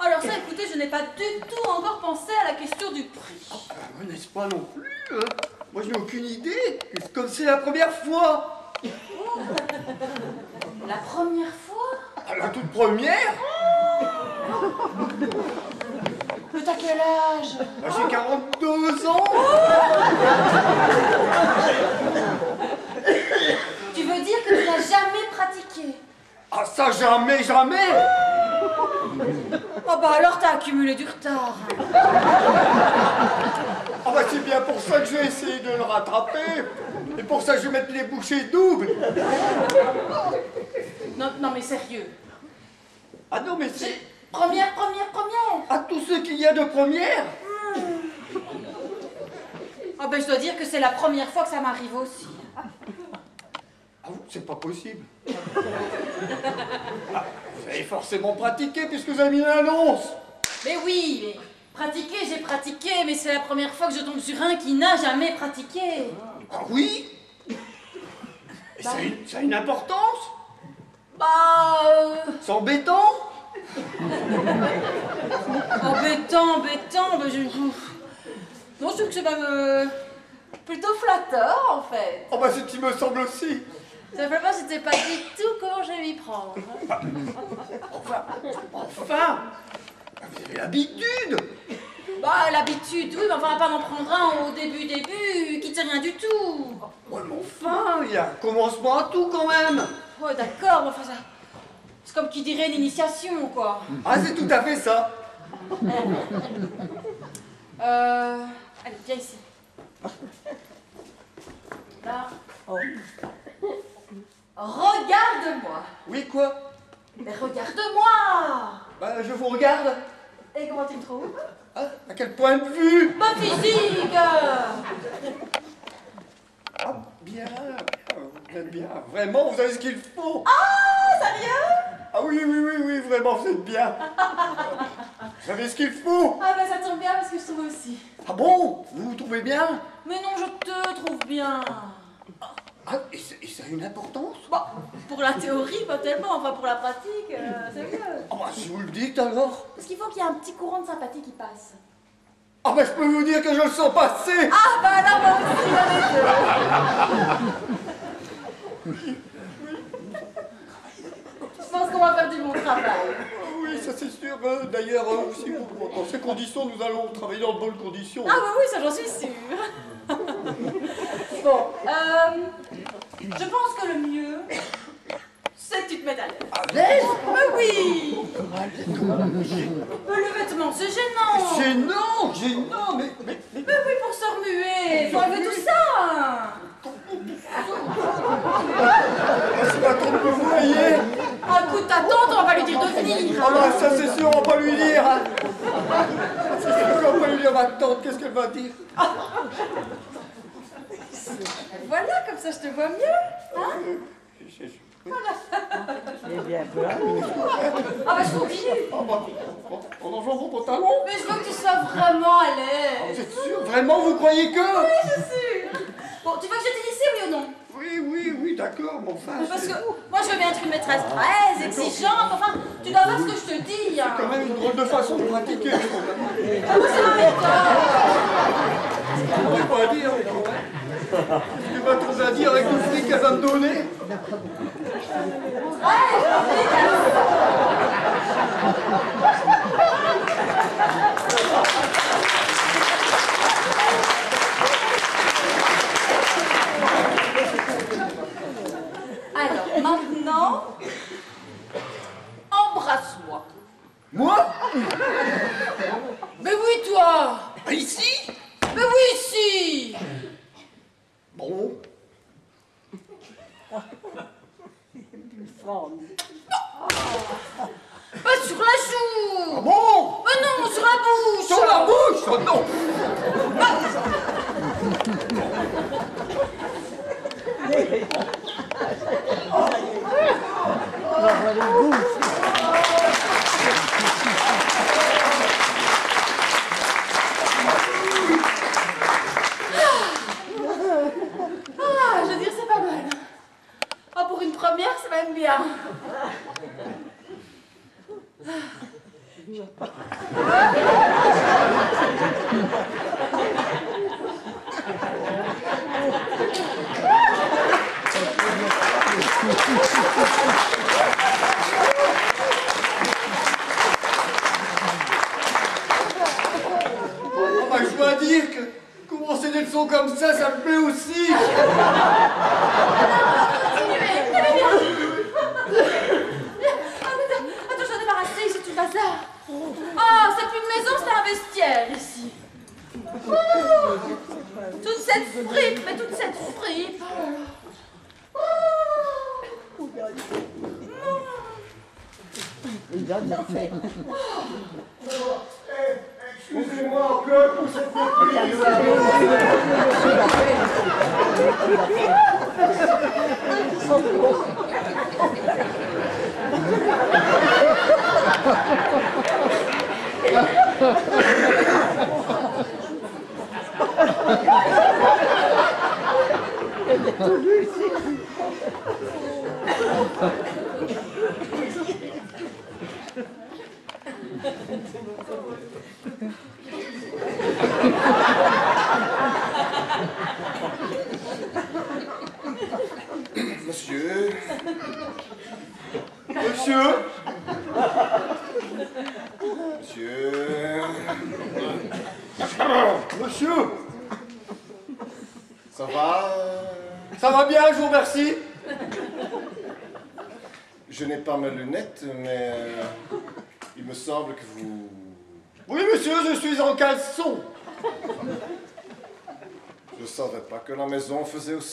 Speaker 3: Alors ça écoutez, je n'ai pas du tout encore pensé à la question du prix.
Speaker 13: Ah, N'est-ce pas non plus hein? Moi, je n'ai aucune idée, comme c'est la première fois?
Speaker 3: La première fois?
Speaker 13: Ah, la toute première?
Speaker 3: Mais t'as quel âge?
Speaker 13: Ah, J'ai 42 ans
Speaker 3: Tu veux dire que tu n'as jamais pratiqué?
Speaker 13: Ah ça, jamais, jamais
Speaker 3: Oh bah alors t'as accumulé du retard.
Speaker 13: Ah bah c'est bien pour ça que je vais essayer de le rattraper. Et pour ça, je vais mettre les bouchées doubles.
Speaker 3: Non, non mais sérieux.
Speaker 13: Ah non, mais c'est
Speaker 3: Première, première, première
Speaker 13: à tous ceux qu'il y a de première.
Speaker 3: Ah ben je dois dire que c'est la première fois que ça m'arrive aussi.
Speaker 13: Ah vous, c'est pas possible. Ah, vous avez forcément pratiqué puisque vous avez mis l'annonce.
Speaker 3: Mais oui, mais pratiquer, j'ai pratiqué, mais c'est la première fois que je tombe sur un qui n'a jamais pratiqué.
Speaker 13: Ah oui? Et ça, a une, ça a une importance?
Speaker 3: Bah, euh,
Speaker 13: C'est embêtant?
Speaker 3: Embêtant, embêtant, ben je... Non, je trouve que c'est même euh, plutôt flatteur, en fait.
Speaker 13: Oh bah c'est ce qui me semble aussi.
Speaker 3: Simplement, je ne pas du tout comment je vais m'y prendre.
Speaker 13: Enfin, enfin Vous avez l'habitude
Speaker 3: Bah, l'habitude, oui, mais enfin, on va pas m'en prendre un au début, début, qui tient rien du tout.
Speaker 13: Ouais, mais enfin, il y a un commencement à tout quand même
Speaker 3: Ouais, d'accord, mais enfin, ça... C'est comme qui dirait une initiation, quoi.
Speaker 13: Ah, c'est tout à fait ça
Speaker 3: Euh... Allez, viens ici. Là. Regarde-moi.
Speaker 13: Oui, quoi?
Speaker 3: Mais regarde-moi
Speaker 13: Bah, je vous regarde.
Speaker 3: Et comment tu me trouves?
Speaker 13: Ah, à quel point de vue?
Speaker 3: Ma physique
Speaker 13: Ah, bien, bien, vous êtes bien. Vraiment, vous avez ce qu'il faut.
Speaker 3: Ah, sérieux?
Speaker 13: Ah oui, oui, oui, oui, vraiment, vous êtes bien. Vous avez ce qu'il faut.
Speaker 3: Ah bah ça tombe bien parce que je trouve aussi.
Speaker 13: Ah bon? Vous vous trouvez bien?
Speaker 3: Mais non, je te trouve bien.
Speaker 13: Ah, et, ça a une importance?
Speaker 3: Bah, pour la théorie, pas tellement, enfin pour la pratique, euh, c'est mieux.
Speaker 13: Ah bah, si vous le dites alors.
Speaker 3: Parce qu'il faut qu'il y ait un petit courant de sympathie qui passe.
Speaker 13: Ah bah, je peux vous dire que je le sens passer.
Speaker 3: Ah bah là, moi aussi, on est deux. Je pense qu'on va faire du bon travail.
Speaker 13: Oui, ça c'est sûr. euh, D'ailleurs, euh, si vous- dans ces conditions, nous allons travailler dans de bonnes conditions.
Speaker 3: Ah bah oui, ça j'en suis sûre. bon, euh, je pense que le mieux, c'est que tu te mettes à l'aise.
Speaker 13: À l'aise
Speaker 3: Mais oui Mais le vêtement, c'est gênant
Speaker 13: Gênant, gênant, mais, mais, mais-
Speaker 3: Mais oui, pour se remuer, faut enlever tout ça
Speaker 13: c'est pas que vous voyez?
Speaker 3: Ah, écoute, ta tante, on va pas lui dire de venir
Speaker 13: Ah ça c'est sûr, on va lui dire. hein. C'est sûr qu'on va lui dire, ma tante, qu'est-ce qu'elle va dire?
Speaker 3: Voilà, comme ça je te vois mieux. Hein
Speaker 10: Est bien plat.
Speaker 3: Ah bah je continue.
Speaker 13: En enlevant vos pantalons
Speaker 3: Mais je veux que tu sois vraiment à l'aise.
Speaker 13: Vous êtes sûr? Vraiment, vous croyez que?
Speaker 3: Oui, je suis sûre. Bon, tu veux que je te dise oui ou non?
Speaker 13: Oui, oui, oui, d'accord, mais enfin...
Speaker 3: Parce
Speaker 13: c'est
Speaker 3: que moi je veux bien être une maîtresse très exigeante. Enfin, tu dois faire ce que je te dis. hein.
Speaker 13: quand même une drôle de façon de pratiquer.
Speaker 3: Ah, moi, c'est ma méthode.
Speaker 13: Je ne pas dire, mais quand même. Tu vas trouver à dire avec le fric qu'elle va me donner Thank you.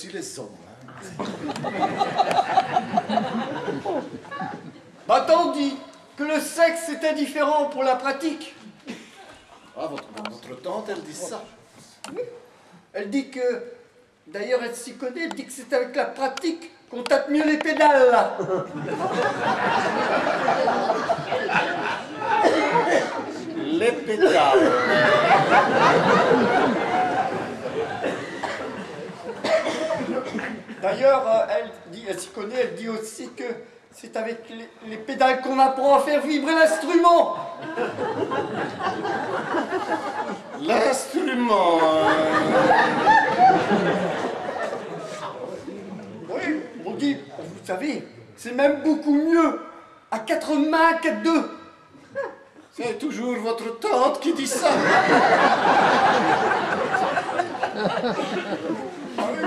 Speaker 13: Aussi
Speaker 11: les hommes. hein.
Speaker 13: Bah, tandis que le sexe était différent pour la pratique.
Speaker 11: Ah, votre, votre tante, elle dit ça.
Speaker 13: Elle dit que, d'ailleurs elle s'y connaît, elle dit que c'est avec la pratique qu'on tape mieux les pédales. là.
Speaker 11: Les pétales.
Speaker 13: D'ailleurs, euh, elle dit, elle s'y connaît, elle dit aussi que c'est avec les, les pédales qu'on apprend à faire vibrer l'instrument.
Speaker 11: L'instrument.
Speaker 13: Oui, on dit, vous savez, c'est même beaucoup mieux à quatre mains qu'à deux.
Speaker 11: C'est toujours votre tante qui dit ça.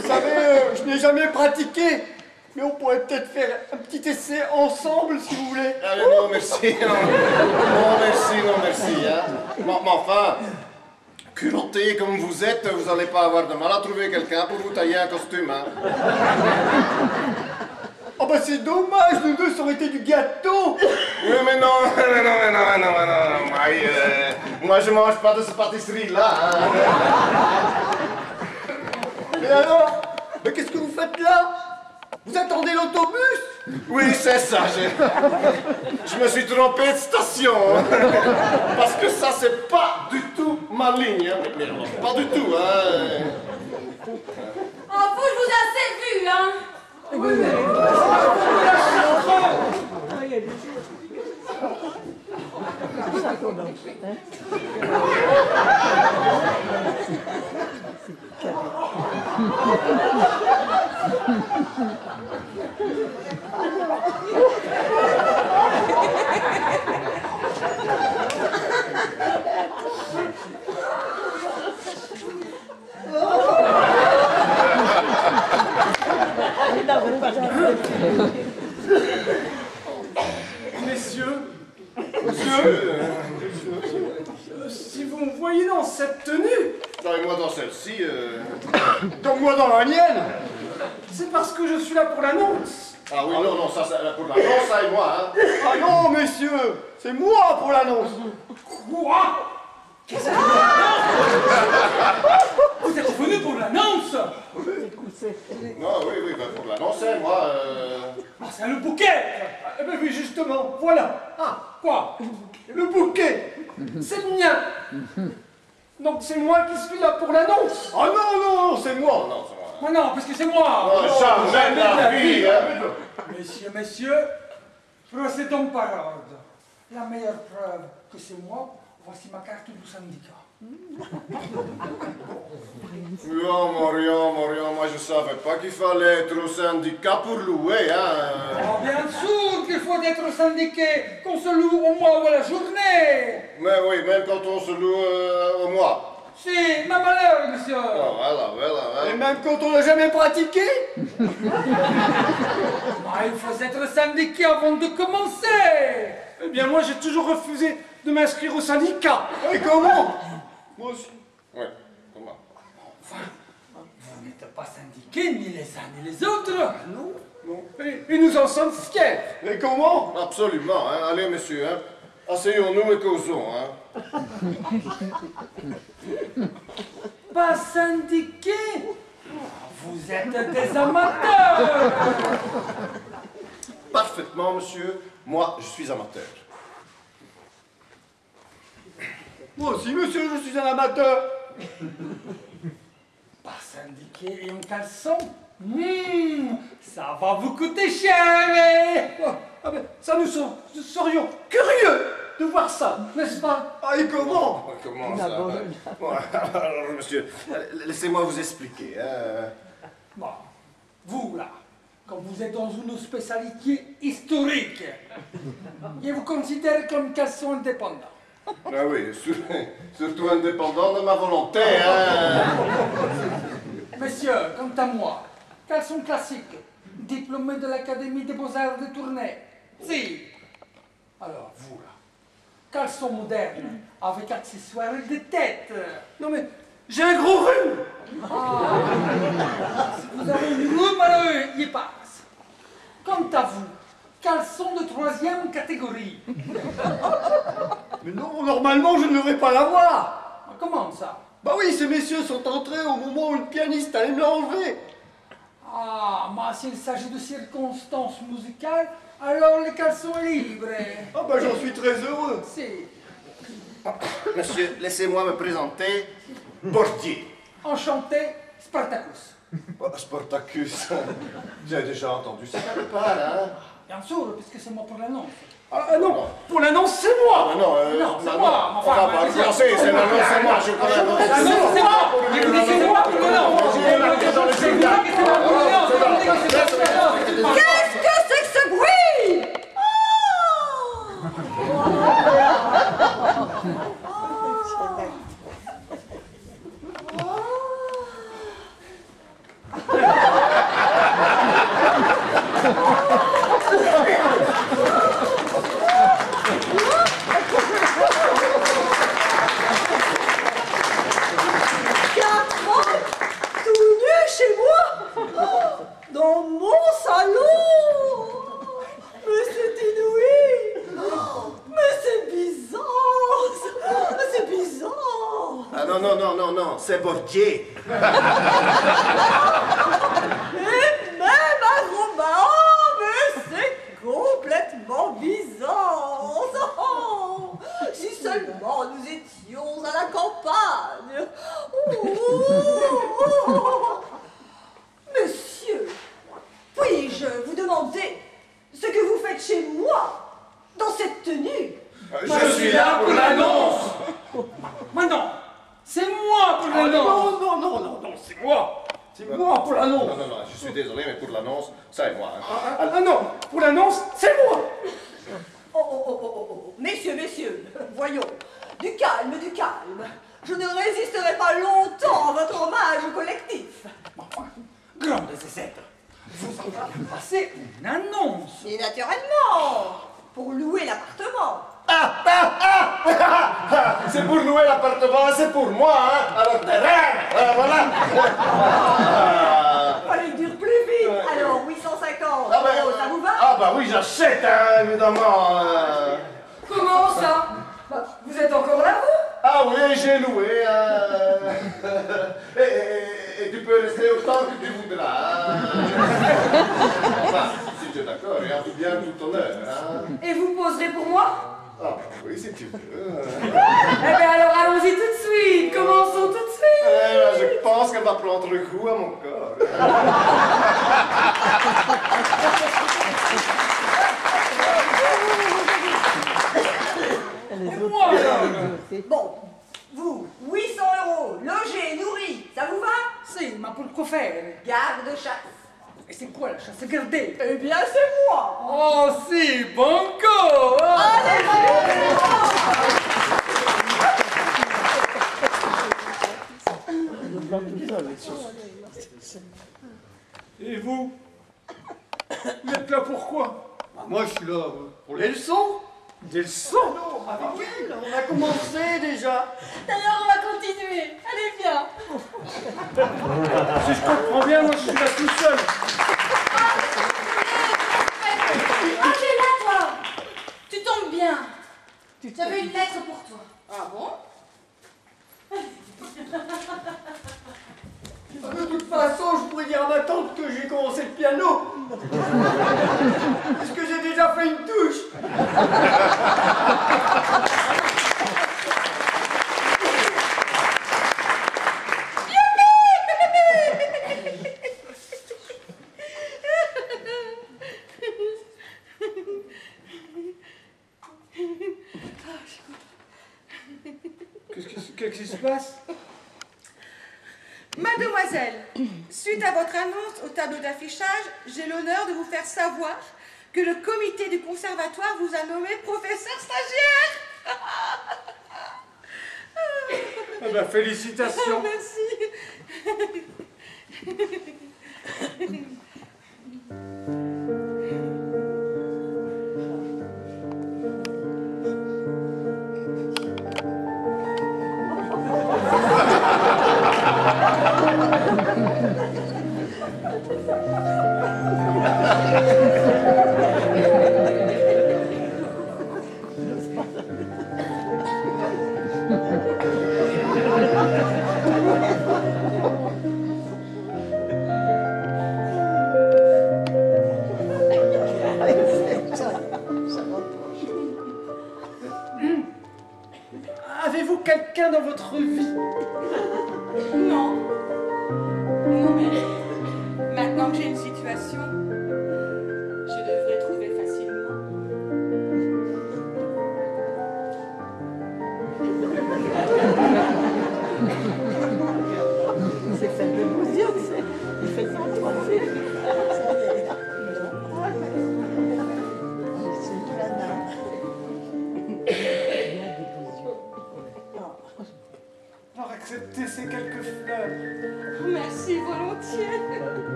Speaker 13: Ah vous savez, euh, je n'ai jamais pratiqué, mais on pourrait peut-être faire un petit essai ensemble si vous voulez.
Speaker 11: Allez, non, merci. Non, Non, merci, non, merci. Hein. Mais, enfin, culotté comme vous êtes, vous n'allez pas avoir de mal à trouver quelqu'un pour vous tailler un costume. Hein.
Speaker 13: Oh bah c'est dommage, nous deux, ça aurait été du gâteau
Speaker 11: Oui, mais non, mais non, mais non, mais non, mais non. Moi, euh, moi, je mange pas de cette pâtisserie-là. Hein.
Speaker 13: Mais alors Mais qu'est-ce que vous faites là? Vous attendez l'autobus?
Speaker 11: Oui, c'est ça. Je me suis trompé de station. hein. Parce que ça, c'est pas du tout ma ligne. hein. Mais alors, pas du tout. Hein.
Speaker 3: En vous, je vous ai assez vu, hein
Speaker 7: Messieurs,
Speaker 11: Monsieur,
Speaker 7: euh, si vous me voyez dans cette tenue,
Speaker 11: et moi dans celle-ci. euh,
Speaker 13: Donc moi dans la mienne
Speaker 7: c'est parce que je suis là pour l'annonce.
Speaker 11: Ah oui, non, non, ça, ça pour la non, ça et moi. Hein.
Speaker 13: Ah non, messieurs C'est moi pour l'annonce
Speaker 7: Quoi? Vous êtes venu pour l'annonce?
Speaker 11: Non, oui, oui, ben, pour l'annonce, c'est moi. euh,
Speaker 7: Ah, c'est le bouquet Eh bien oui, justement, voilà. Ah, quoi? Le bouquet C'est le mien Donc c'est moi qui suis là pour l'annonce
Speaker 13: Ah non, non, non, c'est moi
Speaker 11: Non, c'est moi.
Speaker 7: Ah non, parce que c'est moi
Speaker 11: Oh, jamais de la vie, hein.
Speaker 7: Messieurs, messieurs, procédons par ordre. La meilleure preuve que c'est moi, voici ma carte du syndicat.
Speaker 11: Non, Marion, Marion, moi je savais pas qu'il fallait être au syndicat pour louer, hein.
Speaker 7: Oh, bien sûr qu'il faut être syndiqué, qu'on se loue au mois ou à la journée
Speaker 11: Mais oui, même quand on se loue euh, au mois.
Speaker 7: Si, ma malheur, monsieur
Speaker 11: Oh, voilà, voilà,
Speaker 13: Et
Speaker 11: hein.
Speaker 13: même quand on l'a jamais pratiqué
Speaker 7: Ah, il faut être syndiqué avant de commencer Eh bien, moi, j'ai toujours refusé de m'inscrire au syndicat.
Speaker 13: Et comment? Moi aussi.
Speaker 11: Ouais, comment
Speaker 7: Vous n'êtes pas syndiqués, ni les uns ni les autres Non, non. Et, et nous en sommes fiers
Speaker 13: Et comment?
Speaker 11: Absolument, hein. Allez, monsieur, hein. Asseyons-nous et causons, hein.
Speaker 7: Pas syndiqués Vous êtes des amateurs
Speaker 11: Parfaitement, monsieur. Moi, je suis amateur.
Speaker 13: Moi aussi, monsieur, je suis un amateur.
Speaker 7: Pas syndiqué et en caleçon. Hmm, Ça va vous coûter cher eh. Oh, ah ben, Ça, nous, ser- nous serions curieux de voir ça, n'est-ce pas?
Speaker 13: Ah, et comment?
Speaker 11: Comment ça Bon, Alors, monsieur, laissez-moi vous expliquer, hein.
Speaker 7: Bon, vous là, quand vous êtes dans une spécialité historique, et vous considérez comme caleçon indépendant.
Speaker 11: Ah oui, sur- surtout indépendant de ma volonté, hein.
Speaker 7: Messieurs, quant à moi, caleçon classique, diplômé de l'Académie des Beaux-Arts de Tournai. Si. Alors, vous là, caleçon moderne, avec accessoires de tête? Non mais, j'ai un gros rhume Si vous avez une rhume, alors il y passe. Quant à vous, caleçon de troisième catégorie.
Speaker 13: Mais non, normalement, je ne devrais pas l'avoir
Speaker 7: Comment ça?
Speaker 13: Bah oui, ces messieurs sont entrés au moment où une pianiste allait me l'enlever
Speaker 7: Ah, mais s'il s'agit de circonstances musicales, alors le caleçon est libre.
Speaker 13: Ah bah j'en suis très heureux
Speaker 7: Si.
Speaker 11: Monsieur, laissez-moi me présenter. Portier.
Speaker 7: Enchanté, Spartacus.
Speaker 11: Oh, Spartacus. J'ai déjà entendu ça quelque part, hein.
Speaker 7: Bien sûr, puisque c'est moi pour l'annonce. Ah ah, non, pour l'annonce c'est moi
Speaker 11: Ah non, euh,
Speaker 7: Non, c'est
Speaker 11: non,
Speaker 7: moi,
Speaker 11: non.
Speaker 7: enfin, bah,
Speaker 11: bah, français, c'est l'annonce, c'est moi, je connais l'annonce.
Speaker 7: L'annonce c'est moi Et vous dites que
Speaker 13: piano. Est-ce que j'ai déjà fait une touche?
Speaker 4: Félicitations.